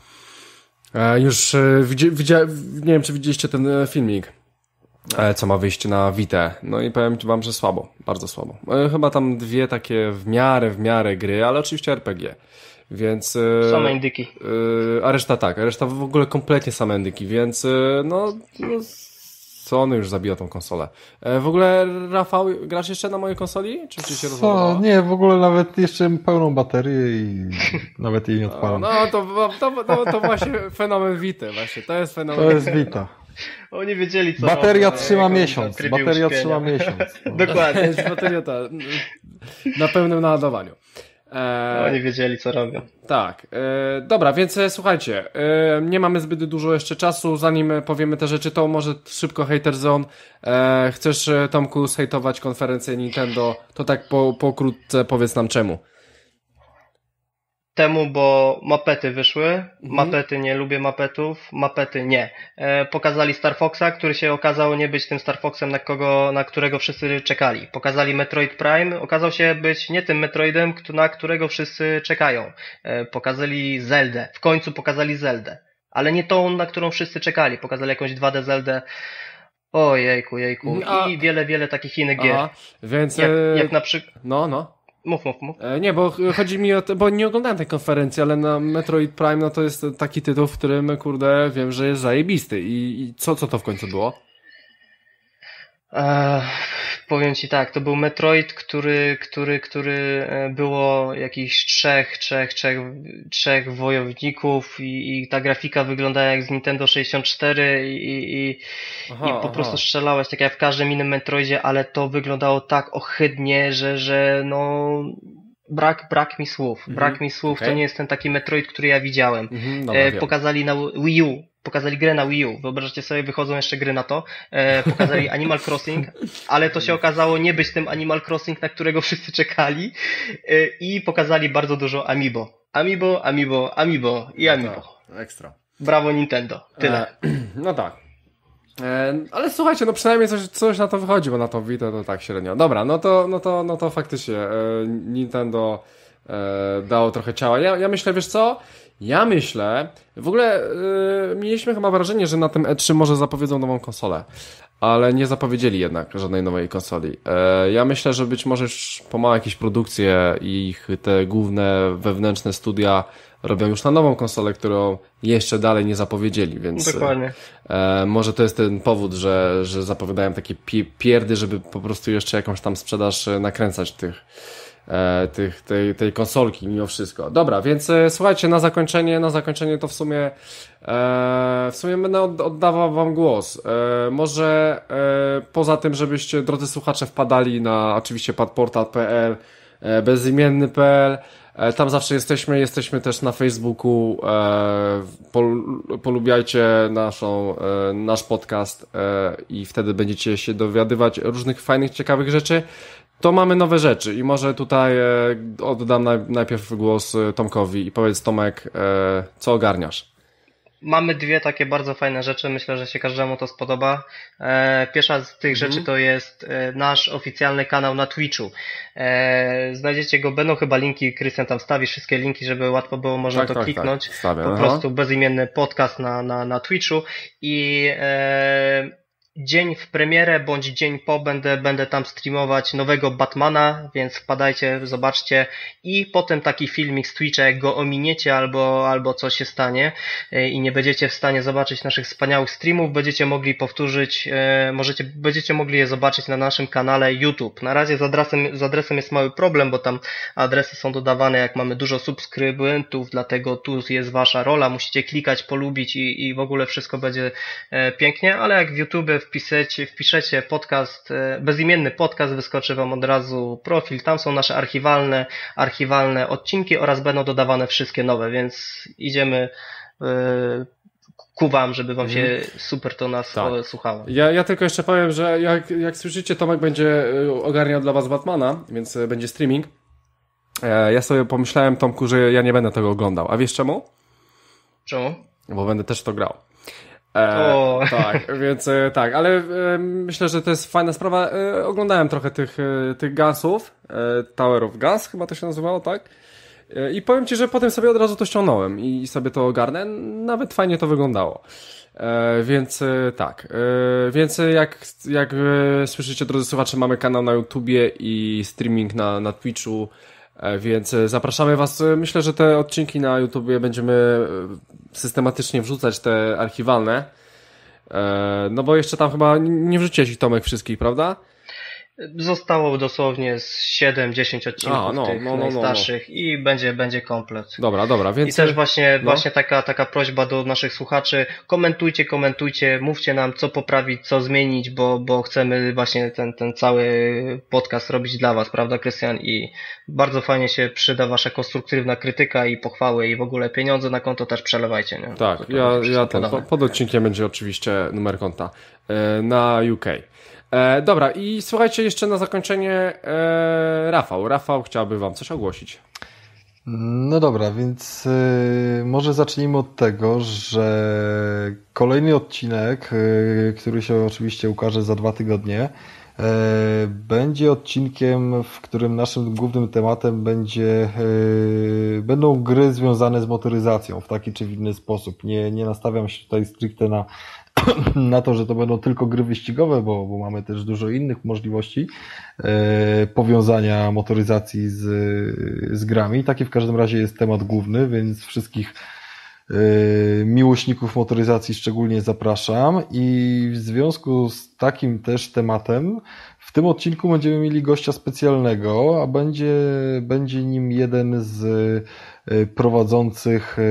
E, Już e, widzi, widzia, nie wiem, czy widzieliście ten filmik, co ma wyjść na Vita. No i powiem wam, że słabo, bardzo słabo. Chyba tam dwie takie w miarę, w miarę gry, ale oczywiście RPG. Więc... e, Same indyki. Yy, a reszta tak, a reszta w ogóle kompletnie same indyki, więc yy, no, no Sony już zabija tą konsolę. E, w ogóle, Rafał, grasz jeszcze na mojej konsoli? Czy ci się Co? rozładowała? Nie, w ogóle nawet jeszcze pełną baterię i nawet jej nie odpalam. no to, to, to, to właśnie fenomen Vity, właśnie, to jest fenomen To jest Vita. Oni wiedzieli, co Bateria robią, trzyma miesiąc. Bateria uśpienia. trzyma miesiąc. No. Dokładnie. Jest bateria ta, na pełnym naładowaniu. E, Oni wiedzieli, co robią. Tak, e, dobra, więc e, słuchajcie, e, nie mamy zbyt dużo jeszcze czasu, zanim powiemy te rzeczy, to może szybko Hater Zone. E, chcesz, e, Tomku, zhejtować konferencję Nintendo, to tak po, pokrótce powiedz nam czemu. Temu, bo mapety wyszły. Mhm. Mapety nie lubię mapetów, mapety nie. E, pokazali Star Foxa, który się okazał nie być tym Star Foxem, na, kogo, na którego wszyscy czekali. Pokazali Metroid Prime, okazał się być nie tym Metroidem, na którego wszyscy czekają. E, pokazali Zeldę, w końcu pokazali Zeldę. Ale nie tą, na którą wszyscy czekali. Pokazali jakąś 2D Zeldę. O jejku, jejku. A- I wiele, wiele takich innych gier. Aha, więc... Jak, e, jak na przykład... No, no. Mów, mów, mów. E, nie, bo ch- chodzi mi o to, bo nie oglądałem tej konferencji, ale na Metroid Prime, no to jest taki tytuł, w którym, kurde, wiem, że jest zajebisty. I, i co, co to w końcu było? Eee, powiem ci tak, to był Metroid, który, który, który e, było jakichś trzech, trzech, trzech, trzech wojowników i, i ta grafika wyglądała jak z Nintendo 64 i, i, Aha, i po aha. prostu strzelałeś tak jak w każdym innym Metroidzie, ale to wyglądało tak ohydnie, że, że no brak, brak mi słów, Mhm, brak mi słów, okej. to nie jest ten taki Metroid, który ja widziałem. Mhm, dobra, E, pokazali na Wii U, pokazali grę na Wii U. Wyobraźcie sobie, wychodzą jeszcze gry na to. E, pokazali Animal Crossing, ale to się okazało nie być tym Animal Crossing, na którego wszyscy czekali. E, I pokazali bardzo dużo Amiibo. Amiibo, Amiibo, Amiibo i Amiibo. Tak, ekstra. Brawo Nintendo. Tyle. E, no tak. E, ale słuchajcie, no przynajmniej coś, coś na to wychodzi, bo na to Vita to tak średnio. Dobra, no to, no to, no to faktycznie e, Nintendo e, dało trochę ciała. Ja, ja myślę, wiesz co? Ja myślę, w ogóle e, mieliśmy chyba wrażenie, że na tym E3 może zapowiedzą nową konsolę, ale nie zapowiedzieli jednak żadnej nowej konsoli. E, ja myślę, że być może już pomału jakieś produkcje i ich te główne wewnętrzne studia robią już na nową konsolę, którą jeszcze dalej nie zapowiedzieli, więc... Dokładnie. E, może to jest ten powód, że, że zapowiadają takie pi pierdy, żeby po prostu jeszcze jakąś tam sprzedaż e, nakręcać tych, e, tych, tej, tej konsolki mimo wszystko. Dobra, więc e, słuchajcie, na zakończenie, na zakończenie to w sumie e, w sumie będę od, oddawał wam głos. E, może e, poza tym, żebyście, drodzy słuchacze, wpadali na oczywiście padportal.pl, e, bezimienny.pl, E, Tam zawsze jesteśmy, jesteśmy też na Facebooku. E, pol, polubiajcie naszą, e, nasz podcast e, i wtedy będziecie się dowiadywać różnych fajnych, ciekawych rzeczy. To mamy nowe rzeczy i może tutaj e, oddam naj, najpierw głos e, Tomkowi i powiedz Tomek, e, co ogarniasz? Mamy dwie takie bardzo fajne rzeczy, myślę, że się każdemu to spodoba. Pierwsza z tych Mhm. rzeczy to jest nasz oficjalny kanał na Twitchu. Znajdziecie go, będą chyba linki, Krystian tam wstawi wszystkie linki, żeby łatwo było można Tak, to tak, kliknąć. tak, wstawię, po aha. prostu bezimienny podcast na, na, na Twitchu i dzień w premierę bądź dzień po będę, będę tam streamować nowego Batmana, więc wpadajcie, zobaczcie i potem taki filmik z Twitcha, jak go ominiecie albo, albo coś się stanie e, i nie będziecie w stanie zobaczyć naszych wspaniałych streamów, będziecie mogli powtórzyć, e, możecie, będziecie mogli je zobaczyć na naszym kanale YouTube. Na razie z adresem, z adresem jest mały problem, bo tam adresy są dodawane jak mamy dużo subskrybentów, dlatego tu jest wasza rola, musicie klikać, polubić i, i w ogóle wszystko będzie e, pięknie, ale jak w YouTube wpisecie, wpiszecie podcast, e, bezimienny podcast, wyskoczy Wam od razu profil. Tam są nasze archiwalne, archiwalne odcinki oraz będą dodawane wszystkie nowe, więc idziemy e, ku Wam, żeby Wam się mhm. super to nas tak. słuchało. Ja, ja tylko jeszcze powiem, że jak, jak słyszycie, Tomek będzie e, ogarniał dla Was Batmana, więc będzie streaming. Ja sobie pomyślałem, Tomku, że ja nie będę tego oglądał. A wiesz czemu? Czemu? Bo będę też to grał. E, tak, więc e, tak, ale e, myślę, że to jest fajna sprawa. E, oglądałem trochę tych, e, tych Gunsów, e, Tower of Guns chyba to się nazywało, tak? I powiem Ci, że potem sobie od razu to ściągnąłem i sobie to ogarnę. Nawet fajnie to wyglądało. więc tak, więc jak, jak słyszycie, drodzy słuchacze, mamy kanał na YouTubie i streaming na, na Twitchu, więc zapraszamy Was. Myślę, że te odcinki na YouTubie będziemy systematycznie wrzucać te archiwalne. E, no bo jeszcze tam chyba nie wrzuciłeś ich Tomek wszystkich, prawda? Zostało dosłownie z 7-10 odcinków A, no, tych no, no, no, no, najstarszych i będzie, będzie komplet. Dobra, dobra, więc... I też właśnie, no. właśnie taka, taka prośba do naszych słuchaczy, komentujcie, komentujcie, mówcie nam co poprawić, co zmienić, bo, bo chcemy właśnie ten, ten cały podcast robić dla was, prawda Krystian? I bardzo fajnie się przyda wasza konstruktywna krytyka i pochwały i w ogóle pieniądze na konto też przelewajcie, nie? Tak, to, to ja, ja ten, pod odcinkiem będzie oczywiście numer konta e, na UK. E, dobra, i słuchajcie, jeszcze na zakończenie e, Rafał. Rafał chciałby Wam coś ogłosić. No dobra, więc y, może zacznijmy od tego, że kolejny odcinek, y, który się oczywiście ukaże za dwa tygodnie, y, będzie odcinkiem, w którym naszym głównym tematem będzie, będą gry związane z motoryzacją w taki czy inny sposób. Nie, nie nastawiam się tutaj stricte na na to, że to będą tylko gry wyścigowe, bo, bo mamy też dużo innych możliwości e, powiązania motoryzacji z, z grami. Taki w każdym razie jest temat główny, więc wszystkich e, miłośników motoryzacji szczególnie zapraszam i w związku z takim też tematem w tym odcinku będziemy mieli gościa specjalnego, a będzie, będzie nim jeden z e, prowadzących e,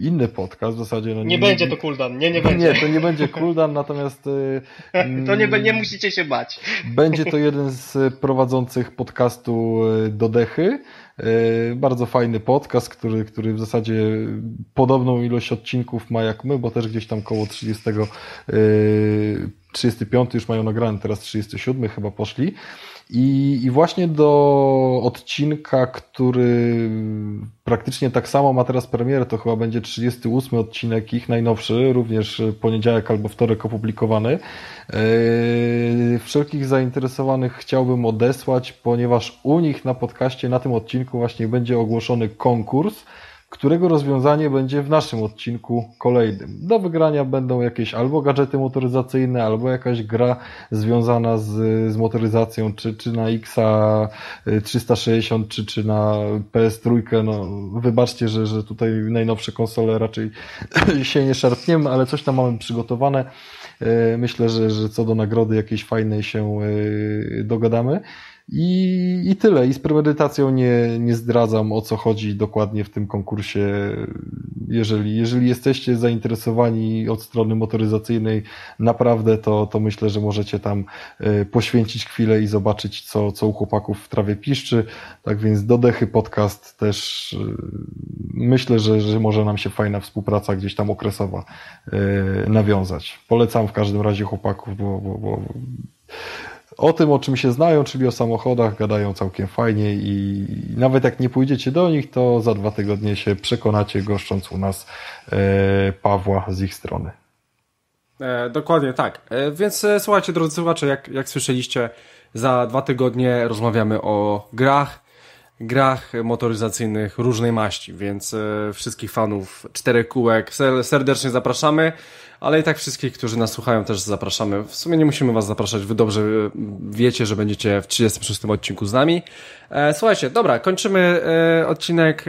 inny podcast w zasadzie. No, nie, nie będzie to cooldown, nie, nie będzie. Nie, to nie będzie cooldown, natomiast... Y, to nie, nie musicie się bać. Będzie to jeden z prowadzących podcastu y, Dodechy. Y, bardzo fajny podcast, który, który w zasadzie podobną ilość odcinków ma jak my, bo też gdzieś tam koło 30, 35 już mają nagrane, teraz 37 chyba poszli. I, I właśnie do odcinka, który praktycznie tak samo ma teraz premierę, to chyba będzie 38 odcinek ich, najnowszy, również poniedziałek albo wtorek opublikowany. Yy, wszelkich zainteresowanych chciałbym odesłać, ponieważ u nich na podcaście, na tym odcinku właśnie będzie ogłoszony konkurs, którego rozwiązanie będzie w naszym odcinku kolejnym. Do wygrania będą jakieś albo gadżety motoryzacyjne, albo jakaś gra związana z, z motoryzacją, czy, czy na XA 360, czy, czy na PS3. No, wybaczcie, że, że tutaj najnowsze konsole raczej się nie szarpniemy, ale coś tam mamy przygotowane. E, myślę, że, że co do nagrody jakiejś fajnej się e, dogadamy. I, I tyle. I z premedytacją nie, nie zdradzam o co chodzi dokładnie w tym konkursie. Jeżeli, jeżeli jesteście zainteresowani od strony motoryzacyjnej naprawdę, to, to myślę, że możecie tam e, poświęcić chwilę i zobaczyć, co, co u chłopaków w trawie piszczy. Tak więc do Dechy Podcast też e, myślę, że, że może nam się fajna współpraca gdzieś tam okresowa e, nawiązać. Polecam w każdym razie chłopaków, bo, bo, bo o tym, o czym się znają, czyli o samochodach, gadają całkiem fajnie i nawet jak nie pójdziecie do nich, to za dwa tygodnie się przekonacie, goszcząc u nas e, Pawła z ich strony. E, dokładnie tak. E, więc e, słuchajcie, drodzy słuchacze, jak, jak słyszeliście, za dwa tygodnie rozmawiamy o grach. grach motoryzacyjnych różnej maści, więc e, wszystkich fanów czterech kółek serdecznie zapraszamy, ale i tak wszystkich, którzy nas słuchają też zapraszamy. W sumie nie musimy was zapraszać, wy dobrze e, wiecie, że będziecie w 36 odcinku z nami. E, słuchajcie, dobra, kończymy odcinek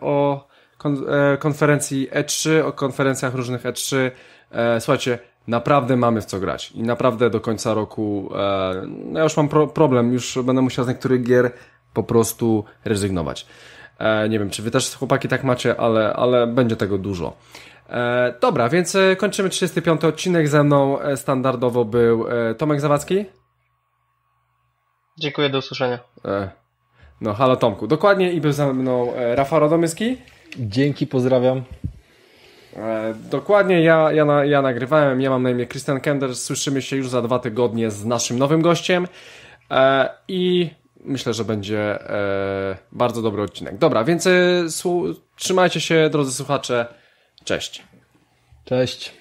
o konferencji E3, o konferencjach różnych E3. Słuchajcie, naprawdę mamy w co grać i naprawdę do końca roku no ja już mam pro problem, już będę musiał z niektórych gier po prostu rezygnować. E, nie wiem, czy wy też chłopaki tak macie, ale, ale będzie tego dużo. E, dobra, więc e, kończymy 35 odcinek. Ze mną e, standardowo był e, Tomek Zawadzki. Dziękuję, do usłyszenia. E, no, halo Tomku. Dokładnie i był ze mną Rafał Radomyski. Dzięki, pozdrawiam. Dokładnie, ja, ja, ja nagrywałem, ja mam na imię Christian Kender, słyszymy się już za dwa tygodnie z naszym nowym gościem i myślę, że będzie e, bardzo dobry odcinek. Dobra, więc e, trzymajcie się, drodzy słuchacze. Cześć. Cześć.